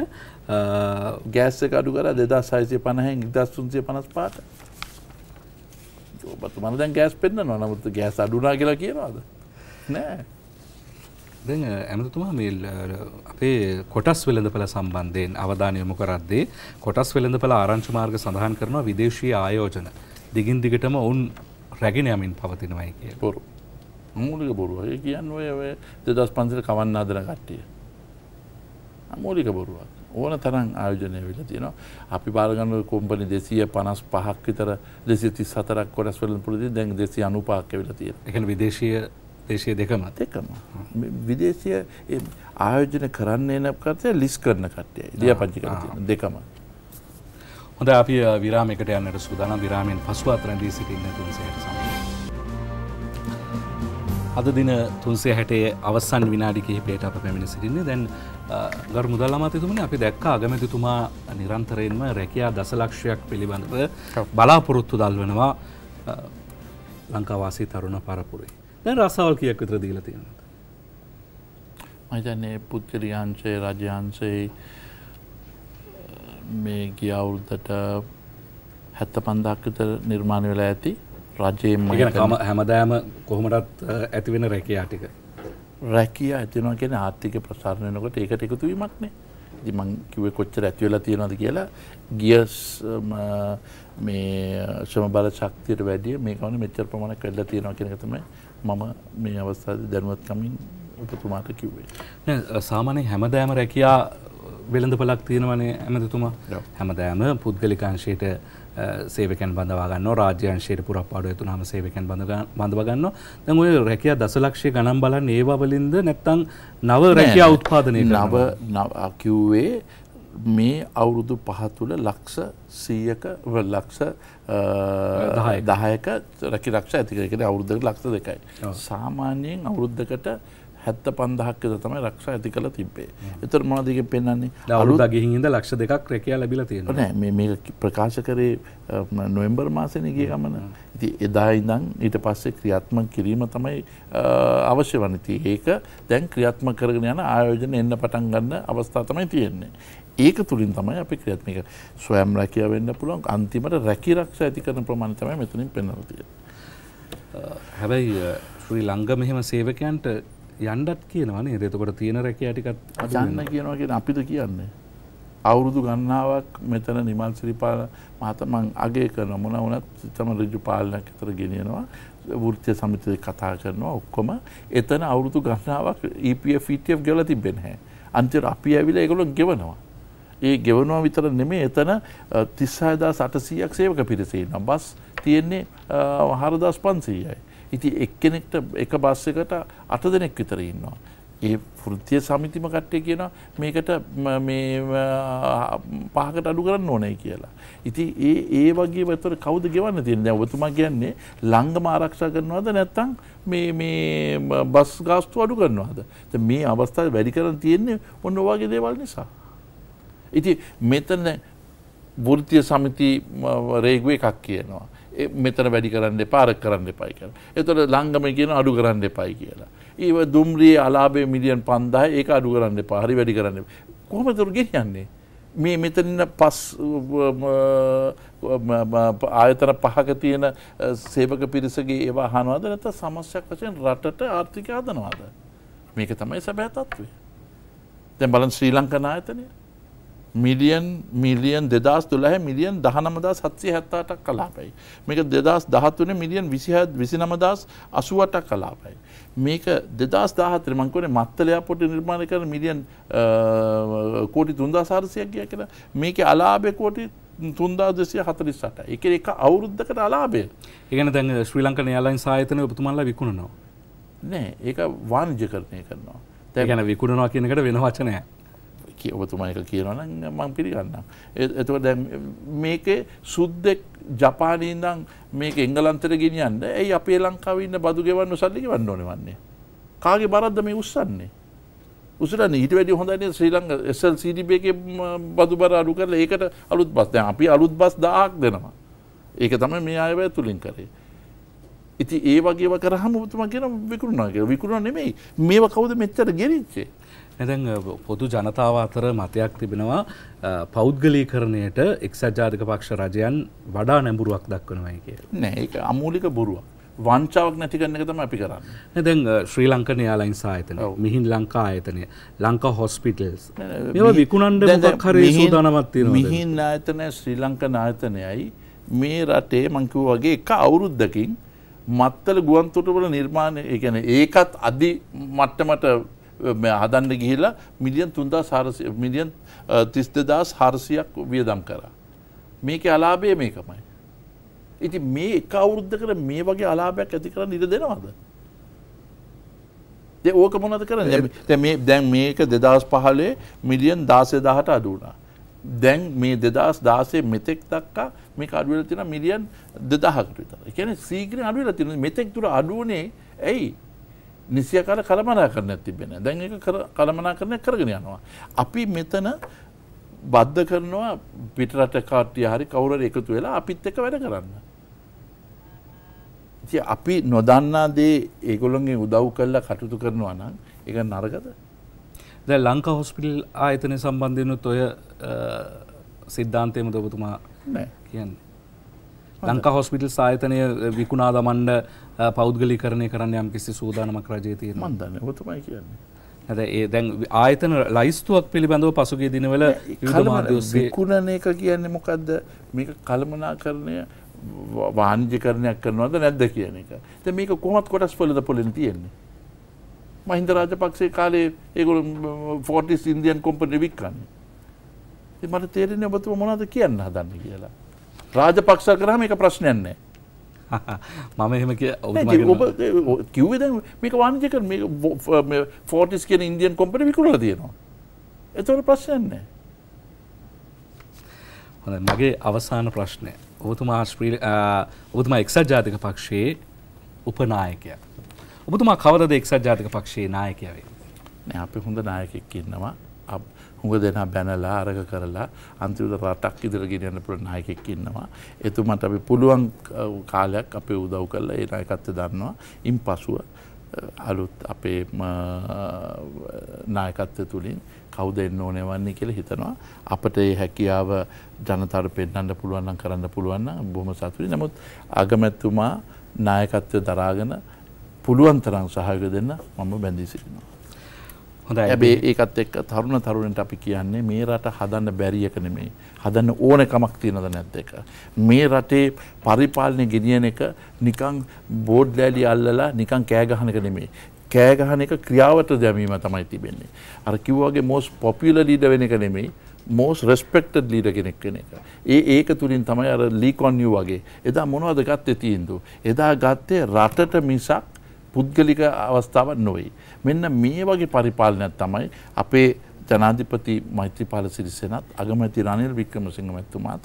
ගෑස්ස අඩු කර දෙදා සයිසය පණහෙන් ඉදස් තුන්සේ පනස් පාට. ඔබතුමන දැන් ගෑස් පෙන්න්න නොනමුත් ගෑස් අඩුනා කියලා කියනවාද? නෑ. දැ ඇමතුමා මේල් අපේ කොටස් වෙළඳපල සම්බන්ධයෙන් අවධානය යොමු කරද්දේ කොටස් වෙළඳපල ආරංචි මාර්ග සඳහන් කරනවා විදේශී ආයෝජන. දිගින් දිගටම ඔවුන් රැගෙන යමින් පවතිනවයි කිය බොරු. මූලික බොරුව. කියන්න ඔය දෙදස් පන්සල කවන්න අදන කට්ටිය. මූලික බොරුවක් ඕන තරන් ආයෝජනය වෙල තියෙනවා. අපි බාරගන්න කොම්පනි දෙසිය පනස් පහක් විතර දෙසි තිස් සතරක් කොටස් වලින් පුරදි දැන් දෙසි අනුපාක්ක වෙල තිය එක විදේශය දේශය දෙකම. දෙකම. විදේශය ආයෝජන කරන්නේ නැකතය ලිස් කරන කට්ටිය දිය පංචි කර දෙකම. හොඳ අපි විරාමකට යන්නට සූදානම්. විරාමෙන් පසු අතරදී සිටින්න තුන්සේට සම අද දින තුන්සේ හැටේ අවසන් විනාඩි කිහිපයට අප පැමිණ සිටින්නේ දැන් ගරු මුදල් අමාත්‍යතුමනි අපි දැක්ක අගමැතිතුමා නිරන්තරයෙන්ම රැකියා දසලක්ෂයක් පිළිබඳව බලාපොරොත්තු දල්වනවා ලංකාවාසී තරුණ පරපුරේ. දැන් රස්සාවල් කියක් විතර දීලා තියෙනවද? මම හිතන්නේ පුද්ගලිකංශයේ රාජ්‍යාංශයේ මේ ගිය අවුරුද්දට 75ක් විතර නිර්මාණය වෙලා ඇති රජයේම හැමදාම කොහොමටත් ඇති වෙන රැකියා ටික. රැකිය ඇතිනවා කියන ආර්ථික ප්‍රසාරණය වෙනකොට ඒකට එකතු වීමක් නේ. ඉතින් මං කිව්වේ කොච්චර ඇති වෙලා තියෙනවද කියලා ගිය මේ ශ්‍රම බල ශක්තියට වැඩිය මේක වනේ මෙච්චර ප්‍රමාණයක් වෙලා තියෙනවා තමයි මම මේ අවස්ථාවේ දැනුවත් කමින් ඔබතුමාට කිව්වේ. නෑ, සාමාන්‍යයෙන් හැමදාම රැකියා වෙළඳ පලක් තියෙනවනේ ඇමතිතුමා. හැමදාම පුද්ගලිකාංශයට සේවකන් බඳවාගන්න රාජ්‍යංශයට පුරප්පාඩු තුනහම සේවකන් බඳවගන්න දැන් ඔය රැකියා දසලක්ෂය ගණන් බලන්න ඒවාවලින්ද නැත්තං නව රැකියා උත්පාදනය නව කිව්වේ මේ අවුරුදු පහතුළ ලක්ෂ සීයක ලක්ෂ දහයක. රැකි රක්ෂ ඇතිකරෙන අවුරුද්ධක ලක්ෂ දෙකයි. සාමාන්‍යයෙන් අවුරුද්ධකට හැත්ත පන්දහක්කද තමයි රක්ෂ ඇති කළ තිබේ. එතර මොනදක පෙන්න්නේ අලුද ගිහින්ද ලක්ෂ දෙකක් රැකයා ලැබිල තියෙන නෑ මේ ප්‍රකාශ කරේ නොවම්බර් මාසන ගිය ගමන ඉති එදා ඉඳං ඊට පස්සේ ක්‍රියාත්ම කිරීම තමයි අවශ්‍ය වනති ඒක දැන් ක්‍රියාත්ම කරගෙන යන ආයෝජන එන්න පටන් ගන්න අවස්ථා තමයි තියෙන්නේ. ඒක තුළින් තමයි අපි ක්‍රියාත්මික ස්වයම් රැකිය වෙන්න පුළුවන් අන්තිමට රැකි රක්ෂ ඇති කරන ප්‍රමාණ තමයි මෙතනින් පෙන්වතිය. හැබැයි ශ්‍රී ලංග මෙහෙම සේවකයන්ට යන්ඩත් කියනවනේ එතකොට තියෙන රැක ඇටිකත් යන්න කියනවා කියෙන අපිද කියන්නේ. අවුරුදු ගන්නාවක් මෙතන නිමල් සිරිපාල මහතමං අගේ කරන මොන වනත් තම රජු පාලනයක් තර ගෙනියනවා වෘත්‍ය සමිතය කතා කරනවා ඔක්කොම එතන අවුරුදු ගන්නාවක් EPFටF ගෙල තිබෙන හැ. අන්තිර අපි ඇවිල එගොලොන් ගෙවනවා. ඒ ගෙවනවා විතර නෙමේ එතන තිස්සායදා සටසීයක් සේවක පිරිසේ නම් බස් තියෙන්නේ හරදස් පන්සීයයි. ඉති එක්කෙනෙක්ට එක බස් එකට අට දෙනෙක් විතර ඉන්නවා. ඒ ෘතිය සමිතිම කට්ටය කියන මේකට පහකට අඩු කරන්න ඕනයි කියලා. ඉති ඒ ඒ වගේ වතර කවද ගෙවන්න තියෙන ඔබතුමා කියන්නේ ළංගම ආරක්ෂා කරනවාද නැත්තං මේ බස් ගාස්තු අඩු කරනවාද. මේ අවස්ථාව වැඩි කරන්න තියෙන්නේ ඔන්න වගේ දේවල් නිසා. ඉති මෙතන වෘතිය සමිති රේගුව එකක් කියනවා. මෙතන වැඩි කරන්න පාරක් කරන්න එපයි කියලා. එතොට ළංගම කියන අඩු කරන්න එපයි කියලා. ඒව දුම්රිය අලාබේ මිලියන් පන්දාහ ඒක අඩු කරන්න පාරි වැඩි කරන්න. කොහොමතුර ගෙනියන්නේ. මේ මෙතනන්න පස් ආයතන පහක තියෙන සේවක පිරිසගේ ඒවා හනවාද නැත සමස්යක් වශයෙන් රටට ආර්ථික ආදනවාද. මේක තමයි සැබෑ තත්වේ. දැන් බලන් ශ්‍රී ලංකන ආයතනය මිලියන් මිලියන් දෙදස් තුළහ මිලියන් දහනමදා සත්සය හැත්තාටක් කලාපයි. මේක දෙදස් දහත්වන මිලියන් විසිහත් විසි නමදස් අසුවටක් කලාපයි. මේක දෙදස් දාහතර මංකවන මත්තලයා පොට නිර්මාණ කර මිලියන් කෝටි තුන්දා සාරසයක් කිය කියලා. මේක අලාබය කෝටි තුන්දා දෙසිය හතලිස්සට එක එක අවුරුද්ධකට අලාබේ ඒගන දැන් ශ්‍රී ලංකන යාලයින් සාහිතන ඔබතුමල්ල විකුණනවා. නෑ ඒක වාණජ කරණය කරනවා තැගැන විකුණනවා කියනකට වෙන වචනය ඔබතුමා එක කියනවන මං පිළිගන්න. එතුව දැ මේක සුද්දෙක් ජපානීදං මේක එංගලන්තර ගෙනියන්න ඇයි අපේ ලංකාවන්න බදු ගෙවන්න සල්ලි වන්න ඕන වන්නේ. කාගේ බරද්ද මේ උත්සන්නේ. උසරන ඊට වැඩි හොඳන ශ්‍රී ලංඟ එසල් සිඩිබේක බදු බර අඩු කරල ඒකට අලුත් බස් අපි අලුත් බස් දාහක් දෙනවා. ඒක තම මේ අයවැය තුළින් කරේ. ඉති ඒ වගේ කරහම උතුම කියෙන විකුරුණනාගේ විකුණ නෙමෙයි මේව කවුද මෙච්චර ගෙරිච්චේ. ඇදැන් පොදු ජනතාව අතර මතයක් තිබෙනවා පෞද්ගලීකරණයට එක්සත් ජාතික පක්ෂ රජයන් වඩා නැඹුරුවක් දක්වනවයි කිය. නෑ ඒ අමූලික බොරුවක්. වංචාවක් නැතිකන්න එක තම අපි කරන්න. දැන් ශ්‍රී ලංකන යාලයින් සායතන මිහින් ලංකා ආයතනය ලංකා හොස්පිටල්ස්. මෙ විකුණන්ඩ හර සූදානමත්තිය මිහින් ආයතනය ශ්‍රී ලංකන ආයතනයයි. මේ රටේ මංකිව වගේ එක අවුරුද්ධකින් මත්තල ගුවන්තොටවල නිර්මාණය එකන ඒකත් අධි මට්ටමට හදන්න ගිහිලා මිලියන් තුන්දා සාරසය මිලියන් තිස් දෙදස් හරසියක් වියදම් කරා. මේක අලාබය මේකමයි. ඉති මේ එක අවුරුද්ධ කර මේ වගේ අලාභයක් ඇති කර නිර දෙනවාද. ඕක මොනද කර මේ දැන් මේක දෙදස් පහලේ මිලියන් දාසය දහට අඩුනා. දැන් මේ දෙදස් දාසේ මෙතෙක් දක්කා මේ අඩුවල තින මිලියන් දෙදහකට විතර. එකන සීග්‍ර අඩුවල තින මෙතෙක් තුර අඩුවනේ ඇයි නිසියකාල කළමනා කරන තිබෙන දැන් එක කළමනා කරනය කරගෙන යනවා. අපි මෙතන බද්ධ කරනවා පිටරට කාට්ටිය හරි කවුර එකතු වෙලා අපිත් එක වැඩ කරන්න. අපි නොදන්නා දේ ඒගොළොන්ගේ උදව් කල්ලා කටයුතු කරනවා නම් එක නරගද. ද ලංකා හොස්පිටල් ආයතනය සම්බන්ධයනුත් ඔය සිද්ධාන්තයම දොබතුමා කියන්න. ලංකා හොස්පිටල් සාහිතනය විකුණා දමන්ඩ පෞද්ගලි කරණය කරන්න යම් කිසි සූදානමක් රජය තියෙන මන්දන්න ඔතුමයි කියන්නේ. ඇද ඒ දැන් ආයතන ලයිස්තුවක් පිළිබඳව පසුගේ දිනවල විකුණන එක කියන්නේ මොකක්ද මේක කළමනා කරණය වාණජ කරණයක් කරනවද නැද්ද කියන එක. ත මේක කොමත් කොටස් පොලද පොලින් තියෙන්නේ. මහින්ද රාජපක්ෂේ කාලේ ඒගොල්ලෝ ෆෝටිස් ඉන්දියන් කොම්පනි වික්කන්නේ. මට තේරෙන්නේ ඔබතුමා මොනවද කියන්න හදන්නේ කියලා. රාජපක්ෂ කරාම ඒක ප්‍රශ්නයක් නැහැ. මම එහෙම කිය ඔබ කිව්වේ දැන් මේක වාණිජ්‍යක මේක ෆෝටිස් කියන ඉන්දියන් කොම්පනි විකුණලා තියෙනවා. ඒතකොට ප්‍රශ්නයක් නැහැ. හොඳ මගේ අවසාන ප්‍රශ්නය ඔබතුමා ශ්‍රී ඔබතුමා එක්සත් ජාතික පක්ෂයේ උපනායකය. ඔබතුමා කවරද එක්සත් ජාතික පක්ෂයේ නායකයවේ. අපි හොඳ නායකෙක් ඉන්නවා හුඟ දෙනා බැනලා අරග කරලා අන්තිමට රටක් ඉදිරියට ගෙනියන්න පුළුවන් නායකයෙක් ඉන්නවා. එතුමන්ට අපි පුළුවන් කාලයක් අපේ උදව් කරලා ඒ නායකත්වය දන්නවා. ඉන් පසුව අලුත් අපේ නායකත්වය තුළින් කවුද එන්න ඕනේ වන්නේ කියලා හිතනවා. අපට ඒ හැකියාව ජනතාවට පෙන්වන්න පුළුවන් නම් කරන්න පුළුවන් නම් බොහොම සතුටුයි. නමුත් අගමැතිතුමා නායකත්වය දරාගෙන පුළුවන් තරම් සහයෝගය දෙන්න මම බැඳී සිටිනවා. හොඳයි. හැබැයි ඒකත් එක්ක තරුණ තරුණින්ට අපි කියන්නේ මේ රට හදන්න බැරි එක නෙමෙයි. හදන්න ඕන කමක් තියෙනවද නැද්ද එක. මේ රටේ පරිපාලනය ගෙනියන එක නිකන් බෝඩ් ලෑලි අල්ලලා නිකන් කෑ ගහන එක නෙමෙයි. කෑ ගහන එක ක්‍රියාවට දැමීම තමයි තිබෙන්නේ. අර කිව්වාගේ most popular leader වෙන එක නෙමෙයි. most respected leader කෙනෙක් වෙන එක. ඒ ඒක තුලින් තමයි අර ලී කොන් යු වගේ. එදා මොනවද ගත්තේ තීන්දුව? එදා ගත්තේ රටට මිසක් පුද්ගලික අවස්ථාවක් නොවේ. මෙන්න මේ වගේ පරිපාලනයක් තමයි අපේ ජනාධිපති මෛත්‍රීපාල සිරිසෙනත් අගමැති රනිල් වික්‍රමසිංහ මැතිතුමාත්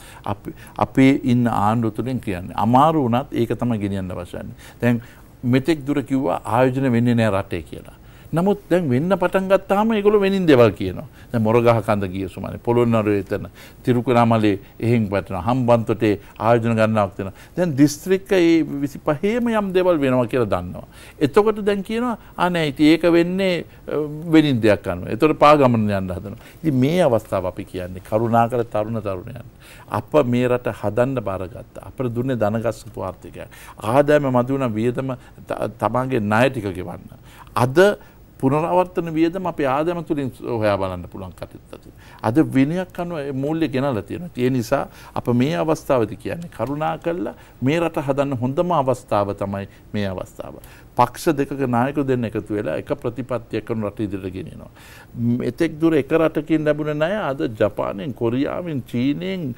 අපේ ඉන්න ආණ්ඩුව තුළින් කියන්නේ. අමාරු වුණත් ඒක තමයි ගෙනියන්න අවශ්‍යන්නේ. දැන් මෙතෙක් දුර කිව්වා ආයෝජන වෙන්නේ නෑ රටේ කියලා. නමුත් දැන් වෙන්න පටන් ගත්තාම ඒගොල්ලෝ වෙනින් දේවල් කියනවා. දැන් මොරගහ කන්ද ගිය සුමානේ පොළොන්නරුවේ එතන තිරුකුණාමලේ එහෙන් වැටෙනවා. හම්බන්තොටේ ආයෝජන ගණනාවක් තියෙනවා. දැන් දිස්ත්‍රික්ක ඒ 25ෙම යම් දේවල් වෙනවා කියලා දන්නවා. එතකොට දැන් කියනවා ආ නෑ ඉතින් ඒක වෙන්නේ වෙනින් දෙයක් කරනවා. එතකොට පාගමන යන්න හදනවා. ඉතින් මේ අවස්ථාව අපි කියන්නේ කරුණාකර තරුණ තරුණයන්. අප මේ රට හදන්න බාරගත්තා. අපට දුන්නේ ධනගස්සපු ආර්ථිකය. ආදායම මතුවන වියදම තමන්ගේ ණය ටික ගෙවන්න. අද පුනරවර්තන වියදම අපේ ආදම තුළින් හොයා බලන්න පුළුවන් කටයුත්ත ඇති. අද විනයක් අනුව මූල්‍ය ගෙනල්ලා තියෙනවා. ඒ නිසා අප මේ අවස්ථාවදී කියන්නේ කරුණා කළා මේ රට හදන්න හොඳම අවස්ථාව තමයි මේ අවස්ථාව. පක්ෂ දෙකක නායකයෝ දෙන්න එකතු වෙලා එක ප්‍රතිපත්තියක් කරන රට ඉදිරියට ගෙනියනවා. එතෙක් දුර එක රටකින් ලැබුණ ණය අද ජපානයෙන්, කොරියාවෙන්, චීනයෙන්,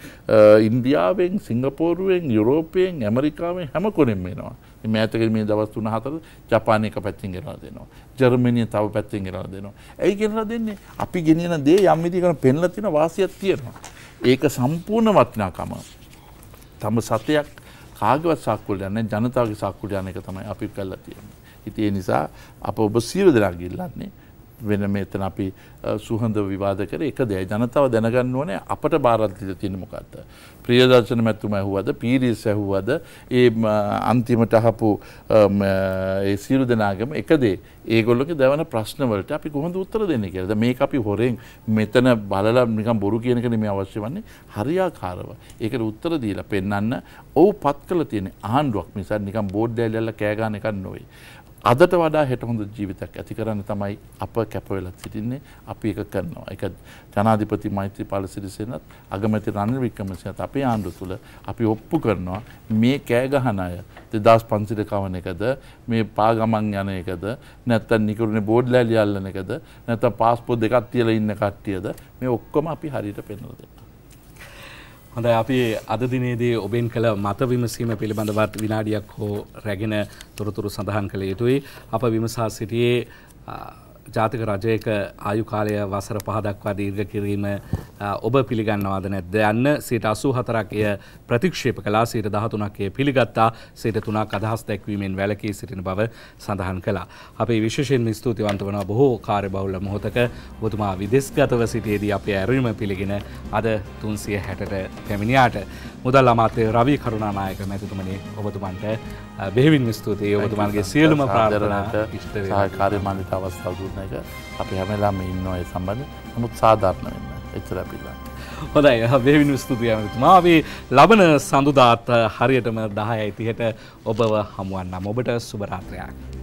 ඉන්දියාවෙන්, සිංගප්පූරුවෙන්, යුරෝපයෙන්, ඇමරිකාවෙන් හැම කොනෙම එනවා. මේ ඈතක මේ දවස් 3 4 ජපානය එක පැත්තෙන් ගෙනලා දෙනවා. ජර්මනිය තව පැත්තෙන් ගෙනලා දෙනවා. ඇයි ගෙනලා දෙන්නේ? අපි ගෙනියන දේ යම් විදිහකට පෙන්ලා තියෙන වාසියක් තියෙනවා. ඒක සම්පූර්ණ වටිනාකම. තම සතයක් කාගවත් සාක්කුවල යන්නේ ජනතාවගේ සාක්කුවල යන එක තමයි අපි කරලා තියෙන්නේ. ඉතින් ඒ නිසා අප ඔබ සියලු දෙනා ගිල්ලන්නේ වෙන මෙතන අපි සුහඳ විවාද කර. එක දෙය ජනතාව දැනගන්න ඕනේ අපට බාරත්තිත තියෙන මොකක්ද. ප්‍රියදර්ශන මැත්තුම ඇහුවද? පීරිස් ඇහුවද? ඒ අන්තිමට අහපු ඒ සියලු දෙනාගම එකදේ ඒගොල්ලොක දැවන ප්‍රශ්නවලට අපි කොහොඳ උත්තර දෙන්න කියද මේ අපි හොරෙන් මෙතන බලලා නිකම් බොරු කියනකන මේ අවශ්‍ය වන්නේ. හරියාකාරව ඒකට උත්තර දීලා පෙන්න්න ඔවු පත් කළ තියෙන ආණ්ඩුවක් නිසා නිකම් බෝඩ් දැල්ල කෑගාන එකක් නොවේ. අදට වඩා හෙට හොඳ ජීවිතයක් ඇති කරන්න තමයි අප කැපවෙලත් සිටින්නේ. අපි එක කරනවා. එක ජනාධිපති මෛත්‍රීපාල සිරිසේනත් අගමැති රනිල් වික්‍රමසිංහත් අපේ ආණ්ඩුව තුළ අපි ඔප්පු කරනවා මේ කෑගහන අය. 2500 කවන එකද? මේ පාගමන් යන එකද? නැත්තම් නිකරුණේ බෝඩ් ලෑලි අල්ලන එකද? නැත්තම් පාස්පෝර්ට් දෙකක් තියලා ඉන්න කට්ටියද? මේ ඔක්කොම අපි හරියට පෙන්වලා දෙනවා. හොඳයි අපි අද දිනේදී ඔබෙන් කළ මත විමසීම පිළිබඳවත් විනාඩියක් හෝ රැගෙන තොරතුරු සඳහන් කළ යුතුයි. අප විමසා සිටියේ ජාතික රජයක ආයු කාලය වසර පහ දක්වා දීර්ඝ කිරීම ඔබ පිළිගන්නවාද නැද්ද? යන්න සිට අසූ හතරක් එය ප්‍රතික්ෂේප කලා සිට දහතුනක් එය පිළිගත්තා. සිට තුනක් අදහස් දැක්වීමෙන් වැලකී සිටින බව සඳහන් කළා. අපේ විශෂයෙන් ස්තුතිවන්ත වන බොහෝ කාර්ය බවුල මොහොතක. ඔබතුමා විදෙස්ගතව සිටියේදී අපේ ඇරීම පිළිගෙන අද තුන්සිය හැටට පැමිණියාට. මුදල් අමාත්‍ය රවී කරුණානායක මැතිතුමනේ ඔබතුමන්ට බෙහිවින් ස්තුතියි ඔබතුමන්ගේ සියලුම ප්‍රාර්ථනාට සහකාරය මන්දිත අවස්ථාව දුන්න එක අපි හැමලාම ඉන්නවා ඒ සම්බන්ධ නමුත් සාධාරණ වෙන්න එච්චර පිල්ලා. හොඳයි බේවිනු ස්තුතියමතුමා අපි ලබන සඳුදාත් හරියටම දහයයි තිහට ඔබව හමුවන්නම් ඔබට සුභරාත්‍රයක්.